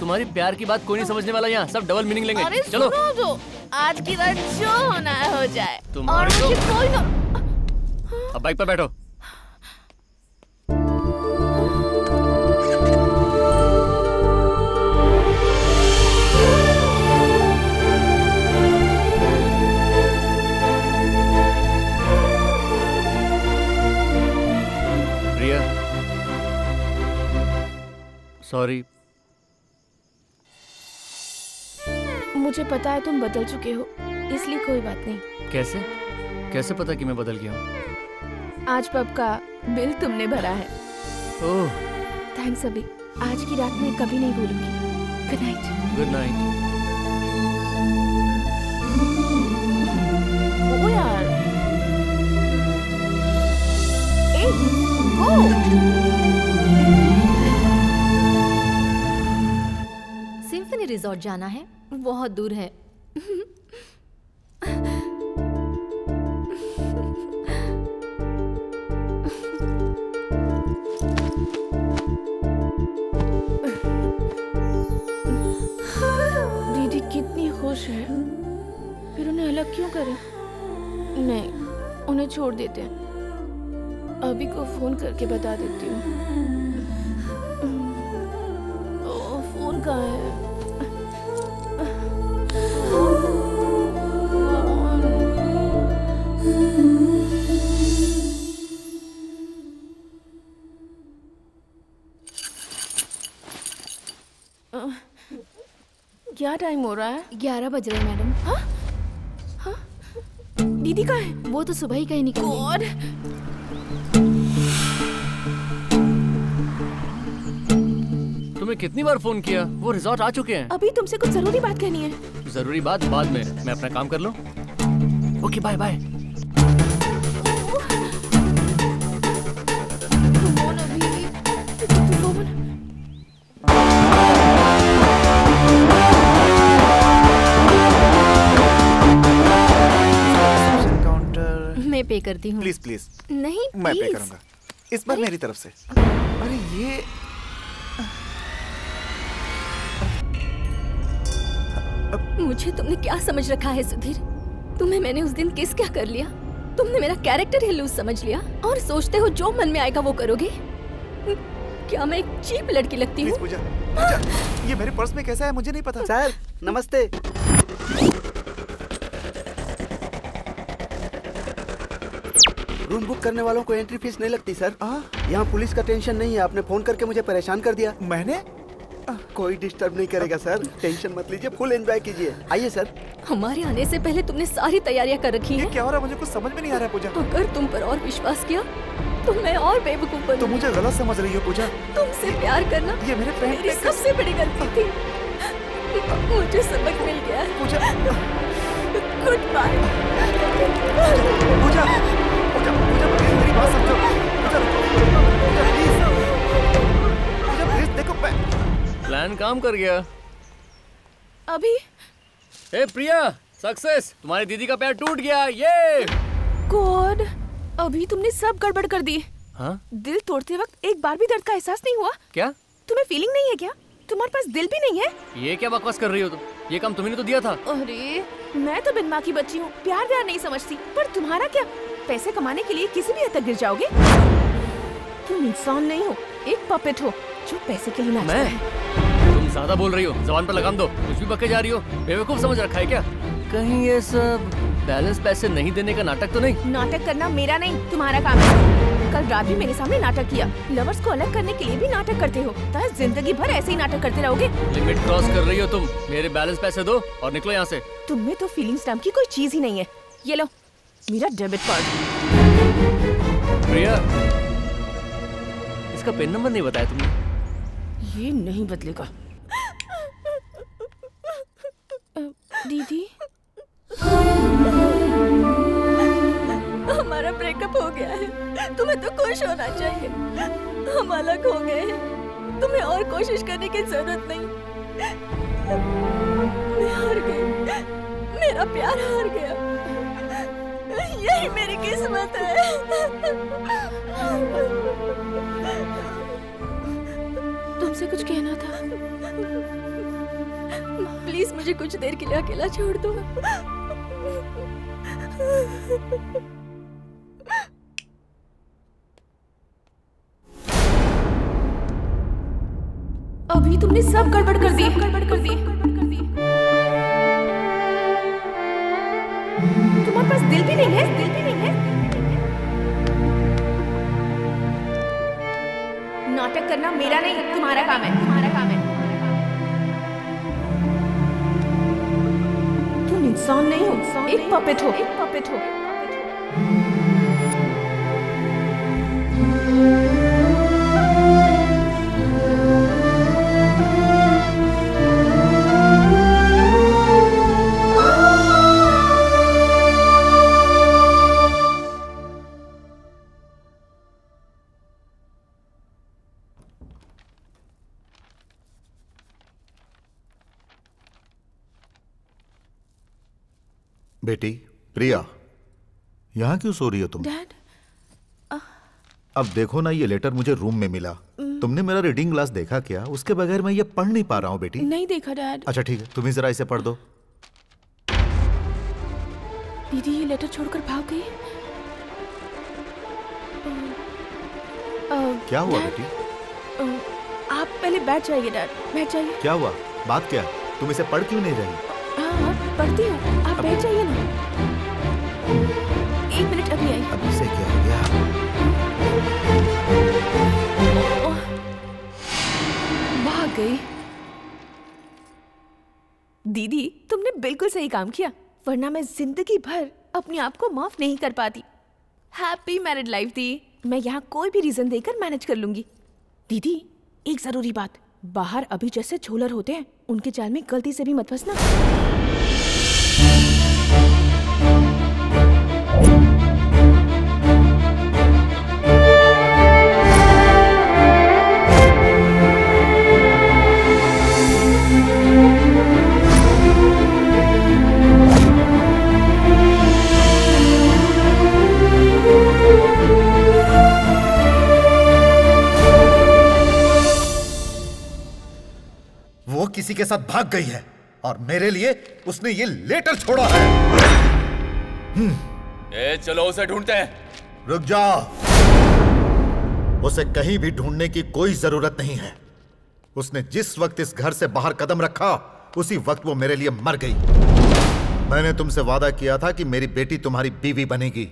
तुम्हारी प्यार की बात कोई नहीं समझने वाला यहाँ। सब डबल मीनिंग लेंगे चलो। सुनो तो आज की रात जो होना है हो जाए और तो- मुझे कोई ना अब बाइक पर बैठो। सॉरी। मुझे पता है तुम बदल चुके हो इसलिए कोई बात नहीं। कैसे? कैसे पता कि मैं बदल गया हूँ? आज पब का बिल तुमने भरा है। ओह। थैंक्स अभी। आज की रात मैं कभी नहीं भूलूँगी। गुड नाइट गुड नाइट ओ यार। ए गो सिम्फनी रिजॉर्ट जाना है? बहुत दूर है। दीदी कितनी खुश है। फिर उन्हें अलग क्यों करें? नहीं उन्हें छोड़ देते हैं। अभी को फ़ोन करके बता देती हूँ। ओ, फ़ोन कहाँ है? क्या टाइम हो रहा है? ग्यारह बज रहे हैं मैडम। हाँ? हाँ? दीदी का है? वो तो सुबह ही कहीं निकल गई। गॉड! तुम्हें कितनी बार फ़ोन किया? वो रिजॉर्ट आ चुके हैं। अभी तुमसे कुछ ज़रूरी बात कहनी है। ज़रूरी बात बाद में। मैं अपना काम कर लूँ। ओके बाय बाय पे करती हूँ। प्लीज़ प्लीज़ नहीं मैं पे करूँगा। इस बार मेरी तरफ़ से। अरे ये मुझे तुमने क्या समझ रखा है सुधीर? तुम्हें मैंने उस दिन किस क्या कर लिया? तुमने मेरा कैरेक्टर ही लूज समझ लिया? और सोचते हो जो मन में आएगा वो करोगे? क्या मैं एक चीप लड़की लगती हूँ? पूजा पूजा ये मेरे पर्स में कैसा है मुझे नहीं पता। सर नमस्ते। रूम बुक करने वालों को एंट्री फ़ीस नहीं लगती सर। यहाँ पुलिस का टेंशन नहीं है। आपने फ़ोन करके मुझे परेशान कर दिया। मैंने? कोई डिस्टर्ब नहीं करेगा सर। टेंशन मत लीजिए फुल एंजॉय कीजिए। आइए सर। हमारे आने से पहले तुमने सारी तैयारियाँ कर रखी हैं। क्या हो रहा है? मुझे कुछ समझ में नहीं आ रहा पूजा। अगर तुम पर और विश्वास किया तो मैं और बेवकूफ़ बनूँगी। तो मुझे गलत समझ रही हो पूजा। तुमसे प्यार करना ये मेरे मेरी सबसे बड़ी गलती थी। मुझे सबक मिल गया। पूजा। Good bye Pooja. मेरी बात समझो पूजा पूजा प्लीज़ देखो मैं प्लान काम कर गया। अभी? ए प्रिया सक्सेस तुम्हारी दीदी का पैर टूट गया ये गॉड अभी तुमने सब गड़बड़ कर दी। हाँ? दिल तोड़ते वक्त एक बार भी दर्द का एहसास नहीं हुआ। क्या? तुम्हें फीलिंग नहीं है क्या? तुम्हारे पास दिल भी नहीं है? ये क्या बकवास कर रही हो तुम? ये काम तुम्हें तो दिया था। अरे मैं तो बिन माँ की बच्ची हूँ प्यार व्यार नहीं समझती पर तुम्हारा क्या? पैसे कमाने के लिए किसी भी हद तक गिर जाओगे? तुम इंसान नहीं हो एक पपेट हो जो पैसे के लिए नाचता मैं? है। तुम ज़्यादा बोल रही हो जबान पर लगाम दो कुछ भी बके जा रही हो बेवकूफ़ समझ रखा है क्या? कहीं ये सब बैलेंस पैसे नहीं देने का नाटक तो नहीं? नाटक करना मेरा नहीं तुम्हारा काम है। कल रात भी मेरे सामने नाटक किया। लवर्स को अलग करने के लिए भी नाटक करते हो। तो ज़िंदगी भर ऐसे ही नाटक करते रहोगे? लिमिट क्रॉस कर रही हो तुम। मेरे बैलेंस पैसे दो और निकलो यहाँ से। तुम्हें तो फीलिंग्स नाम की कोई चीज़ ही नहीं है। ये लो। मेरा डेबिट कार्ड। प्रिया इसका पिन नंबर नहीं बताया तुमने। ये नहीं बदलेगा। दीदी? हमारा ब्रेकअप हो गया है। तुम्हें तो खुश होना चाहिए। हम अलग हो गए हैं। तुम्हें और कोशिश करने की ज़रूरत नहीं। मैं हार गई। मेरा प्यार हार गया। यही मेरी किस्मत है। तुमसे कुछ कहना था। प्लीज़ मुझे कुछ देर के लिए अकेला छोड़ दो। अभी तुमने सब गड़बड़ कर दी। गड़बड़ कर दी। दिल भी नहीं है, दिल भी नहीं है। नाटक करना मेरा नहीं, तुम्हारा काम है। तुम्हारा काम है। तुम इंसान नहीं हो, एक पपेट हो। एक पपेट हो। बेटी प्रिया यहाँ क्यों सो रही हो तुम? डैड अब देखो ना ये लेटर मुझे रूम में मिला। तुमने मेरा रीडिंग ग्लास देखा क्या? उसके बगैर मैं ये पढ़ नहीं पा रहा हूँ बेटी। नहीं देखा डैड अच्छा ठीक है तुम ही जरा इसे पढ़ दो। दीदी ये लेटर छोड़कर भाग गई अ, अ, क्या हुआ बेटी? आप पहले बैठ जाइए डैड बैठ जाइए। क्या हुआ? बात क्या तुम इसे पढ़ क्यों नहीं रही? हाँ हाँ पढ़ती हूँ। ना। एक मिनट अभी आई अब इसे क्या हो गया? भाग गई। दीदी तुमने बिल्कुल सही काम किया वरना मैं ज़िंदगी भर अपने आप को माफ़ नहीं कर पाती। हैप्पी मैरिड लाइफ दी। मैं यहाँ कोई भी रीजन देकर मैनेज कर लूँगी। दीदी एक ज़रूरी बात बाहर अभी जैसे झोलर होते हैं उनके जाल में गलती से भी मत फंसना। किसी के साथ भाग गई है और मेरे लिए उसने ये लेटर छोड़ा है। ए चलो उसे ढूंढते हैं। रुक जा उसे कहीं भी ढूँढने की कोई ज़रूरत नहीं है। उसने जिस वक्त इस घर से बाहर कदम रखा उसी वक्त वो मेरे लिए मर गई। मैंने तुमसे वादा किया था कि मेरी बेटी तुम्हारी बीवी बनेगी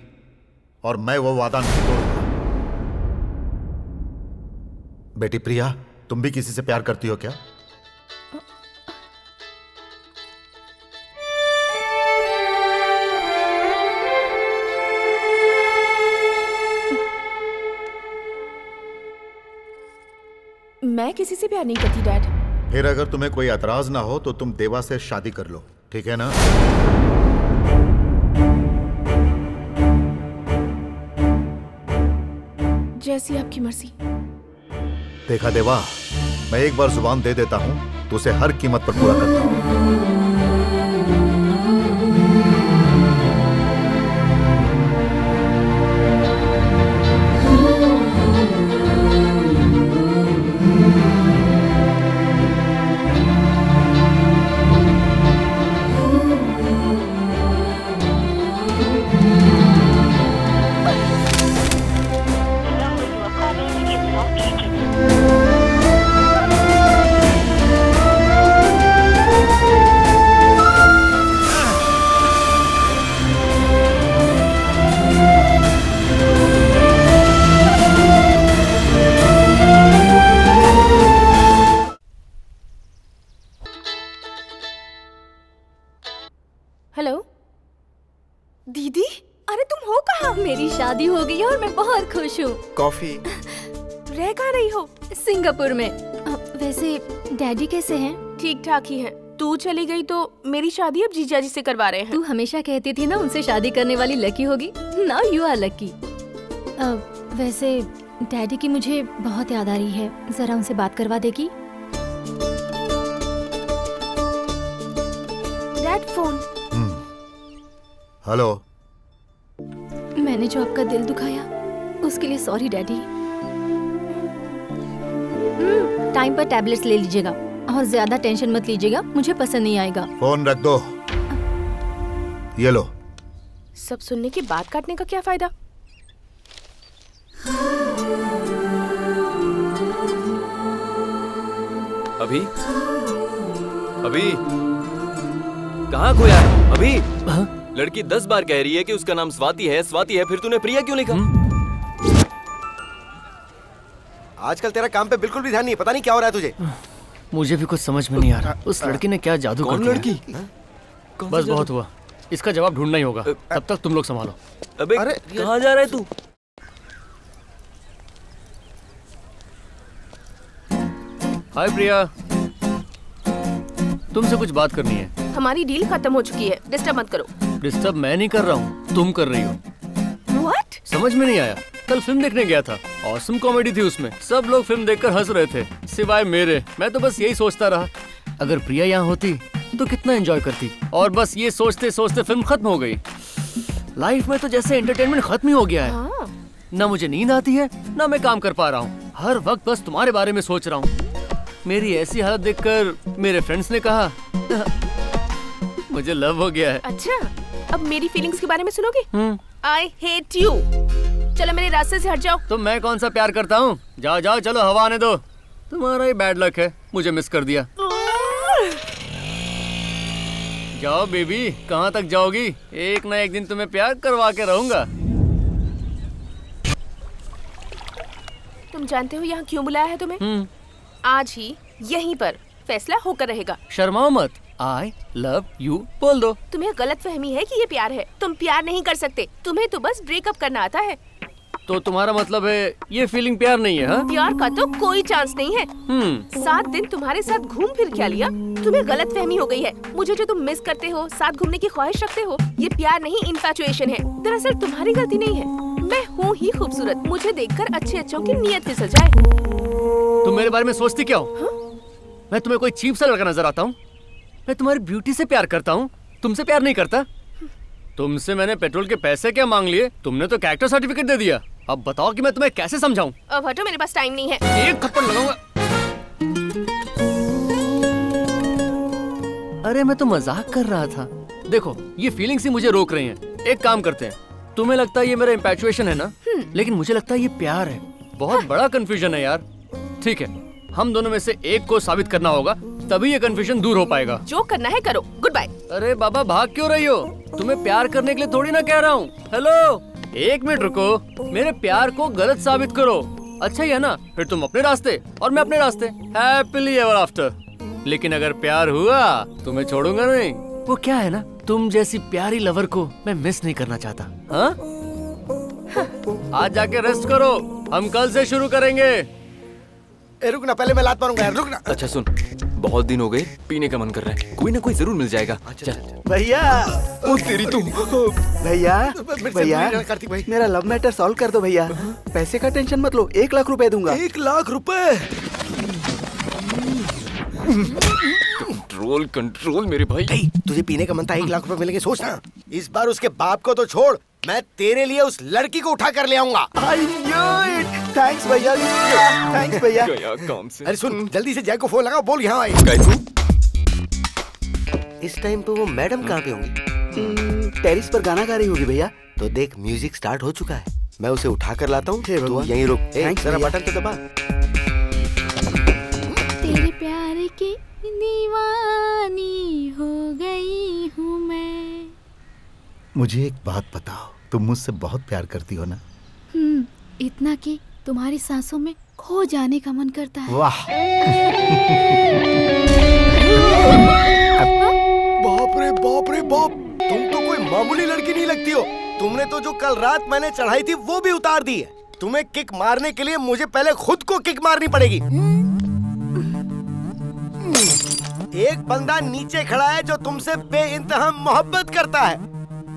और मैं वो वादा नहीं तोड़ूँगा। बेटी प्रिया तुम भी किसी से प्यार करती हो क्या? किसी से प्यार नहीं करती डैड? फिर अगर तुम्हें कोई एतराज़ ना हो तो तुम देवा से शादी कर लो ठीक है ना? जैसी आपकी मर्ज़ी। देखा देवा मैं एक बार ज़ुबान दे देता हूँ तो उसे हर कीमत पर पूरा करता हूँ। शादी हो गई है और मैं बहुत खुश हूँ। कॉफ़ी। रह कहाँ रही हो? सिंगापुर में। वैसे डैडी कैसे हैं? ठीक ठाक ही है। तू चली गई तो मेरी शादी अब जीजा जी से करवा रहे हैं। तू हमेशा कहती थी ना उनसे शादी करने वाली लकी होगी। नाउ यू आर लकी वैसे डैडी की मुझे बहुत याद आ रही है। जरा उनसे बात करवा देगी। डैड फ़ोन हेलो मैंने जो आपका दिल दुखाया उसके लिए सॉरी डैडी टाइम पर टैबलेट्स ले लीजिएगा और ज़्यादा टेंशन मत लीजिएगा मुझे पसंद नहीं आएगा। फ़ोन रख दो। ये लो। सब सुनने के बाद काटने का क्या फ़ायदा? अभी? अभी? कहाँ खोया अभी? लड़की दस बार कह रही है कि उसका नाम स्वाति है। स्वाति है फिर तूने प्रिया क्यों लिखा? आजकल तेरा काम पे बिल्कुल भी ध्यान नहीं पता नहीं क्या हो रहा है तुझे। मुझे भी कुछ समझ में नहीं आ रहा। उस लड़की ने क्या जादू कौन कर लड़की? कौन बस बहुत हुआ। इसका जवाब ढूंढना ही होगा। तब तक तुम लोग संभालो। अबे अरे कहाँ जा रहा है तू? हाय प्रिया। तुमसे कुछ बात करनी है। हमारी डील खत्म हो चुकी है। डिस्टर्ब मत करो। डिस्टर्ब मैं नहीं कर रहा हूँ तुम कर रही हो। व्हाट समझ में नहीं आया। कल फ़िल्म देखने गया था। औसम कॉमेडी थी उसमें। सब लोग फ़िल्म देखकर हंस रहे थे सिवाय मेरे। मैं तो बस यही सोचता रहा। अगर प्रिया यहाँ होती तो कितना एंजॉय करती। और बस ये सोचते सोचते फ़िल्म खत्म हो गई। लाइफ में तो जैसे एंटरटेनमेंट खत्म ही हो गया है। ना मुझे नींद आती है ना मैं काम कर पा रहा हूँ। हर वक्त बस तुम्हारे बारे में सोच रहा हूँ। मेरी ऐसी हालत देखकर मेरे फ्रेंड्स ने कहा मुझे लव हो गया है. अच्छा अब मेरी फीलिंग्स के बारे में सुनोगे? आई हेट यू चलो मेरे रास्ते से हट जाओ। तो मैं कौन सा प्यार करता हूँ? जाओ जाओ चलो हवा आने दो। तुम्हारा ही बैड लक है मुझे मिस कर दिया। जाओ बेबी कहाँ तक जाओगी? एक ना एक दिन तुम्हें प्यार करवा के रहूँगा। तुम जानते हो यहाँ क्यों बुलाया है तुम्हें? हम्म। आज ही यहीं पर फैसला होकर रहेगा। शर्माओ मत। आई लव यू बोल दो। तुम्हें गलत फहमी है कि ये प्यार है। तुम प्यार नहीं कर सकते। तुम्हें तो बस ब्रेकअप करना आता है। तो तुम्हारा मतलब है ये फीलिंग प्यार नहीं है हाँ? प्यार का तो कोई चांस नहीं है। हम्म। सात दिन तुम्हारे साथ घूम फिर क्या लिया? तुम्हें गलत फहमी हो गई है। मुझे जो तुम मिस करते हो साथ घूमने की ख्वाहिश रखते हो ये प्यार नहीं इन्फेचुएशन है। दरअसल तुम्हारी गलती नहीं है। मैं हूँ ही खूबसूरत। मुझे देखकर अच्छे अच्छों की नीयत फिसल सजाए। तुम मेरे बारे में सोचती क्या हो? मैं तुम्हें कोई चीप सा लड़का नज़र आता हूँ? मैं तुम्हारी ब्यूटी से प्यार करता हूँ? तुमसे प्यार नहीं करता? तुमसे मैंने पेट्रोल के पैसे क्या मांग लिए? तुमने तो कैरेक्टर सर्टिफिकेट दे दिया। अब बताओ कि मैं तुम्हें कैसे समझाऊं? अब हटो मेरे पास टाइम नहीं है। एक थप्पड़ लगाऊँगा। अरे मैं तो मज़ाक कर रहा था। देखो ये फीलिंग्स ही मुझे रोक रही हैं। एक काम करते हैं। तुम्हें लगता है ये मेरा इम्पैचुएशन है ना? लेकिन मुझे लगता है ये प्यार है। बहुत बड़ा कंफ्यूजन है यार। ठीक है हम दोनों में से एक को साबित करना होगा तभी ये कन्फ्यूज़न दूर हो पाएगा। जो करना है करो। गुड बाय अरे बाबा भाग क्यों रही हो? तुम्हें प्यार करने के लिए थोड़ी ना कह रहा हूँ। हेलो एक मिनट रुको। मेरे प्यार को गलत साबित करो। अच्छा ही है ना? फिर तुम अपने रास्ते और मैं अपने रास्ते। हैप्पीली एवर आफ्टर लेकिन अगर प्यार हुआ तो मैं छोड़ूँगा नहीं। वो क्या है ना? तुम जैसी प्यारी लवर को मैं मिस नहीं करना चाहता। हाँ? आज जाके रेस्ट करो। हम कल से शुरू करेंगे। ए, रुक ना पहले मैं लात मारूँगा यार रुक ना अच्छा सुन बहुत दिन हो गए पीने का मन कर रहा है। कोई ना कोई ज़रूर मिल जाएगा। चल। भैया! ओ तेरी तुम भैया भैया कार्तिक भाई। मेरा लव मैटर सॉल्व कर दो भैया। पैसे का टेंशन मत लो एक लाख रुपए दूँगा। एक लाख रुपए? कंट्रोल कंट्रोल मेरे भाई। नहीं तुझे पीने का मन था एक लाख रुपए मिलेंगे सोचना इस बार उसके बाप को तो छोड़ मैं तेरे लिए उस लड़की को उठा कर ले आऊँगा। थैंक्स भैया थैंक्स भैया। काम से। अरे सुन जल्दी से जय को फ़ोन लगा बोल यहाँ आए। इस टाइम पे वो मैडम कहाँ पे होंगी? टेरिस पर गाना गा रही होगी भैया। तो देख म्यूज़िक स्टार्ट हो चुका है। मैं उसे उठा कर लाता हूँ। यहीं रुक। जरा बटन तो दबा। दीवानी हो गई हूँ मैं। मुझे एक बात बताओ तुम मुझसे बहुत प्यार करती हो ना? हम्म, इतना कि तुम्हारी सांसों में खो जाने का मन करता है। वाह। बाप रे बाप रे बाप। तुम तो कोई मामूली लड़की नहीं लगती हो। तुमने तो जो कल रात मैंने चढ़ाई थी वो भी उतार दी है। तुम्हें किक मारने के लिए मुझे पहले खुद को किक मारनी पड़ेगी। एक बंदा नीचे खड़ा है जो तुमसे बे बेइंतहा मोहब्बत करता है।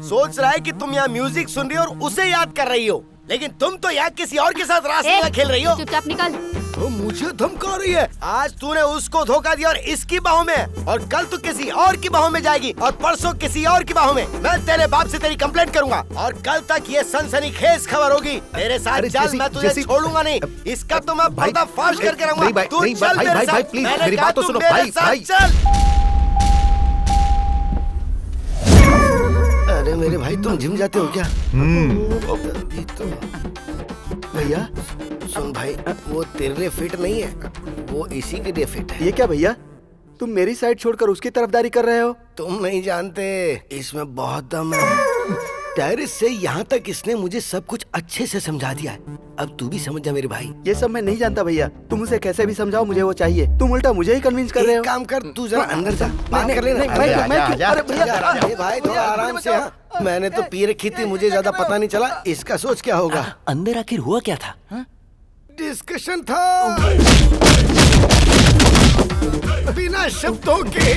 सोच रहा है कि तुम यहाँ म्यूज़िक सुन रही हो और उसे याद कर रही हो। लेकिन तुम तो यहाँ किसी और के साथ रासलीला खेल रही हो। चुपचाप निकल। तो मुझे धमका रही है। आज तूने उसको धोखा दिया और इसकी बाहों में। और कल तू किसी और की बाहों में जाएगी और परसों किसी और की बाहों में। मैं तेरे बाप से तेरी कंप्लेंट करूँगा। और कल तक ये सनसनी खेस खबर होगी। मेरे साथ चल जैसी- मैं तुझे जैसी- छोड़ूँगा नहीं। इसका तो मैं भाई- पर्दाफाश नहीं, करके रहूँगा। तू चल मेरे साथ। मैंने कहा तो तू मेरे साथ चल। मेरे भाई तुम जिम जाते हो क्या? अभी तो भैया सुन भाई वो तेरे लिए फिट नहीं है। वो इसी के लिए फिट है। ये क्या भैया? तुम मेरी साइड छोड़कर उसकी तरफदारी कर रहे हो? तुम नहीं जानते इसमें बहुत दम है। टेरिस से यहाँ तक इसने मुझे सब कुछ अच्छे से समझा दिया है। अब तू भी समझ जा मेरे भाई। ये सब मैं नहीं जानता भैया। तुम उसे कैसे भी समझाओ मुझे वो चाहिए। तुम उल्टा मुझे ही कन्विंस कर रहे हो। काम कर तू जरा अंदर जा। बात कर लेना। आराम से हाँ। मैंने तो पी रखी थी मुझे ज़्यादा पता नहीं चला। इसका सोच क्या होगा? अंदर आखिर हुआ क्या था? डिस्कशन था। बिना शब्दों के।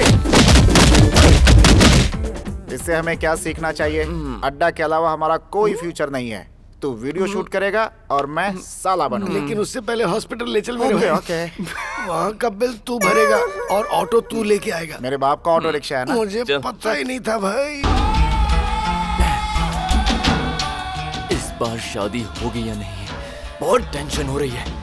इससे हमें क्या सीखना चाहिए? अड्डा के अलावा हमारा कोई फ्यूचर नहीं है। तू वीडियो शूट करेगा और मैं साला बनूँगा। लेकिन उससे पहले हॉस्पिटल ले चल मेरे ओके, ओके। वहाँ का बिल तू भरेगा और ऑटो तू लेके आएगा। मेरे बाप का ऑटो रिक्शा है ना? मुझे पता ही नहीं था भाई। इस बार शादी होगी या नहीं बहुत टेंशन हो रही है।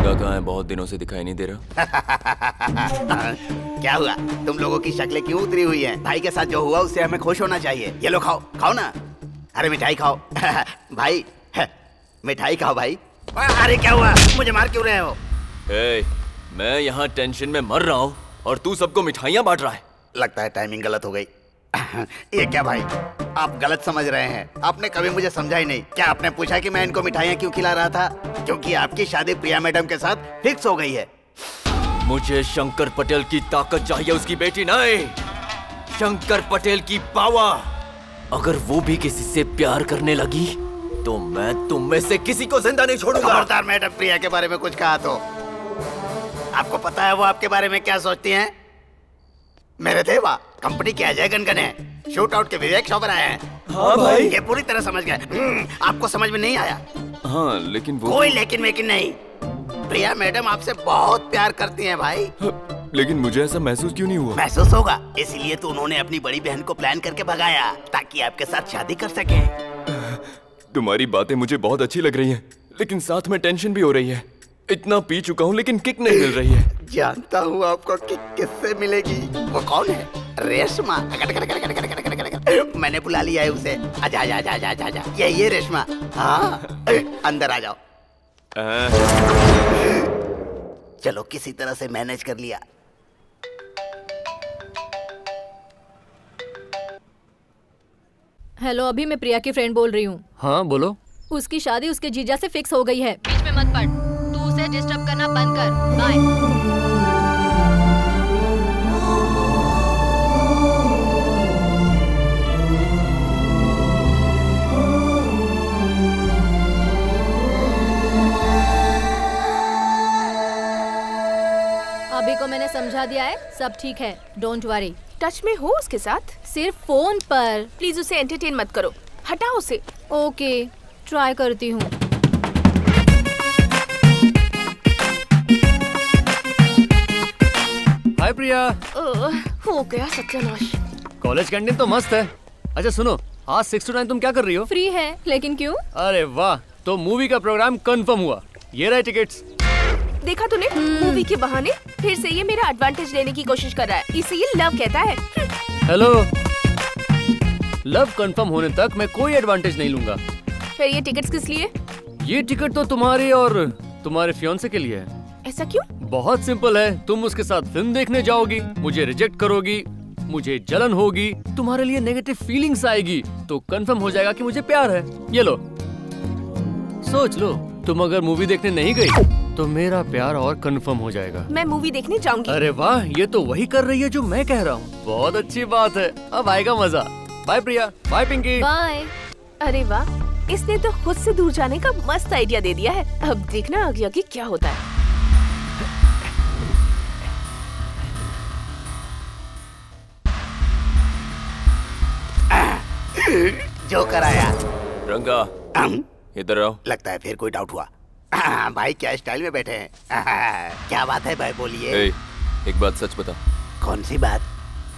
रंगा कहाँ है? बहुत दिनों से दिखाई नहीं दे रहा। क्या हुआ? तुम लोगों की शक्लें क्यों उतरी हुई हैं? भाई के साथ जो हुआ उससे हमें खुश होना चाहिए। ये लो खाओ। खाओ ना। अरे मिठाई खाओ। भाई मिठाई खाओ भाई। अरे क्या हुआ? मुझे मार क्यों रहे हो? ए, मैं यहाँ टेंशन में मर रहा हूँ और तू सबको मिठाइयाँ बांट रहा है। लगता है टाइमिंग गलत हो गई। ये क्या भाई? आप गलत समझ रहे हैं। आपने कभी मुझे समझा ही नहीं। क्या आपने पूछा कि मैं इनको मिठाइयाँ क्यों खिला रहा था? क्योंकि आपकी शादी प्रिया मैडम के साथ फिक्स हो गई है। मुझे शंकर पटेल की ताकत चाहिए उसकी बेटी नहीं। शंकर पटेल की पावर अगर वो भी किसी से प्यार करने लगी तो मैं तुम में से किसी को ज़िंदा नहीं छोड़ूँगा। मैडम प्रिया के बारे में कुछ कहा तो। आपको पता है वो आपके बारे में क्या सोचती हैं? मेरे देवा कंपनी के अजय गनगन है। शूट आउट के विवेक चोपड़ा है। हाँ भाई। ये पूरी तरह समझ गए। हम्म, आपको समझ में नहीं आया? हाँ लेकिन वो कोई लेकिन वेकिन नहीं। प्रिया मैडम आपसे बहुत प्यार करती हैं भाई। लेकिन मुझे ऐसा महसूस क्यों नहीं हुआ? महसूस होगा। इसलिए तो उन्होंने अपनी बड़ी बहन को प्लान करके भगाया ताकि आपके साथ शादी कर सके। तुम्हारी बातें मुझे बहुत अच्छी लग रही हैं लेकिन साथ में टेंशन भी हो रही है। इतना पी चुका हूँ लेकिन किक नहीं मिल रही है। जानता हूँ आपको कि किससे मिलेगी। वो कौन है? रेशमा। अगर- अगर- अगर- अगर- अगर- अगर- अगर- मैंने बुला लिया है उसे। आजा आजा आजा आजा आजा ये ये रेशमा। हाँ। अंदर आ जाओ। चलो किसी तरह से मैनेज कर लिया। हेलो अभी मैं प्रिया की फ्रेंड बोल रही हूँ। हाँ बोलो। उसकी शादी उसके जीजा से फिक्स हो गई है। बीच में मत पड़। डिस्टर्ब करना बंद कर। बाय अभी को मैंने समझा दिया है सब ठीक है डोंट वरी टच में हो उसके साथ? सिर्फ़ फ़ोन पर। प्लीज़ उसे एंटरटेन मत करो। हटाओ उसे। ओके ट्राई करती हूँ। हाय प्रिया। ओह, हो गया सत्यानाश। कॉलेज कैंटीन तो मस्त है। अच्छा सुनो आज सिक्स टू नाइन तुम क्या कर रही हो? फ्री है लेकिन क्यों? अरे वाह तो मूवी का प्रोग्राम कंफर्म हुआ। ये रहे टिकट्स देखा तूने? मूवी के बहाने फिर से ये मेरा एडवांटेज लेने की कोशिश कर रहा है। इसे ये लव कहता है। हेलो लव कंफर्म होने तक मैं कोई एडवांटेज नहीं लूँगा। फिर ये टिकट्स किस लिए? ये टिकट तो तुम्हारी और तुम्हारे फियोन्से के लिए है। ऐसा क्यों? बहुत सिंपल है। तुम उसके साथ फ़िल्म देखने जाओगी मुझे रिजेक्ट करोगी मुझे जलन होगी तुम्हारे लिए नेगेटिव फीलिंग्स आएगी तो कंफर्म हो जाएगा कि मुझे प्यार है। ये लो। सोच लो तुम अगर मूवी देखने नहीं गई तो मेरा प्यार और कंफर्म हो जाएगा। मैं मूवी देखने जाऊँगी। अरे वाह ये तो वही कर रही है जो मैं कह रहा हूँ। बहुत अच्छी बात है। अब आएगा मज़ा। Bye Priya. Bye Pinky bye अरे वाह इसने तो खुद से दूर जाने का मस्त आइडिया दे दिया है। अब देखना आगे आगे क्या होता है। जो कराया रंगा इधर आओ। लगता है फिर कोई डाउट हुआ। भाई क्या स्टाइल में बैठे हैं? क्या बात है भाई बोलिए। एक बात सच बता। कौन सी बात?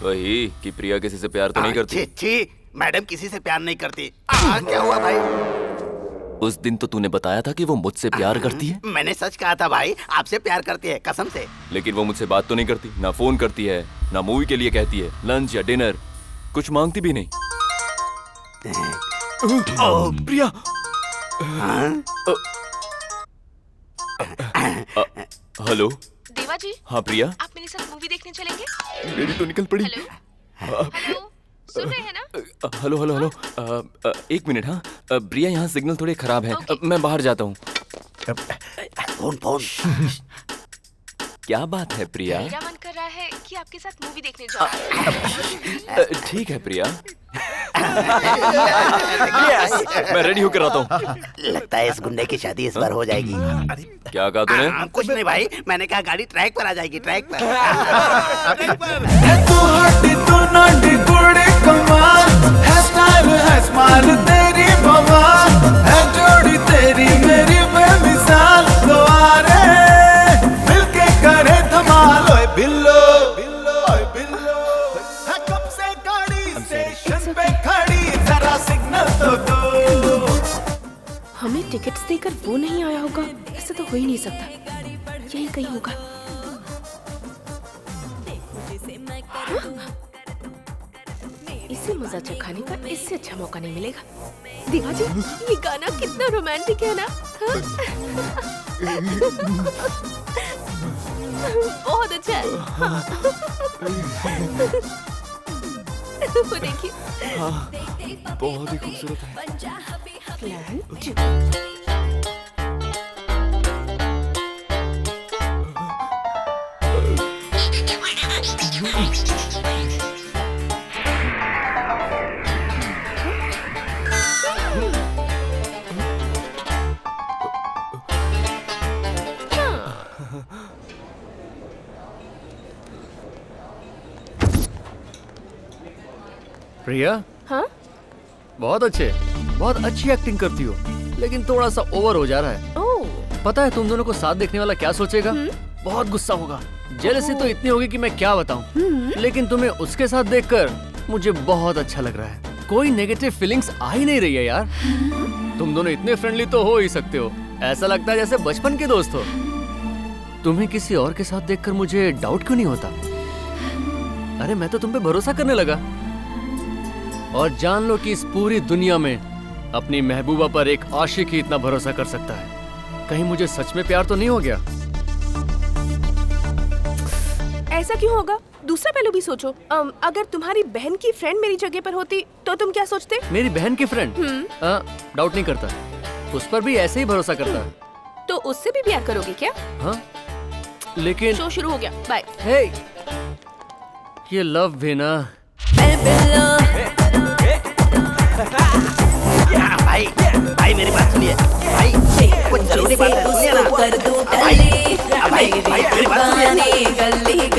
वही कि प्रिया किसी से प्यार तो नहीं करती। छी मैडम किसी से प्यार नहीं करती। आ, क्या हुआ भाई? उस दिन तो तूने बताया था कि वो मुझसे प्यार करती है। मैंने सच कहा था भाई आपसे प्यार करती है कसम से। लेकिन वो मुझसे बात तो नहीं करती ना फ़ोन करती है ना मूवी के लिए कहती है लंच या डिनर कुछ मांगती भी नहीं। ओ, प्रिया। हेलो। देवा जी हाँ प्रिया। आप मेरे साथ मूवी देखने चलेंगे? मेरी तो निकल पड़ी। हेलो। सुन रहे हैं ना? Hello hello hello. एक मिनट हाँ। प्रिया यहाँ सिग्नल थोड़े खराब है। अ, मैं बाहर जाता हूँ। Phone phone. क्या बात है प्रिया? मेरा मन कर रहा है कि आपके साथ मूवी देखने जाऊँ। ठीक है प्रिया। मैं रेडी होकर आता हूँ। लगता है इस गुंडे की शादी इस बार हो जाएगी। क्या कहा तूने? हाँ, कुछ नहीं भाई मैंने कहा गाड़ी ट्रैक पर आ जाएगी ट्रैक पर। तेरी है जोड़ी तेरी मेरी बेमिसाल मिलके करे धमाल। बिल्लो टिकट्स देकर वो नहीं आया होगा। ऐसा तो हो ही नहीं सकता। यही कहीं होगा। इसे मज़ा चखाने का इससे अच्छा मौका नहीं मिलेगा। दीवा जी ये गाना कितना रोमांटिक है ना? हाँ? बहुत अच्छा है। हाँ। वो देखिए हाँ, बहुत ही खूबसूरत है। प्रिया? हाँ? बहुत अच्छे। बहुत अच्छी एक्टिंग करती हो। लेकिन थोड़ा सा ओवर हो जा रहा है। ओह। पता है तुम दोनों को साथ देखने वाला क्या सोचेगा? हुँ? बहुत गुस्सा होगा। जेलसी तो इतनी होगी कि मैं क्या बताऊँ। लेकिन तुम्हें उसके साथ देखकर मुझे बहुत अच्छा लग रहा है। कोई नेगेटिव फीलिंग्स आ ही नहीं रही है यार। तुम दोनों इतने फ्रेंडली तो हो ही सकते हो। ऐसा लगता है जैसे बचपन के दोस्त हो। तुम्हें किसी और के साथ देखकर मुझे डाउट क्यों नहीं होता? अरे मैं तो तुम पे भरोसा करने लगा। और जान लो कि इस पूरी दुनिया में अपनी महबूबा पर एक आशिक ही इतना भरोसा कर सकता है। कहीं मुझे सच में प्यार तो नहीं हो गया? ऐसा क्यों होगा? दूसरा पहलू भी सोचो। अम, अगर तुम्हारी बहन की फ्रेंड मेरी जगह पर होती तो तुम क्या सोचते? मेरी बहन की फ्रेंड हम्म। डाउट नहीं करता। उस पर भी ऐसे ही भरोसा करता। है तो उससे भी प्यार करोगे क्या? हाँ। लेकिन शो शुरू हो गया। बाय हे ये लव भी ना। भाई भाई मेरी बात सुनिए। भाई कुछ ज़रूरी बात है। सुनिए ना। भाई हाँ, भाई भाई मेरी बात सुनिए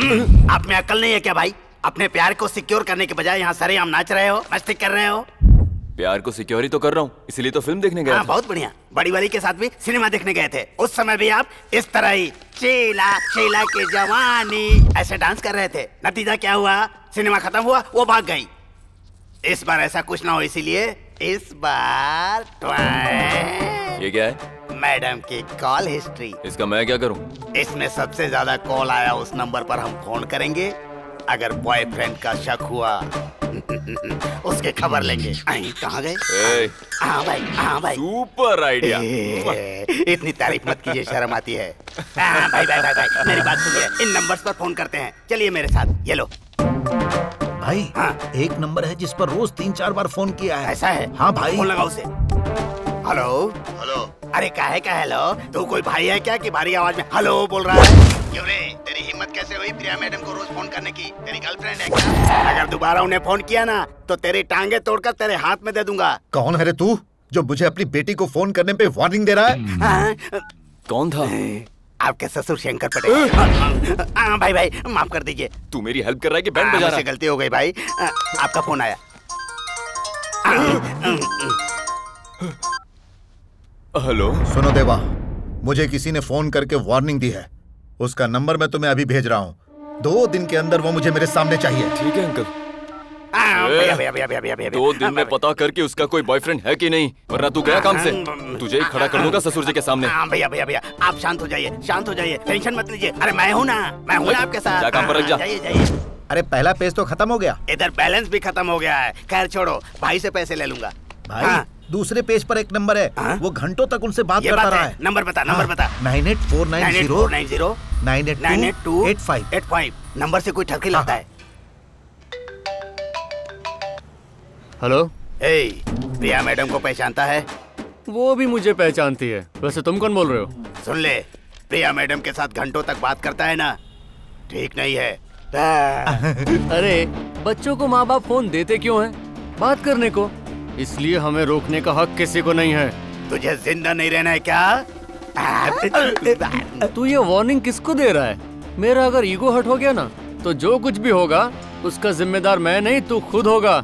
हम्म, आप में अकल नहीं है क्या भाई? अपने प्यार को सिक्योर करने के बजाय यहाँ सरेआम नाच रहे हो मस्ती कर रहे हो। प्यार को सिक्योर ही तो कर रहा हूँ इसीलिए तो फ़िल्म देखने गया हाँ था। बहुत बढ़िया। बड़ी वाली के साथ भी सिनेमा देखने गए थे। उस समय भी आप इस तरह ही शीला शीला की जवानी। ऐसे डांस कर रहे थे। नतीजा क्या हुआ? सिनेमा खत्म हुआ वो भाग गई। इस बार ऐसा कुछ ना हो इसीलिए इस बार ये क्या है? मैडम की कॉल हिस्ट्री इसका मैं क्या करूँ? इसमें सबसे ज़्यादा कॉल आया उस नंबर पर हम फ़ोन करेंगे। अगर बॉयफ्रेंड का शक हुआ उसके खबर लेंगे। कहाँ गए? हाँ भाई हाँ भाई। Super idea. इतनी तारीफ़ मत कीजिए शर्म आती है। हाँ, भाई भाई भाई भाई मेरी बात सुनिए। इन नंबर्स पर फ़ोन करते हैं। चलिए मेरे साथ ये लो। भाई हाँ। एक नंबर है जिस पर रोज तीन चार बार फ़ोन किया है। ऐसा है? हाँ भाई। फ़ोन लगाओ उसे। हेलो हेलो अरे काहे का हेलो तू कोई भाई है क्या कि भारी आवाज़ में हेलो बोल रहा है? क्यों रे? तेरी हिम्मत कैसे हुई प्रिया मैडम को रोज फ़ोन करने की? तेरी गर्लफ्रेंड है। क्या अगर दोबारा उन्हें फ़ोन किया ना तो तेरी टांगे तोड़कर तेरे हाथ में दे दूँगा। कौन है रे तू जो मुझे अपनी बेटी को फ़ोन करने पे वार्निंग दे रहा है? हाँ? कौन था? आपके ससुर शंकर पटेल। हाँ भाई भाई माफ़ कर दीजिए। तू मेरी हेल्प कर रहा है कि बैंड बजा रहा है? गलती हो गई भाई। आ, आपका फ़ोन आया। हेलो? सुनो देवा मुझे किसी ने फ़ोन करके वार्निंग दी है। उसका नंबर मैं तुम्हें अभी भेज रहा हूँ। दो दिन के अंदर वो मुझे मेरे सामने चाहिए। ठीक है अंकल। दो दिन में पता करके उसका कोई बॉयफ्रेंड है कि नहीं वरना तू गया काम से। तुझे ही खड़ा कर दूँगा ससुर जी के सामने। हाँ भैया भैया भैया आप शांत हो जाइए शांत हो जाइए टेंशन मत लीजिए। अरे मैं हूँ ना मैं हूँ ना आपके साथ। जा काम पर लग जा। जाइए जाइए। अरे पहला पेज तो खत्म हो गया। इधर बैलेंस भी खत्म हो गया है। खैर छोड़ो भाई से पैसे ले लूँगा। भाई? हाँ। दूसरे पेज पर एक नंबर है। वो घंटों तक उनसे बात करता रहा है। है। नंबर बता नंबर बता। Nine eight four nine zero nine zero. Nine eight nine eight two eight five. Eight five. Number से कोई ठरकी लगता है। हेलो? ए प्रिया मैडम को पहचानता है? वो भी मुझे पहचानती है। वैसे तुम कौन बोल रहे हो? सुन ले प्रिया मैडम के साथ घंटों तक बात करता है ना? ठीक नहीं है। अरे बच्चों को माँ बाप फ़ोन देते क्यों हैं? बात करने को। इसलिए हमें रोकने का हक किसी को नहीं है। तुझे ज़िंदा नहीं रहना है क्या? तू ये वार्निंग किसको दे रहा है? मेरा अगर ईगो हट हो गया ना तो जो कुछ भी होगा उसका जिम्मेदार मैं नहीं तू खुद होगा।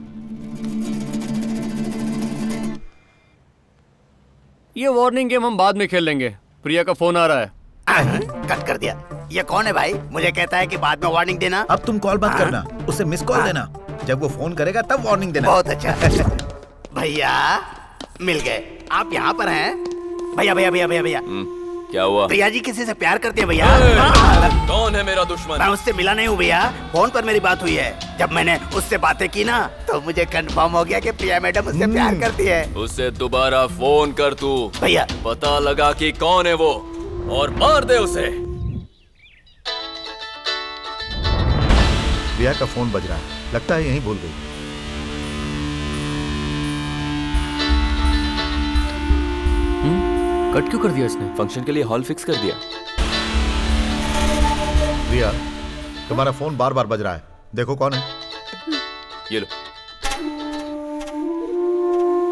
ये वार्निंग गेम हम बाद में खेल लेंगे। प्रिया का फ़ोन आ रहा है। कट कर दिया। ये कौन है भाई? मुझे कहता है कि बाद में वार्निंग देना। अब तुम कॉल मत करना उसे मिस कॉल देना। जब वो फ़ोन करेगा तब वार्निंग देना। बहुत अच्छा। भैया मिल गए। आप यहाँ पर हैं? भैया भैया भैया भैया भैया। क्या हुआ? प्रिया जी किसी से प्यार करते हैं भैया? कौन है मेरा दुश्मन? मैं उससे मिला नहीं हूँ भैया। फ़ोन पर मेरी बात हुई है। जब मैंने उससे बातें की ना तो मुझे कंफर्म हो गया कि प्रिया मैडम उससे प्यार करती है। उससे दोबारा फ़ोन कर तू। भैया। पता लगा कि कौन है वो और मार दे उसे। प्रिया का फ़ोन बज रहा है। लगता है यही भूल गई। कट क्यों कर दिया इसने? फ़ंक्शन के लिए हॉल फिक्स कर दिया। प्रिया तुम्हारा फ़ोन बार बार बज रहा है। देखो कौन है। ये लो।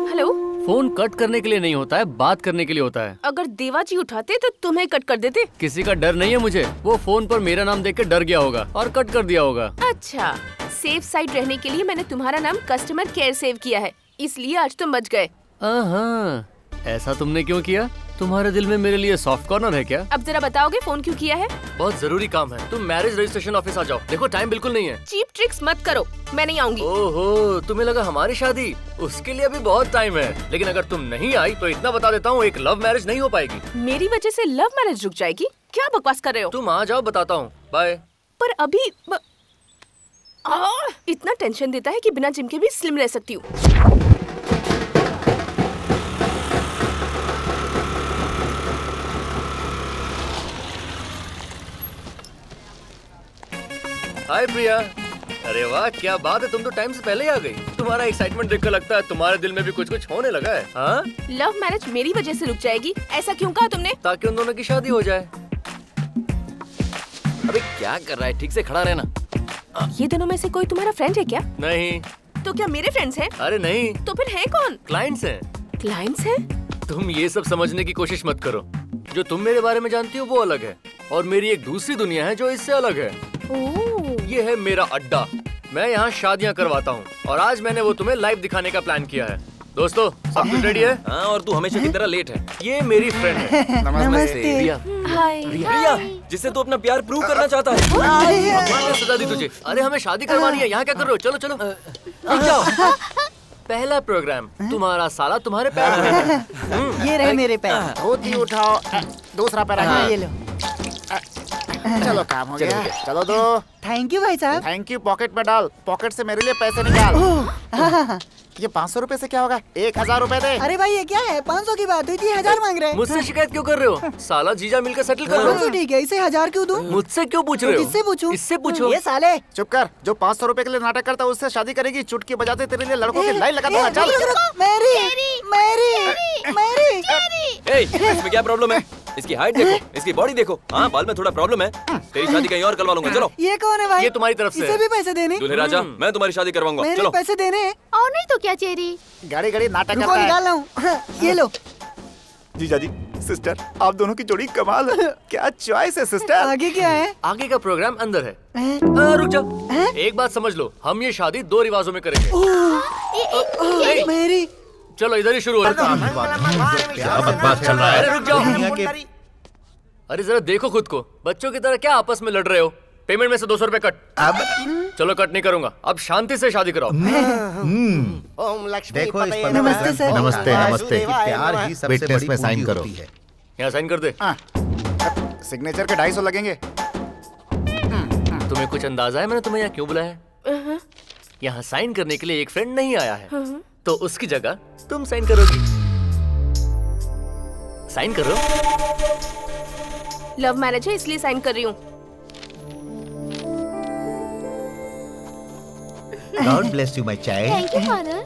हेलो फ़ोन कट करने के लिए नहीं होता है बात करने के लिए होता है। अगर देवा जी उठाते तो तुम्हें कट कर देते। किसी का डर नहीं है मुझे। वो फ़ोन पर मेरा नाम देख के डर गया होगा और कट कर दिया होगा। अच्छा सेफ़ साइड रहने के लिए मैंने तुम्हारा नाम कस्टमर केयर सेव किया है। इसलिए आज तुम बच गए। हाँ ऐसा तुमने क्यों किया? तुम्हारे दिल में मेरे लिए सॉफ्ट कॉर्नर है क्या? अब जरा बताओगे फ़ोन क्यों किया है? बहुत ज़रूरी काम है। तुम मैरिज रजिस्ट्रेशन ऑफ़िस आ जाओ। देखो टाइम बिल्कुल नहीं है। चीप ट्रिक्स मत करो। मैं नहीं आऊँगी। ओहो तुम्हें लगा हमारी शादी? उसके लिए अभी बहुत टाइम है। लेकिन अगर तुम नहीं आई तो इतना बता देता हूँ एक लव मैरिज नहीं हो पाएगी। मेरी वजह ऐसी लव मैरिज रुक जाएगी? क्या बकवास कर रहे हो? तुम आ जाओ बताता हूँ। बाय पर अभी ब... आ, इतना टेंशन देता है कि बिना जिम के भी स्लिम रह सकती हूँ। हाय प्रिया। अरे वाह क्या बात है तुम तो टाइम से पहले ही आ गई। तुम्हारा एक्साइटमेंट देखकर लगता है तुम्हारे दिल में भी कुछ कुछ होने लगा है हाँ? लव मैरिज मेरी वजह से रुक जाएगी। ऐसा क्यों कहा तुमने? ताकि उन दोनों की शादी हो जाए। अबे क्या कर रहा है? ठीक से खड़ा रहना। ये दोनों में से कोई तुम्हारा फ्रेंड है क्या? नहीं। तो क्या मेरे फ्रेंड्स हैं? अरे नहीं। तो फिर है कौन? क्लाइंट्स हैं। क्लाइंट्स हैं? तुम ये सब समझने की कोशिश मत करो। जो तुम मेरे बारे में जानती हो वो अलग है। और मेरी एक दूसरी दुनिया है जो इससे अलग है। ये है मेरा अड्डा। मैं यहाँ शादियाँ करवाता हूँ और आज मैंने वो तुम्हें लाइव दिखाने का प्लान किया है। दोस्तों सब कुछ रेडी है? हाँ और तू हमेशा की तरह लेट है। ये मेरी फ्रेंड है। नमस्ते। प्रिया हाय प्रिया जिससे तू अपना प्यार प्रूव करना चाहता है। सजा दी तुझे। अरे हमें शादी करवानी है। यहाँ क्या कर रहे हो? चलो चलो। जाओ। पहला प्रोग्राम तुम्हारा साला तुम्हारे पैर में हम्म। ये रहे मेरे पैर। धोती उठाओ। दूसरा पैर हाँ, ये लो। चलो काम हो गया। चलो दो थैंक यू भाई साहब। थैंक यू पॉकेट में डाल। पॉकेट से मेरे लिए पैसे निकाल। हाँ, हाँ, हाँ। ये पाँच सौ रूपए ऐसी क्या होगा? एक हज़ार रूपए दे। अरे भाई ये क्या है? पाँच सौ की बात हुई थी हज़ार मांग रहे हैं। मुझसे शिकायत क्यों कर रहे हो? साला जीजा मिलकर सेटल कर पाँच सौ ठीक है इसे हज़ार क्यों दूँ? मुझसे क्यों पूछ रहे तो हो? किससे पूछूँ? इससे पूछो। ये साले। चुप कर जो पाँच सौ रूपए के लिए नाटक करता है उससे शादी करेगी चुटकी बजाते तेरे लिए लड़कों की लाइन लगा दूँगा चल। मेरी मेरी मेरी। इसमें क्या प्रॉब्लम है? इसकी हाइट देखो इसकी बॉडी देखो। हाँ बाल में थोड़ा प्रॉब्लम है। तेरी शादी कहीं और करवा लूँगा। चलो। ये कौन है भाई? ये तुम्हारी तरफ़ से इसे भी पैसे देने? दूल्हे राजा मैं तुम्हारी शादी करवाऊँगा। चलो। पैसे देने। और नहीं तो क्या चेरी? गाड़ी गाड़ी नाटक रुको करता है। निकाल रहा हूँ। हाँ, ये लो। जीजा जी सिस्टर आप दोनों की जोड़ी कमाल है। क्या चॉइस है सिस्टर? आगे क्या है? आगे का प्रोग्राम अंदर है? आ, रुक जाओ। एक बात समझ लो हम ये शादी दो रिवाजों में करेंगे। मेरी। चलो इधर ही शुरू हो क्या बकवास चल रहा है? अरे रुक जाओ। अरे जरा देखो खुद को। बच्चों की तरह क्या आपस में लड़ रहे हो? पेमेंट में से दो सौ रूपए कट। अब? चलो कट नहीं करूँगा। अब शांति से शादी कराओ। ओम लक्ष्मी देखो इस। नमस्ते सर। नमस्ते नमस्ते। प्यार ही सबसे विटनेस में साइन करो। यहाँ साइन कर दे। सिग्नेचर के ढाई सौ लगेंगे। तुम्हें कुछ अंदाज़ा है मैंने तुम्हें यहाँ क्यों बुलाया है? यहाँ साइन करने के लिए एक फ्रेंड नहीं आया है। तो उसकी जगह तुम साइन करोगी। साइन करो लव मैरिज है इसलिए साइन कर रही हूँ। God bless you my child thank you father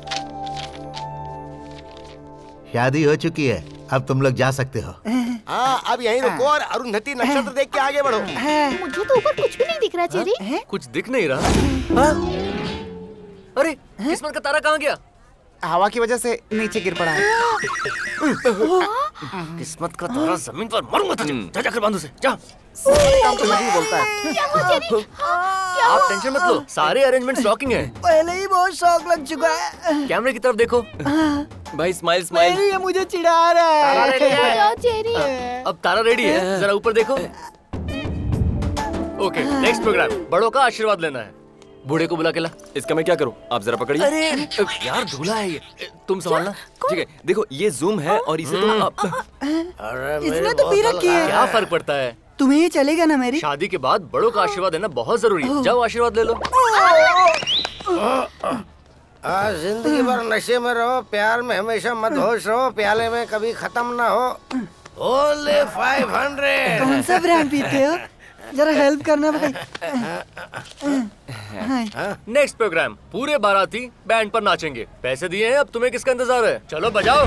शादी हो चुकी है। अब तुम लोग जा सकते हो। हाँ अब यहीं रुको और अरुंधति नक्षत्र देख के आगे बढ़ो। मुझे तो ऊपर कुछ भी नहीं दिख रहा चेरी कुछ दिख नहीं रहा। हाँ? अरे किस्मत का तारा कहाँ गया? हवा की वजह से नीचे गिर पड़ा है। किस्मत का तारा ज़मीन पर मरूँगा तुझे। जा जाकर बांधो से। जा। काम तो नहीं बोलता है। क्या हुआ चेरी? क्या आप टेंशन मत लो सारे अरेंजमेंट शॉकिंग है। पहले ही बहुत शौक लग चुका है। कैमरे की तरफ़ देखो। भाई स्माइल स्माइल ये मुझे चिढ़ा रहा है। अब तारा रेडी है। जरा ऊपर देखो। ओके नेक्स्ट प्रोग्राम बड़ों का आशीर्वाद लेना है। बूढ़े को बुला के ला। इसका मैं क्या करूँ? आप जरा पकड़िए। अरे यार दूल्हा है ये। तुम संभालना। ठीक है देखो ये जूम है और इसे तुम आप इसने तो पी रखी है। क्या फ़र्क पड़ता है? तुम्हें ये चलेगा ना मेरी? शादी के बाद बड़ों का आशीर्वाद लेना बहुत ज़रूरी है। जाओ आशीर्वाद ले लो। ज़िंदगी भर नशे में रहो प्यार में हमेशा मदहोश रहो प्याले में कभी खत्म ना हो। ओनली फाइव हंड्रेड कौन सा ब्रांड पीते हो? जरा हेल्प करना भाई। हाँ। नेक्स्ट प्रोग्राम पूरे बाराती बैंड पर नाचेंगे। पैसे दिए हैं अब तुम्हें किसका इंतज़ार है? चलो बजाओ।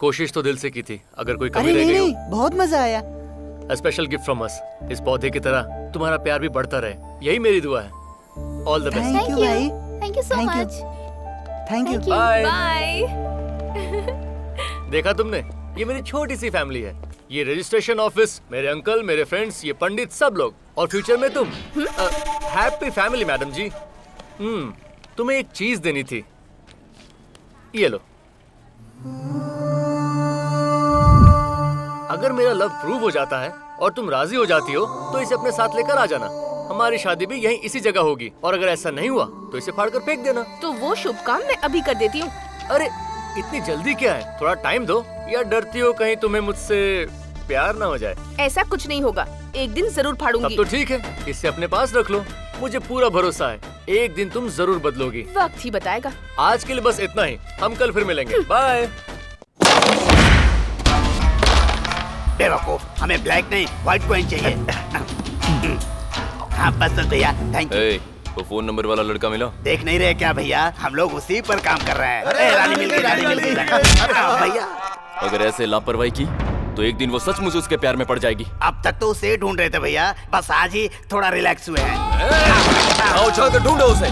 कोशिश तो दिल से की थी अगर कोई कमी अरे रह नहीं गई नहीं बहुत मज़ा आया। स्पेशल गिफ्ट फ्रॉम अस इस पौधे की तरह तुम्हारा प्यार भी बढ़ता रहे। यही मेरी दुआ है। All the best thank you भाई। Thank you so much thank you thank you Bye. Bye देखा तुमने? ये मेरी छोटी सी फैमिली है। ये रजिस्ट्रेशन ऑफ़िस मेरे अंकल मेरे फ्रेंड्स ये पंडित सब लोग। और फ्यूचर में तुम। Happy family madam ji. हम्म तुम्हें एक चीज़ देनी थी। ये लो। अगर मेरा लव प्रूव हो जाता है और तुम राज़ी हो जाती हो तो इसे अपने साथ लेकर आ जाना। हमारी शादी भी यहीं इसी जगह होगी। और अगर ऐसा नहीं हुआ तो इसे फाड़ कर फेंक देना। तो वो शुभ काम मैं अभी कर देती हूँ। अरे इतनी जल्दी क्या है? थोड़ा टाइम दो। या डरती हो कहीं तुम्हें मुझसे प्यार ना हो जाए। ऐसा कुछ नहीं होगा। एक दिन ज़रूर तब फाड़ूँगी तो ठीक है। इसे अपने पास रख लो। मुझे पूरा भरोसा है। एक दिन तुम ज़रूर बदलोगी। वक्त ही बताएगा। आज के लिए बस इतना ही। हम कल फिर मिलेंगे। बाय। बेवकूफ़। हमें ब्लैक नहीं व्हाइट कॉइन चाहिए। हाँ बस बस भैया थैंक यू ए, वो फ़ोन नंबर वाला लड़का मिला? देख नहीं रहे क्या भैया? हम लोग उसी पर काम कर रहे हैं। ए, रानी मिल गई। रानी मिल गई। हाँ, भैया। अगर ऐसे लापरवाही की? तो एक दिन वो सचमुच उसके प्यार में पड़ जाएगी। अब तक तो उसे ढूंढ रहे थे भैया। बस आज ही थोड़ा रिलैक्स हुए हैं। ढूंढो उसे।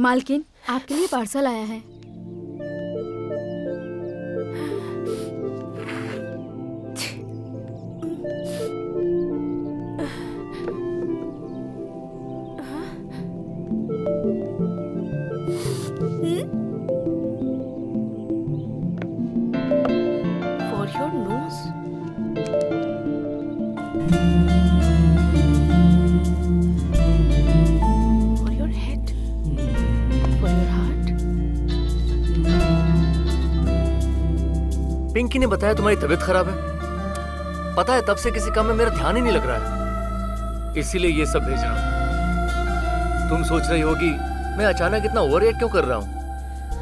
मालकिन आपके लिए पार्सल आया है। ने बताया तुम्हारी तबीयत खराब है। पता है तब से किसी काम में मेरा ध्यान ही नहीं लग रहा है। इसीलिए ये सब भेज रहा हूँ। तुम सोच रही होगी, मैं अचानक इतना ओवर रिएक्ट क्यों कर रहा हूँ?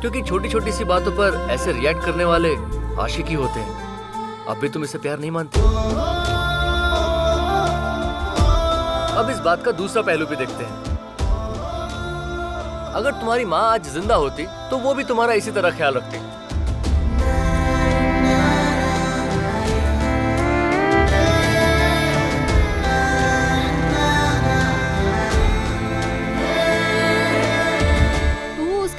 क्योंकि छोटी छोटी सी बातों पर ऐसे रिएक्ट करने वाले आशिक ही होते हैं। अब भी तुम इसे प्यार नहीं मानते। अब इस बात का दूसरा पहलू भी देखते हैं। अगर तुम्हारी माँ आज ज़िंदा होती तो वो भी तुम्हारा इसी तरह ख्याल रखती।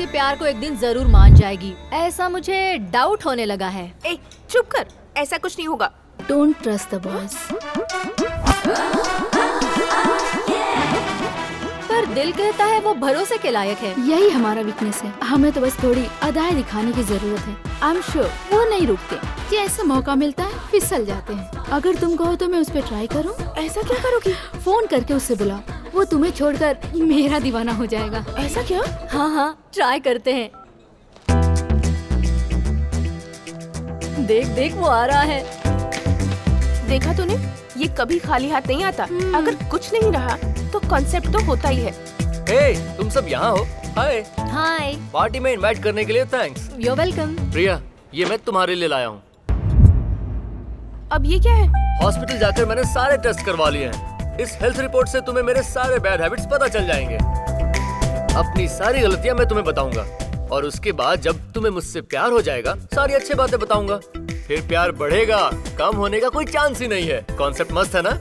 प्यार को एक दिन ज़रूर मान जाएगी। ऐसा मुझे डाउट होने लगा है। ए, चुप कर। ऐसा कुछ नहीं होगा। डोंट ट्रस्ट द बॉयज़ पर दिल कहता है वो भरोसे के लायक है। यही हमारा वीकनेस है। हमें तो बस थोड़ी अदाएँ दिखाने की ज़रूरत है। आई एम श्योर वो नहीं रुकते। जैसे मौका मिलता है फिसल जाते हैं। अगर तुम कहो तो मैं उस पर ट्राई करूँ। ऐसा क्या करोगी? फ़ोन करके उससे बुलाओ। वो तुम्हें छोड़कर मेरा दीवाना हो जाएगा। ऐसा क्या? हाँ हाँ ट्राई करते हैं। देख देख वो आ रहा है। देखा तूने? ये कभी खाली हाथ नहीं आता। अगर कुछ नहीं रहा तो कॉन्सेप्ट तो होता ही है। हे तुम सब यहाँ हो? हाय हाय पार्टी में इनवाइट करने के लिए थैंक्स यू वेलकम प्रिया ये मैं तुम्हारे लिए लाया हूँ। अब ये क्या है? हॉस्पिटल जाकर मैंने सारे टेस्ट करवा लिए हैं। इस हेल्थ रिपोर्ट से तुम्हें मेरे सारे बैड हैबिट्स पता चल जाएँगे। अपनी सारी गलतियाँ मैं तुम्हें बताऊँगा, और उसके बाद जब तुम्हें मुझसे प्यार हो जाएगा, सारी अच्छी बातें बताऊँगा। फिर प्यार बढ़ेगा, कम होने का कोई चांस ही नहीं है। कॉन्सेप्ट मस्त है ना?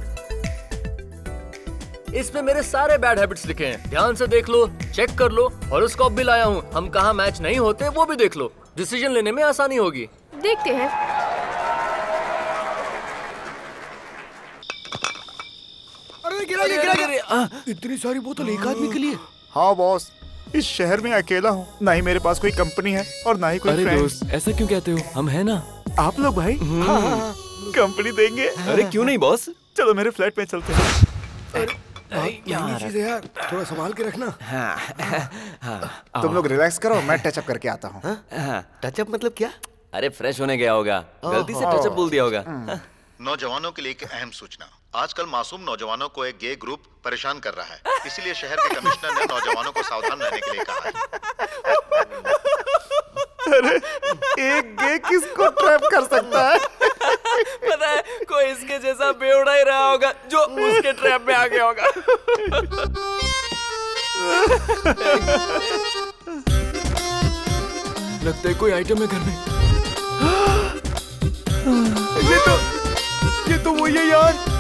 इसमें मेरे सारे बैड हैबिट्स लिखे हैं। ध्यान से देख लो चेक कर लो हॉरोस्कोप भी लाया हूँ। हम कहाँ मैच नहीं होते, वो भी देख लो। डिसीज़न लेने में आसानी होगी। देखते हैं। गिरा गिरा। गिरा इतनी सारी बोतल एक आदमी के लिए। हाँ बॉस इस शहर में अकेला हूँ। ना ही मेरे पास कोई कंपनी है और ना ही कोई अरे दोस्त ऐसा क्यों कहते हो? हम है ना। आप लोग भाई? हाँ, हाँ, हाँ, कंपनी देंगे। अरे क्यों नहीं बॉस चलो मेरे फ्लैट में चलते हैं। चीज़ है यार। थोड़ा संभाल के रखना। तुम लोग रिलैक्स करो मैं टचअप करके आता हूँ। टचअप मतलब क्या? अरे फ्रेश होने गया होगा। गलती से टचअप बोल दिया होगा। नौजवानों के लिए एक अहम सूचना। आजकल मासूम नौजवानों को एक गे ग्रुप परेशान कर रहा है। इसीलिए शहर के कमिश्नर ने नौजवानों को सावधान रहने के लिए कहा है। अरे एक गे किसको ट्रैप कर सकता है? पता है कोई इसके जैसा बेवड़ा ही रहा होगा जो उसके ट्रैप में आ गया होगा। लगता है कोई आइटम है घर में। ये तो ये तो वही है यार।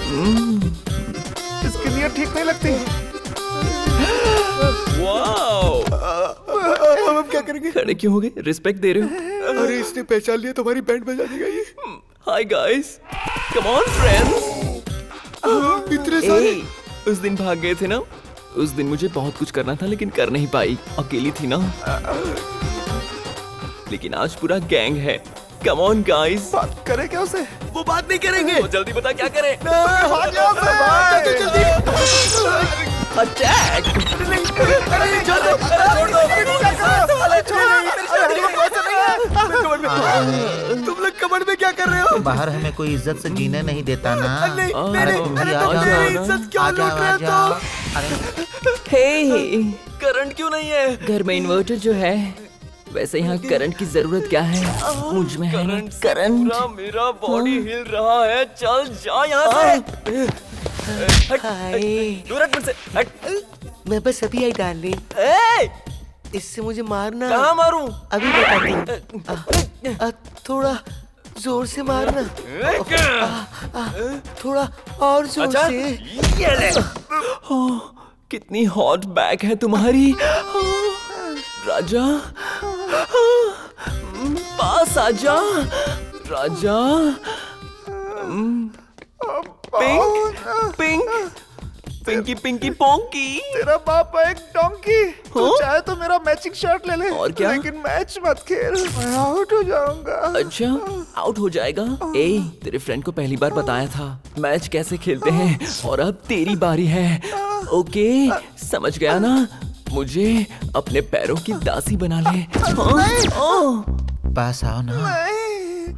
इसकी नीयत ठीक नहीं लगती। वाओ अब हम क्या करेंगे? खड़े क्यों हो गए? रिस्पेक्ट दे रहे हो? अरे इसने पहचान लिया तुम्हारी बैंड बजा देगा ये hi guys come on friends इतने सारे। उस दिन भाग गए थे ना? उस दिन मुझे बहुत कुछ करना था लेकिन कर नहीं पाई। अकेली थी ना? लेकिन आज पूरा गैंग है। कम ऑन गाइस बात करें क्या उसे वो बात नहीं करेंगे वो जल्दी बता क्या करें भाग। अटैक तुम लोग कमर में क्या कर रहे हो बाहर हमें कोई इज़्ज़त से जीने नहीं देता ना अरे तुम भी आ जाओ इज़्ज़त क्यों लूट रहे हो हे करंट क्यों नहीं है घर में इन्वर्टर जो है वैसे यहाँ करंट की ज़रूरत क्या है? मुझमें है करंट मेरा बॉडी हिल रहा है। चल जा यहाँ से। हट, दूर हट मुझसे। हट। मैं बस अभी आई डालने ए! इससे मुझे मारना। कहाँ मारूं? अभी बताती हूँ। थोड़ा ज़ोर से मारना। आ, आ, थोड़ा और ज़ोर अच्छा। से। ये ले। ओह, कितनी हॉट बैक है तुम्हारी। राजा? पास आजा राजा। पिंक पिंक पिंकी पिंकी पोंकी। तेरा बाप है एक डोंकी। तू हाँ? चाहे तो मेरा मैचिंग शर्ट ले ले और क्या? लेकिन मैच मत खेल मैं आउट हो जाऊँगा। अच्छा आउट हो जाएगा। ए तेरे फ्रेंड को पहली बार बताया था मैच कैसे खेलते हैं? और अब तेरी बारी है। ओके समझ गया ना? मुझे अपने पैरों की दासी बना ले। हाँ? पास आओ ना।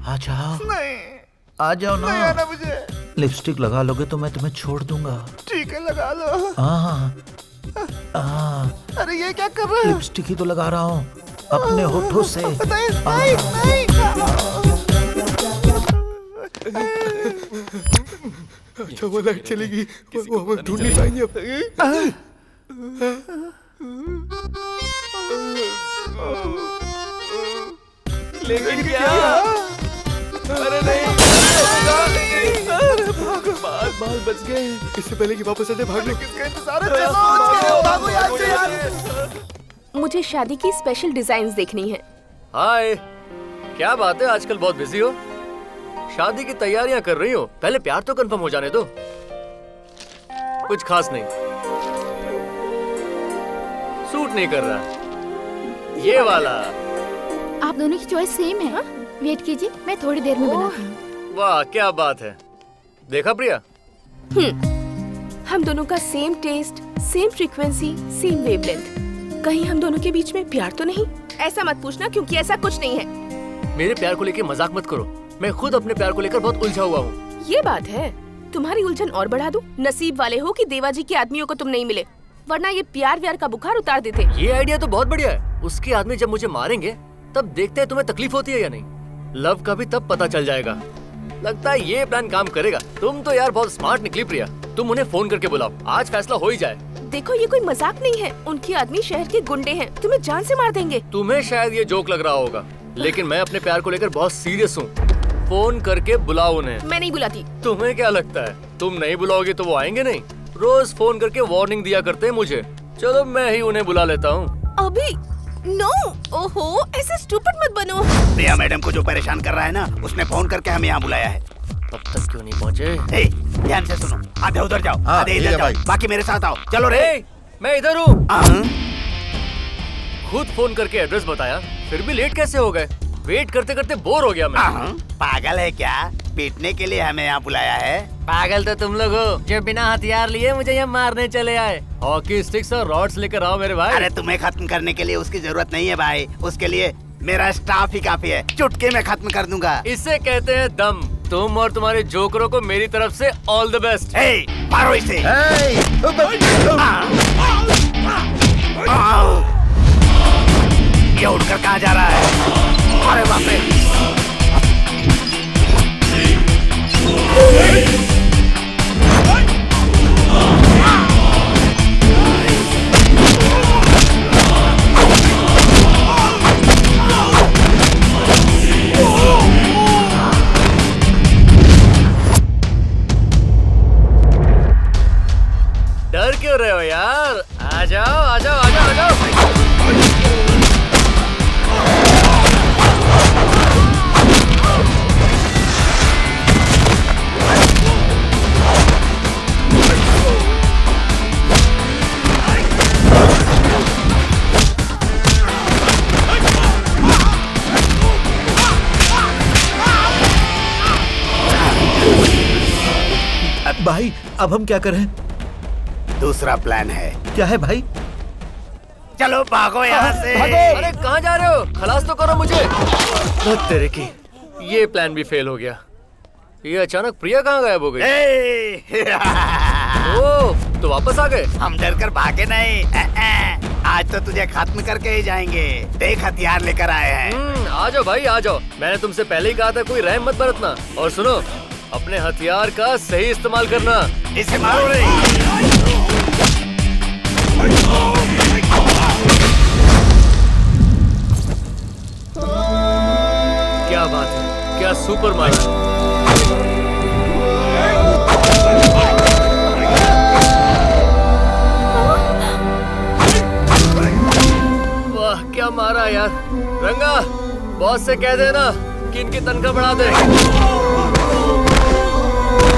आ जाओ। आ जाओ नहीं ना आना मुझे। लिपस्टिक लगा लोगे तो मैं तुम्हें छोड़ दूँगा। ठीक है लगा लो। हाँ हाँ अरे ये क्या कर रहे हो? लिपस्टिक ही तो लगा रहा हूँ। अपने होठों से। नहीं नहीं नहीं। अच्छा वो लाइट चलेगी। वो वो हम ढूंढ नहीं पाएँगे अब। लेकिन क्या? अरे नहीं। अरे भागो बाल बाल बच गए इससे पहले कि वापस आ जाए भाग किसका इंतज़ार है? चलो भागो यहाँ से यार मुझे शादी की स्पेशल डिज़ाइन देखनी है। हाय क्या बात है? आजकल बहुत बिज़ी हो। शादी की तैयारियाँ कर रही हो। पहले प्यार तो कंफर्म हो जाने दो। कुछ खास नहीं। सूट नहीं कर रहा। ये वाला। आप दोनों की चॉइस सेम है। वेट कीजिए मैं थोड़ी देर में बनाती हूँ। वाह क्या बात है। देखा प्रिया? हम्म, हम दोनों का same taste same frequency same wavelength कहीं हम दोनों के बीच में प्यार तो नहीं? ऐसा मत पूछना क्योंकि ऐसा कुछ नहीं है। मेरे प्यार को लेकर मज़ाक मत करो। मैं खुद अपने प्यार को लेकर बहुत उलझा हुआ हूँ। ये बात है। तुम्हारी उलझन और बढ़ा दूँ? नसीब वाले हो कि देवाजी के आदमियों को तुम नहीं मिले। वरना ये प्यार व्यार का बुखार उतार देते। ये आइडिया तो बहुत बढ़िया है। उसके आदमी जब मुझे मारेंगे तब देखते हैं तुम्हें तकलीफ़ होती है या नहीं। लव का भी तब पता चल जाएगा। लगता है ये प्लान काम करेगा। तुम तो यार बहुत स्मार्ट निकली प्रिया। तुम उन्हें फ़ोन करके बुलाओ। आज फैसला हो ही जाए। देखो ये कोई मज़ाक नहीं है। उनके आदमी शहर के गुंडे हैं। तुम्हें जान से मार देंगे। तुम्हें शायद ये जोक लग रहा होगा। लेकिन मैं अपने प्यार को लेकर बहुत सीरियस हूँ। फ़ोन करके बुलाओ उन्हें। मैं नहीं बुलाती। तुम्हें क्या लगता है? तुम नहीं बुलाओगे तो वो आएँगे नहीं? रोज फ़ोन करके वार्निंग दिया करते हैं मुझे। चलो मैं ही उन्हें बुला लेता हूँ। अभी? नो! ओहो ऐसे स्टूपिड मत बनो। प्रिया मैडम को जो परेशान कर रहा है ना उसने फ़ोन करके हमें यहाँ बुलाया है। अब तक क्यों नहीं पहुँचे? ध्यान से सुनो। आधे उधर जाओ हाँ, आधे इधर जाओ। बाकी मेरे साथ आओ। चलो रे। मैं इधर हूँ। हाँ? खुद फ़ोन करके एड्रेस बताया फिर भी लेट कैसे हो गए? वेट करते करते बोर हो गया मैं। पागल है क्या? पीटने के लिए हमें यहाँ बुलाया है? पागल तो तुम लोग हो जो बिना हथियार लिए मुझे यहाँ मारने चले आए। हॉकी स्टिक्स और रॉड्स लेकर आओ मेरे भाई। अरे तुम्हें खत्म करने के लिए उसकी ज़रूरत नहीं है भाई। उसके लिए मेरा स्टाफ ही काफ़ी है। चुटके में खत्म कर दूँगा। इसे कहते हैं दम। तुम और तुम्हारे जोकरों को मेरी तरफ़ से ऑल द बेस्ट ए, मारो इसे। ये उड़कर कहाँ जा रहा है? अरे बाप रे डर क्यों रहे हो यार? आ जाओ आ जाओ आ जाओ आ जाओ। भाई अब हम क्या करें? दूसरा प्लान है। क्या है भाई? चलो भागो यहाँ से। भागो। अरे कहाँ जा रहे हो? खलास तो करो मुझे। धत तेरे की। ये प्लान भी फेल हो गया। ये अचानक प्रिया कहाँ गायब हो गई? ए, ओ तो वापस आ गए? हम डर कर भागे नहीं। ए, ए, आज तो तुझे खत्म करके ही जाएँगे। देख हथियार लेकर आए हैं। हम्म, आ जाओ भाई आ जाओ। मैंने तुमसे पहले ही कहा था कोई रहम मत बरतना। और सुनो अपने हथियार का सही इस्तेमाल करना। इसे मारो रे क्या बात है? क्या सुपर वाह क्या मारा यार। रंगा बॉस से कह देना कि इनकी तनख्वाह बढ़ा दे।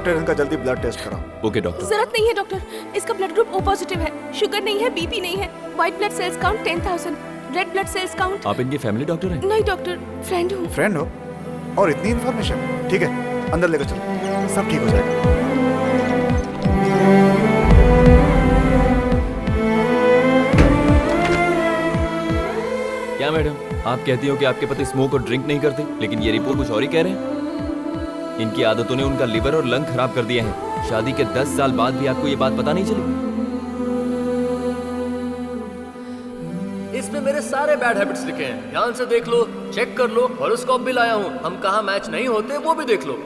डॉक्टर इनका जल्दी ब्लड टेस्ट कराओ। ओके डॉक्टर ज़रूरत नहीं है डॉक्टर इसका ब्लड ग्रुप ओ पॉजिटिव है। शुगर नहीं है बीपी नहीं है। White blood cells count ten thousand red blood cells count आप इनके फैमिली डॉक्टर हैं? नहीं डॉक्टर फ्रेंड हूँ। फ्रेंड हो? और इतनी इन्फॉर्मेशन ठीक है अंदर लेकर चलो। सब ठीक हो जाएगा। क्या मैडम? आप कहती हो कि आपके पति स्मोक और ड्रिंक नहीं करते लेकिन ये रिपोर्ट कुछ और ही कह रहे हैं? इनकी आदतों ने उनका लिवर और लंग खराब कर दिए हैं। शादी के 10 साल बाद भी आपको ये बात पता नहीं चली? इसमें मेरे सारे बैड हैबिट्स लिखे हैं। ध्यान से देख लो चेक कर लो हॉरोस्कोप भी लाया हूँ। हम कहाँ मैच नहीं होते वो भी देख लो।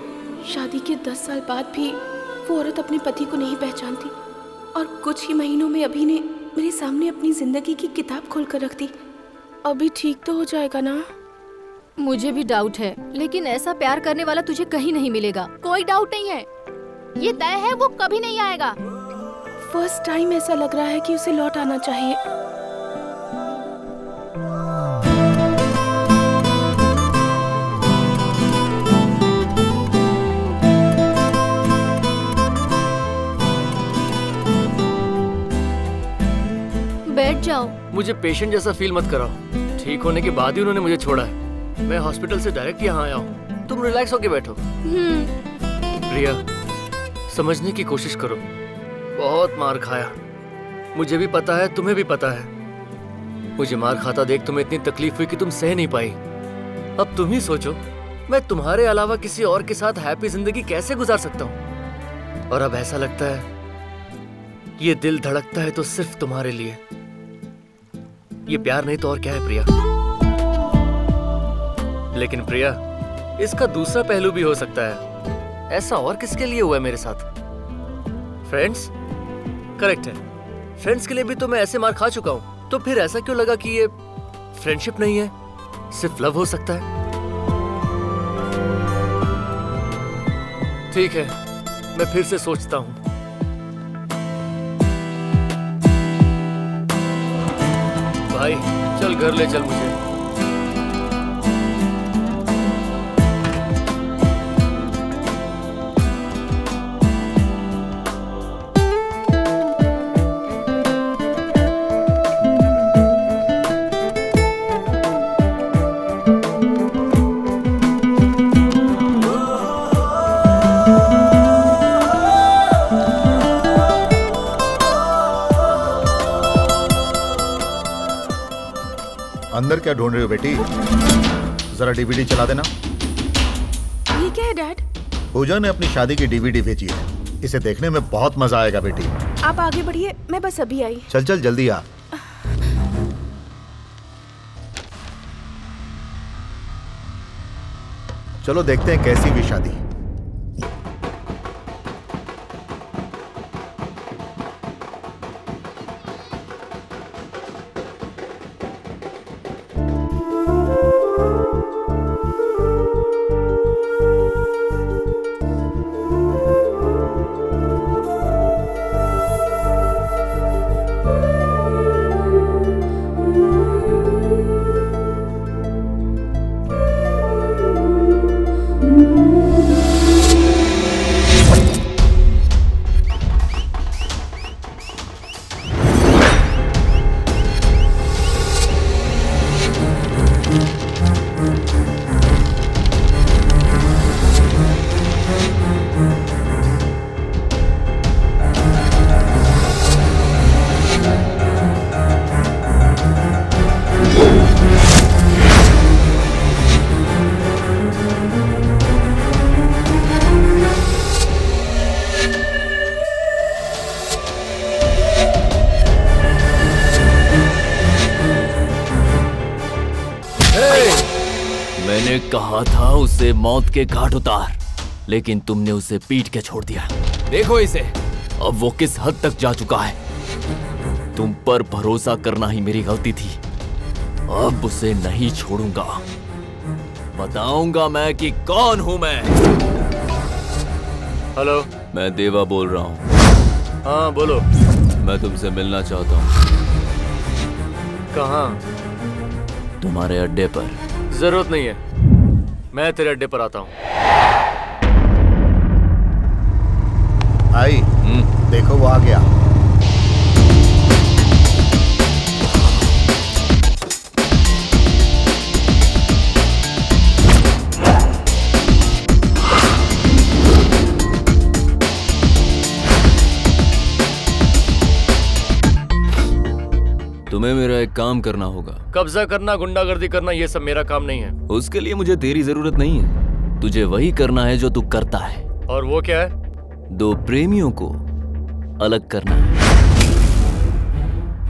शादी के दस साल बाद भी वो औरत अपने पति को नहीं पहचानती और कुछ ही महीनों में अभी ने मेरे सामने अपनी ज़िंदगी की किताब खोल कर रख दी। अभी ठीक तो हो जाएगा ना? मुझे भी डाउट है लेकिन ऐसा प्यार करने वाला तुझे कहीं नहीं मिलेगा। कोई डाउट नहीं है। ये तय है वो कभी नहीं आएगा। फ़र्स्ट टाइम ऐसा लग रहा है कि उसे लौट आना चाहिए। बैठ जाओ। मुझे पेशेंट जैसा फील मत कराओ। ठीक होने के बाद ही उन्होंने मुझे छोड़ा है। मैं हॉस्पिटल से डायरेक्ट यहाँ आया हूँ। तुम रिलैक्स होके बैठो। हम्म, प्रिया समझने की कोशिश करो। बहुत मार खाया। मुझे भी पता है तुम्हें भी पता है। मुझे मार खाता देख तुम्हें इतनी तकलीफ़ हुई कि तुम सह नहीं पाई। अब तुम ही सोचो मैं तुम्हारे अलावा किसी और के साथ हैप्पी ज़िंदगी कैसे गुजार सकता हूँ? और अब ऐसा लगता है ये दिल धड़कता है तो सिर्फ़ तुम्हारे लिए। ये प्यार नहीं तो और क्या है प्रिया? लेकिन प्रिया, इसका दूसरा पहलू भी हो सकता है। ऐसा और किसके लिए हुआ है मेरे साथ? फ्रेंड्स करेक्ट है। फ्रेंड्स के लिए भी तो मैं ऐसे मार खा चुका हूँ। तो फिर ऐसा क्यों लगा कि ये फ्रेंडशिप नहीं है? सिर्फ़ लव हो सकता है। ठीक है, मैं फिर से सोचता हूँ। भाई, चल घर ले चल मुझे। अंदर क्या ढूंढ रही हो बेटी? जरा डीवीडी चला देना। ये क्या है डैड पूजा ने अपनी शादी की डीवीडी भेजी है। इसे देखने में बहुत मज़ा आएगा बेटी। आप आगे बढ़िए मैं बस अभी आई। चल चल जल्दी आ। चलो देखते हैं कैसी भी शादी। उसे मौत के घाट उतार। लेकिन तुमने उसे पीट के छोड़ दिया। देखो इसे। अब वो किस हद तक जा चुका है? तुम पर भरोसा करना ही मेरी गलती थी। अब उसे नहीं छोड़ूँगा। बताऊँगा मैं कि कौन हूँ मैं। हेलो। मैं देवा बोल रहा हूँ। हाँ बोलो। मैं तुमसे मिलना चाहता हूँ। कहा? तुम्हारे अड्डे पर। ज़रूरत नहीं है। मैं तेरे अड्डे पर आता हूँ। आई। हम्म। देखो वो आ गया। काम करना होगा। कब्जा करना गुंडागर्दी करना ये सब मेरा काम नहीं है। उसके लिए मुझे तेरी ज़रूरत नहीं है। तुझे वही करना है जो तू करता है। और वो क्या है? दो प्रेमियों को अलग करना है।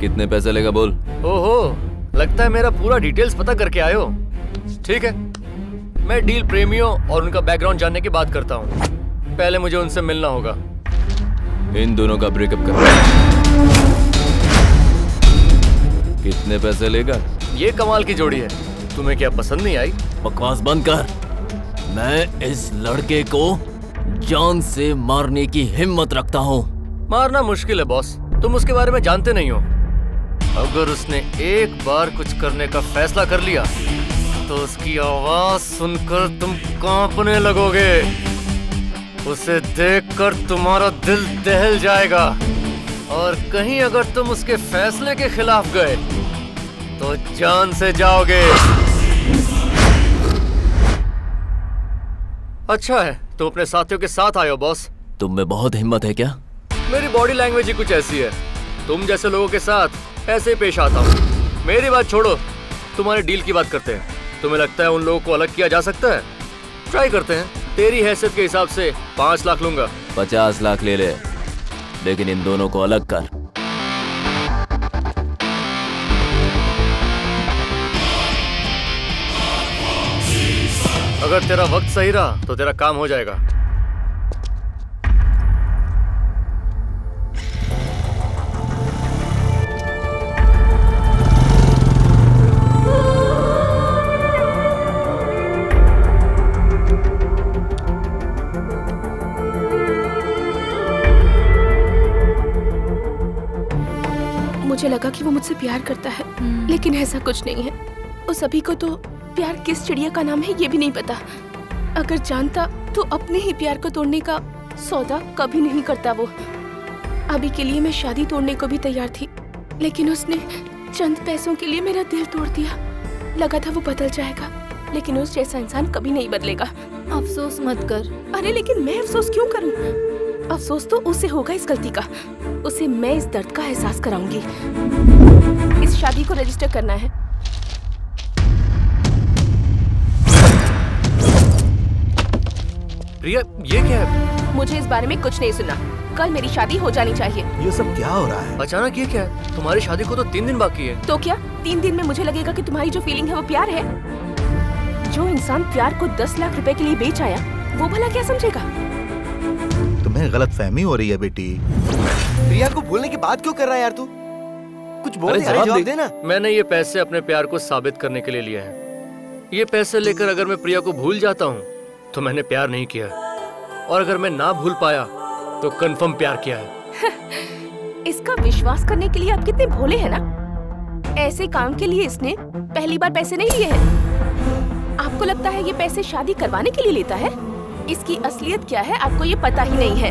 कितने पैसे लेगा बोल? ओहो लगता है मेरा पूरा डिटेल्स पता करके आए हो। ठीक है मैं डील प्रेमियों और उनका बैकग्राउंड जानने की बात करता हूँ। पहले मुझे उनसे मिलना होगा। इन दोनों का ब्रेकअप कर कितने पैसे लेगा ये कमाल की जोड़ी है। तुम्हें क्या पसंद नहीं आई? बकवास बंद कर। मैं इस लड़के को जान से मारने की हिम्मत रखता हूँ। मारना मुश्किल है बॉस। तुम उसके बारे में जानते नहीं हो। अगर उसने एक बार कुछ करने का फैसला कर लिया तो उसकी आवाज़ सुनकर तुम कांपने लगोगे। उसे देखकर तुम्हारा दिल दहल जाएगा। और कहीं अगर तुम उसके फैसले के खिलाफ गए तो जान से जाओगे। अच्छा है तुम अपने साथियों के साथ आयो बॉस तुम में बहुत हिम्मत है क्या? मेरी बॉडी लैंग्वेज ही कुछ ऐसी है। तुम जैसे लोगों के साथ ऐसे ही पेश आता हूँ। मेरी बात छोड़ो तुम्हारे डील की बात करते हैं। तुम्हें लगता है उन लोगों को अलग किया जा सकता है? ट्राई करते हैं। तेरी हैसियत के हिसाब से पाँच लाख लूँगा। पचास लाख ले ले लेकिन इन दोनों को अलग कर। अगर तेरा वक्त सही रहा तो तेरा काम हो जाएगा। मुझे लगा कि वो मुझसे प्यार करता है, लेकिन ऐसा कुछ नहीं है। उस अभी को तो प्यार किस चिड़िया का नाम है ये भी नहीं पता। अगर जानता तो अपने ही प्यार को तोड़ने का सौदा कभी नहीं करता वो। अभी के लिए मैं शादी तोड़ने को भी तैयार थी लेकिन उसने चंद पैसों के लिए मेरा दिल तोड़ दिया। लगा था वो बदल जाएगा लेकिन उस जैसा इंसान कभी नहीं बदलेगा। अफसोस मत कर। अरे लेकिन मैं अफसोस क्यों करूँ? अफसोस तो उसे होगा इस गलती का। उसे मैं इस दर्द का एहसास कराऊँगी। इस शादी को रजिस्टर करना है। प्रिया ये क्या है? मुझे इस बारे में कुछ नहीं सुना कल मेरी शादी हो जानी चाहिए। ये सब क्या हो रहा है? अचानक ये क्या है? तुम्हारी शादी को तो तीन दिन बाकी है। तो क्या तीन दिन में मुझे लगेगा कि तुम्हारी जो फीलिंग है वो प्यार है? जो इंसान प्यार को दस लाख रुपए के लिए बेच आया वो भला क्या समझेगा? तुम्हें गलत फहमी हो रही है बेटी। प्रिया को भूलने की बात क्यों कर रहा है यार तू? कुछ बोल जवाब दे। देना। मैंने ये पैसे अपने प्यार को साबित करने के लिए लिया है। ये पैसे लेकर अगर मैं प्रिया को भूल जाता हूँ तो मैंने प्यार नहीं किया। और अगर मैं ना भूल पाया तो कंफर्म प्यार किया है। इसका विश्वास करने के लिए आप कितने भोले हैं ना? ऐसे काम के लिए इसने पहली बार पैसे नहीं लिए हैं। आपको लगता है ये पैसे शादी करवाने के लिए लेता है? इसकी असलियत क्या है, आपको ये पता ही नहीं है।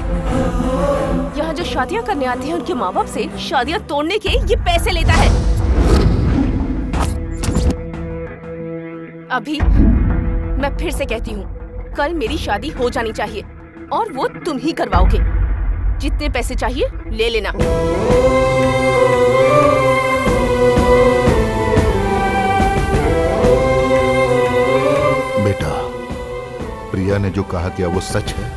यहाँ जो शादियाँ करने आते हैं, उनके माँ बाप से शादियाँ तोड़ने के ये पैसे लेता है। अभी मैं फिर से कहती हूँ कल मेरी शादी हो जानी चाहिए और वो तुम ही करवाओगे। जितने पैसे चाहिए ले लेना। बेटा प्रिया ने जो कहा किया वो सच है।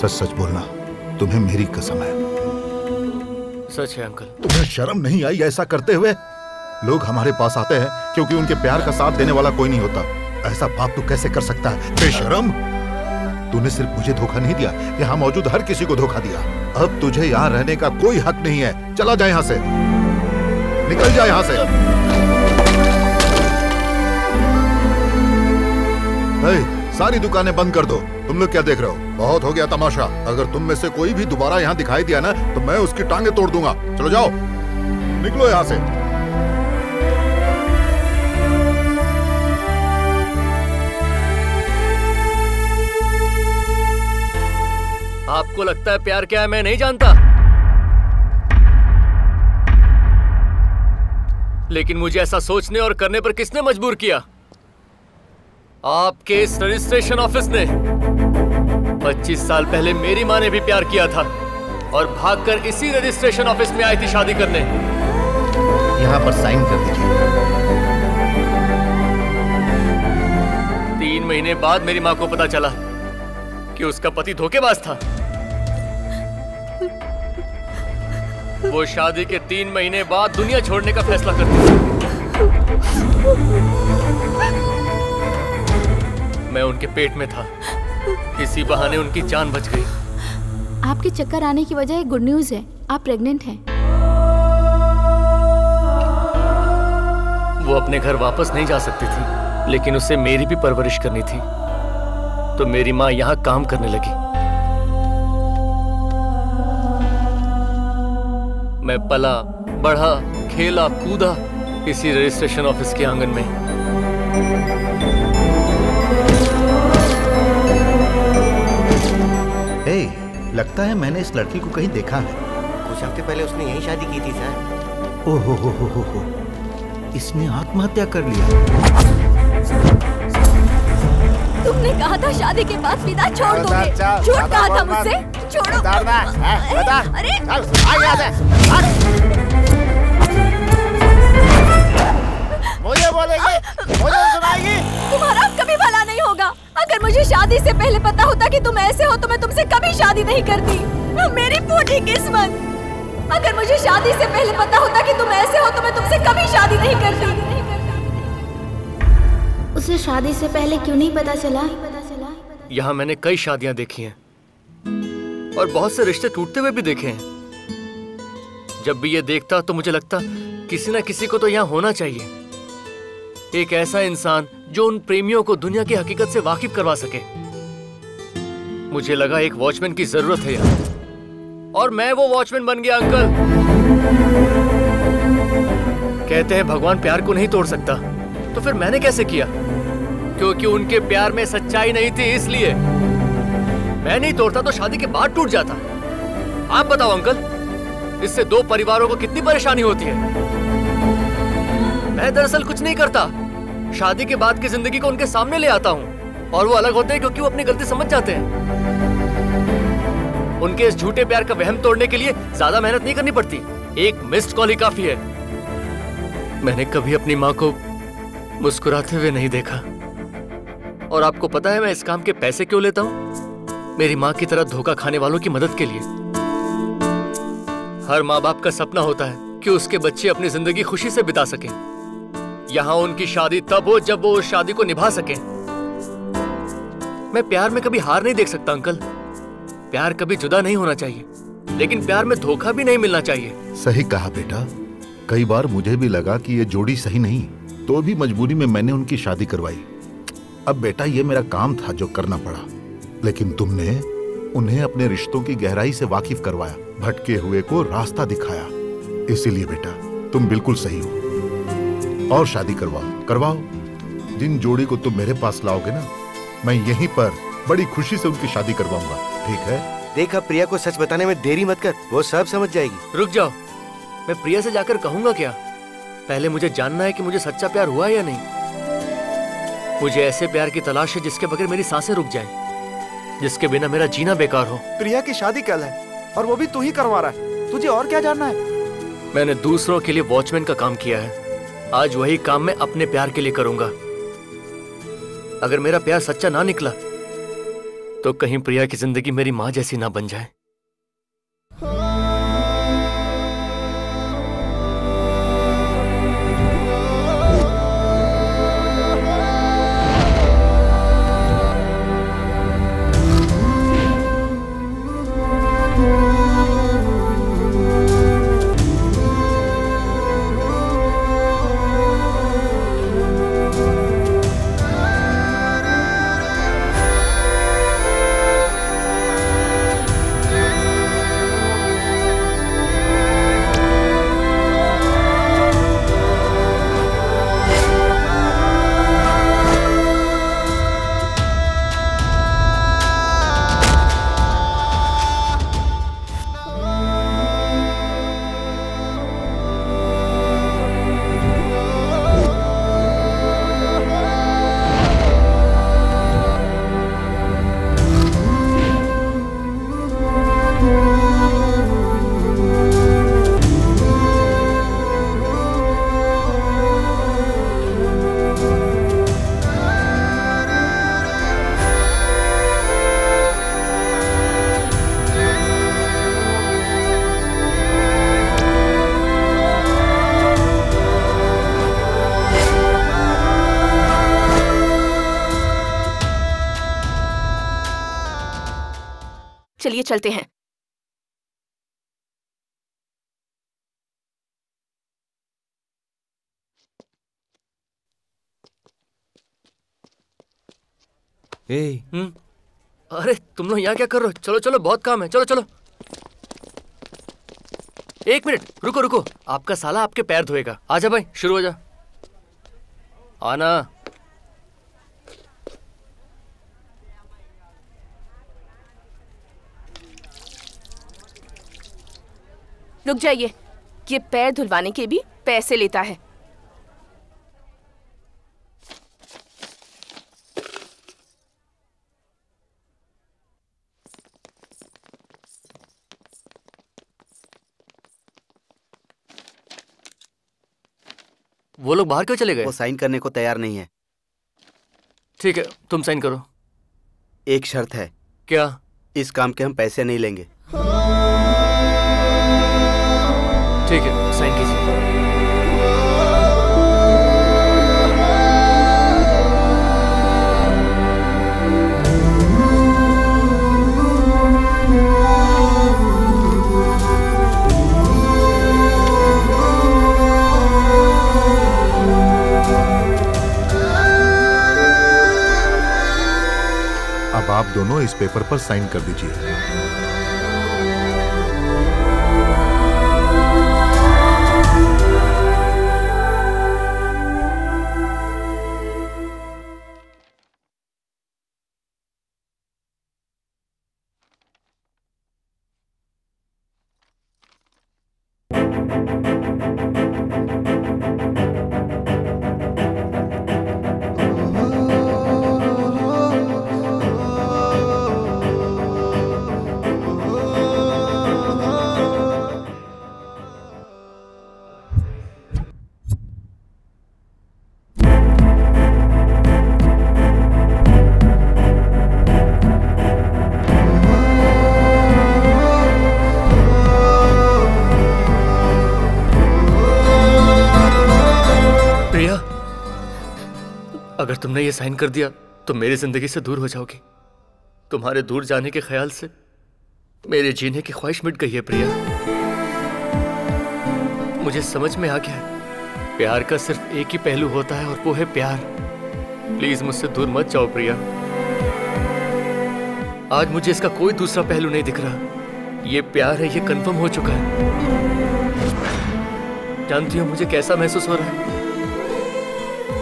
सच सच बोलना तुम्हें मेरी कसम है। सच है अंकल। तुम्हें शर्म नहीं आई ऐसा करते हुए? लोग हमारे पास आते हैं क्योंकि उनके प्यार का साथ देने वाला कोई नहीं होता। ऐसा बाप तू कैसे कर सकता है? बेशरम। तूने सिर्फ़ मुझे धोखा नहीं दिया, यहाँ मौजूद हर किसी को धोखा दिया। अब तुझे यहाँ रहने का कोई हक नहीं है। चला जाए यहाँ से। निकल जा यहाँ से। सारी दुकानें बंद कर दो। तुम लोग क्या देख रहे हो? बहुत हो गया तमाशा। अगर तुम में से कोई भी दोबारा यहाँ दिखाई दिया ना तो मैं उसकी टांगे तोड़ दूँगा। चलो जाओ। निकलो यहाँ से। आपको लगता है प्यार क्या है मैं नहीं जानता। लेकिन मुझे ऐसा सोचने और करने पर किसने मजबूर किया? आपके इस रजिस्ट्रेशन ऑफ़िस ने। 25 साल पहले मेरी माँ ने भी प्यार किया था और भागकर इसी रजिस्ट्रेशन ऑफ़िस में आई थी शादी करने। यहाँ पर साइन कर दीजिए। तीन महीने बाद मेरी माँ को पता चला। कि उसका पति धोखेबाज था। वो शादी के तीन महीने बाद दुनिया छोड़ने का फैसला करती मैं उनके पेट में था। इसी बहाने उनकी जान बच गई। आपके चक्कर आने की वजह एक गुड न्यूज़ है। आप प्रेग्नेंट हैं। वो अपने घर वापस नहीं जा सकती थी लेकिन उसे मेरी भी परवरिश करनी थी। तो मेरी माँ यहाँ काम करने लगी। मैं पला बढ़ा खेला कूदा इसी रजिस्ट्रेशन ऑफ़िस के आँगन में। ए, लगता है मैंने इस लड़की को कहीं देखा है। कुछ हफ़्ते पहले उसने यही शादी की थी सर। ओ हो हो हो हो हो। इसने आत्महत्या कर लिया। तुमने कहा था शादी के बाद पिता छोड़ दोगे। झूठ कहा था मुझसे? छोड़ो। अरे। मुझे बोलेगी मुझे सुनाएगी। तुम्हारा कभी भला नहीं होगा। अगर मुझे शादी से पहले पता होता कि तुम ऐसे हो तो मैं तुमसे कभी शादी नहीं करती। मेरी पूरी किस्मत। अगर मुझे शादी से पहले पता होता कि तुम ऐसे हो तो मैं तुमसे कभी शादी नहीं करती। उसे शादी से पहले क्यों नहीं पता चला? यहाँ मैंने कई शादियाँ देखी हैं। और बहुत से रिश्ते टूटते हुए भी देखे हैं। जब भी ये देखता तो मुझे लगता, किसी ना किसी को तो यहाँ होना चाहिए। एक ऐसा इंसान जो उन प्रेमियों को दुनिया की हकीकत से वाकिफ करवा सके। मुझे लगा एक वॉचमैन की ज़रूरत है यहाँ। और मैं वो वॉचमैन बन गया, अंकल। कहते हैं, भगवान प्यार को नहीं तोड़ सकता। तो फिर मैंने कैसे किया? क्योंकि उनके प्यार में सच्चाई नहीं थी, इसलिए। मैं नहीं तोड़ता तो शादी के बाद टूट जाता। आप बताओ, अंकल, इससे दो परिवारों को कितनी परेशानी होती है? मैं दरअसल कुछ नहीं करता। शादी के बाद की ज़िंदगी को उनके सामने ले आता हूँ, और वो अलग होते हैं क्योंकि वो अपनी गलती समझ जाते हैं। उनके इस झूठे प्यार का वहम तोड़ने के लिए ज़्यादा मेहनत नहीं करनी पड़ती। एक मिस्ड कॉल ही काफ़ी है। मैंने कभी अपनी माँ को मुस्कुराते हुए नहीं देखा। और आपको पता है मैं इस काम के पैसे क्यों लेता हूँ? मेरी माँ की तरह धोखा खाने वालों की मदद के लिए। हर माँ बाप का सपना होता है कि उसके बच्चे अपनी ज़िंदगी खुशी से बिता सकें। यहाँ उनकी शादी तब हो जब वो उस शादी को निभा सकें। मैं प्यार में कभी हार नहीं देख सकता, अंकल। प्यार कभी जुदा नहीं होना चाहिए, लेकिन प्यार में धोखा भी नहीं मिलना चाहिए। सही कहा बेटा। कई बार मुझे भी लगा कि ये जोड़ी सही नहीं तो भी मजबूरी में मैंने उनकी शादी करवाई। अब बेटा ये मेरा काम था जो करना पड़ा। लेकिन तुमने उन्हें अपने रिश्तों की गहराई से वाकिफ करवाया भटके हुए को रास्ता दिखाया। इसीलिए बेटा तुम बिल्कुल सही हो। और शादी करवाओ करवाओ। जिन जोड़ी को तुम मेरे पास लाओगे ना मैं यहीं पर बड़ी खुशी से उनकी शादी करवाऊँगा। ठीक है? देखा प्रिया को सच बताने में देरी मत कर वो सब समझ जाएगी। रुक जाओ। मैं प्रिया से जाकर कहूँगा क्या? पहले मुझे जानना है कि मुझे सच्चा प्यार हुआ या नहीं। मुझे ऐसे प्यार की तलाश है जिसके बगैर मेरी साँसें रुक जाएँ, जिसके बिना मेरा जीना बेकार हो। प्रिया की शादी कल है और वो भी तू ही करवा रहा है। तुझे और क्या जानना है? मैंने दूसरों के लिए वॉचमैन का काम किया है। आज वही काम मैं अपने प्यार के लिए करूँगा। अगर मेरा प्यार सच्चा ना निकला तो कहीं प्रिया की ज़िंदगी मेरी माँ जैसी ना बन जाए। चलते हैं। ए हम्म। अरे तुम लोग यहाँ क्या कर रहे हो? चलो चलो बहुत काम है। चलो चलो। एक मिनट रुको रुको। आपका साला आपके पैर धोएगा। आजा भाई शुरू हो जा। आना। रुक जाइए। ये पैर धुलवाने के भी पैसे लेता है। वो लोग बाहर क्यों चले गए? वो साइन करने को तैयार नहीं है। ठीक है तुम साइन करो। एक शर्त है। क्या? इस काम के हम पैसे नहीं लेंगे। ठीक है साइन कीजिए। आप दोनों इस पेपर पर साइन कर दीजिए। साइन कर दिया तो मेरी ज़िंदगी से दूर हो जाओगी। तुम्हारे दूर जाने के ख्याल से मेरे जीने की ख्वाहिश मिट गई है, प्रिया। मुझे समझ में आ गया है, प्यार का सिर्फ़ एक ही पहलू होता है और वो है प्यार। प्लीज़ मुझसे दूर मत जाओ, प्रिया। आज मुझे इसका कोई दूसरा पहलू नहीं दिख रहा। ये प्यार है, ये कंफर्म हो चुका है। जानती हो मुझे कैसा महसूस हो रहा है?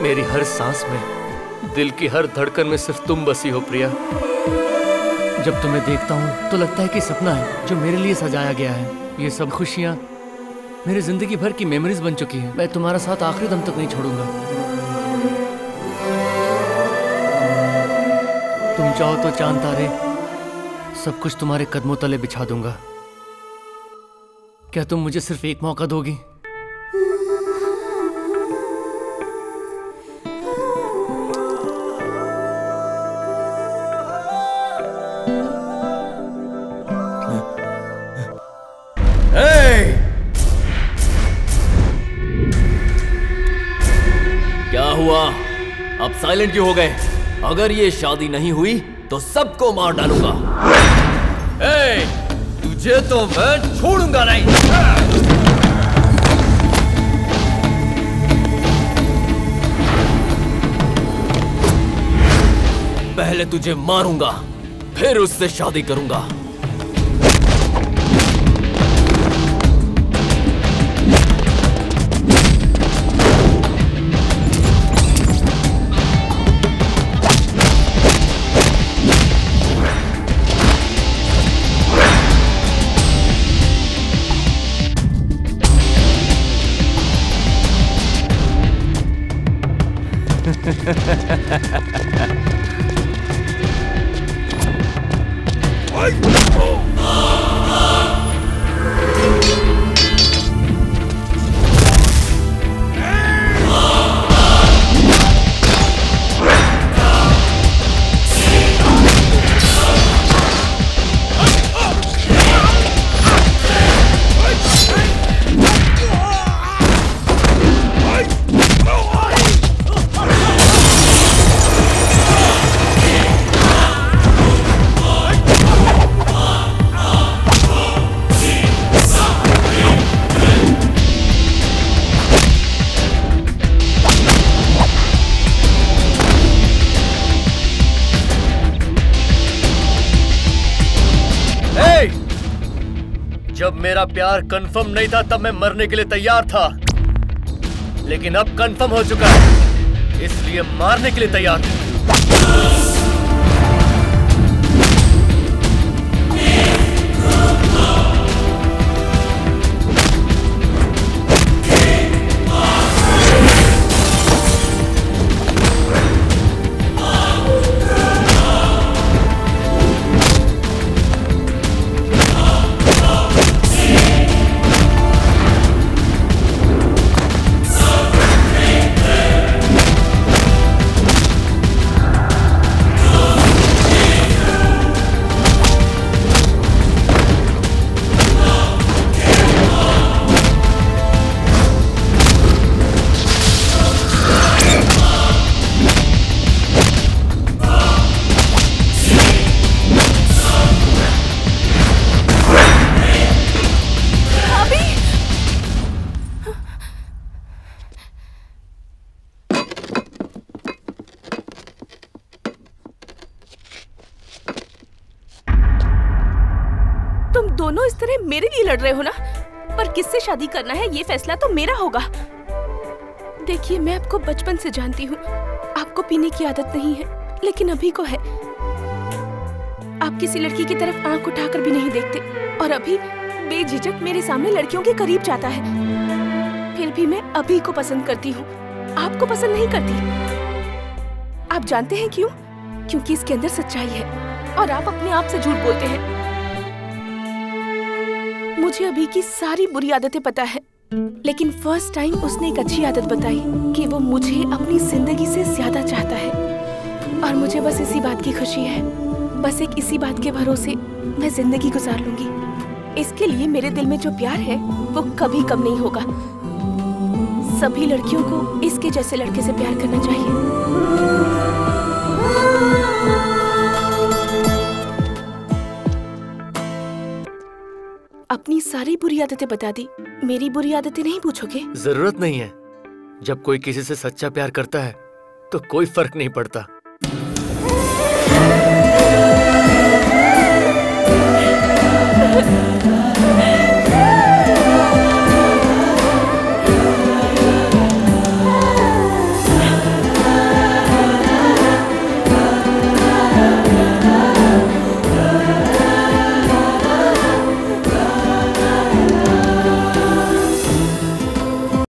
मेरी हर सांस में दिल की हर धड़कन में सिर्फ़ तुम बसी हो, प्रिया। जब तुम्हें देखता हूँ तो लगता है कि सपना है, जो मेरे लिए सजाया गया है। ये सब खुशियाँ मेरे ज़िंदगी भर की मेमोरीज बन चुकी है। मैं तुम्हारा साथ आखिरी दम तक नहीं छोड़ूँगा। तुम चाहो तो चाँद तारे, सब कुछ तुम्हारे कदमों तले बिछा दूँगा। क्या तुम मुझे सिर्फ़ एक मौका दोगी? साइलेंट क्यों हो गए? अगर ये शादी नहीं हुई तो सबको मार डालूँगा। ए, तुझे तो मैं छोड़ूँगा नहीं। पहले तुझे मारूँगा फिर उससे शादी करूँगा। は い मेरा प्यार कंफर्म नहीं था, तब मैं मरने के लिए तैयार था। लेकिन अब कंफर्म हो चुका है। इसलिए मारने के लिए तैयार हूँ। फैसला तो मेरा होगा। देखिए, मैं आपको बचपन से जानती हूँ। आपको पीने की आदत नहीं है, लेकिन अभी को है। आप किसी लड़की की तरफ़ आँख उठाकर भी नहीं देखते, और अभी बेझिझक मेरे सामने लड़कियों के करीब जाता है। फिर भी मैं अभी को पसंद करती हूँ। आपको पसंद नहीं करती। आप जानते हैं क्यों? क्योंकि इसके अंदर सच्चाई है, और आप अपने आप से झूठ बोलते हैं। मुझे अभी की सारी बुरी आदतें पता है। लेकिन फ़र्स्ट टाइम उसने एक अच्छी आदत बताई कि वो मुझे अपनी ज़िंदगी से ज़्यादा चाहता है। और मुझे बस इसी बात की खुशी है। बस एक इसी बात के भरोसे मैं ज़िंदगी गुजार लूँगी। इसके लिए मेरे दिल में जो प्यार है, वो कभी कम नहीं होगा। सभी लड़कियों को इसके जैसे लड़के से प्यार करना चाहिए। अपनी सारी बुरी आदतें बता दी। मेरी बुरी आदतें नहीं पूछोगे? ज़रूरत नहीं है। जब कोई किसी से सच्चा प्यार करता है तो कोई फ़र्क नहीं पड़ता।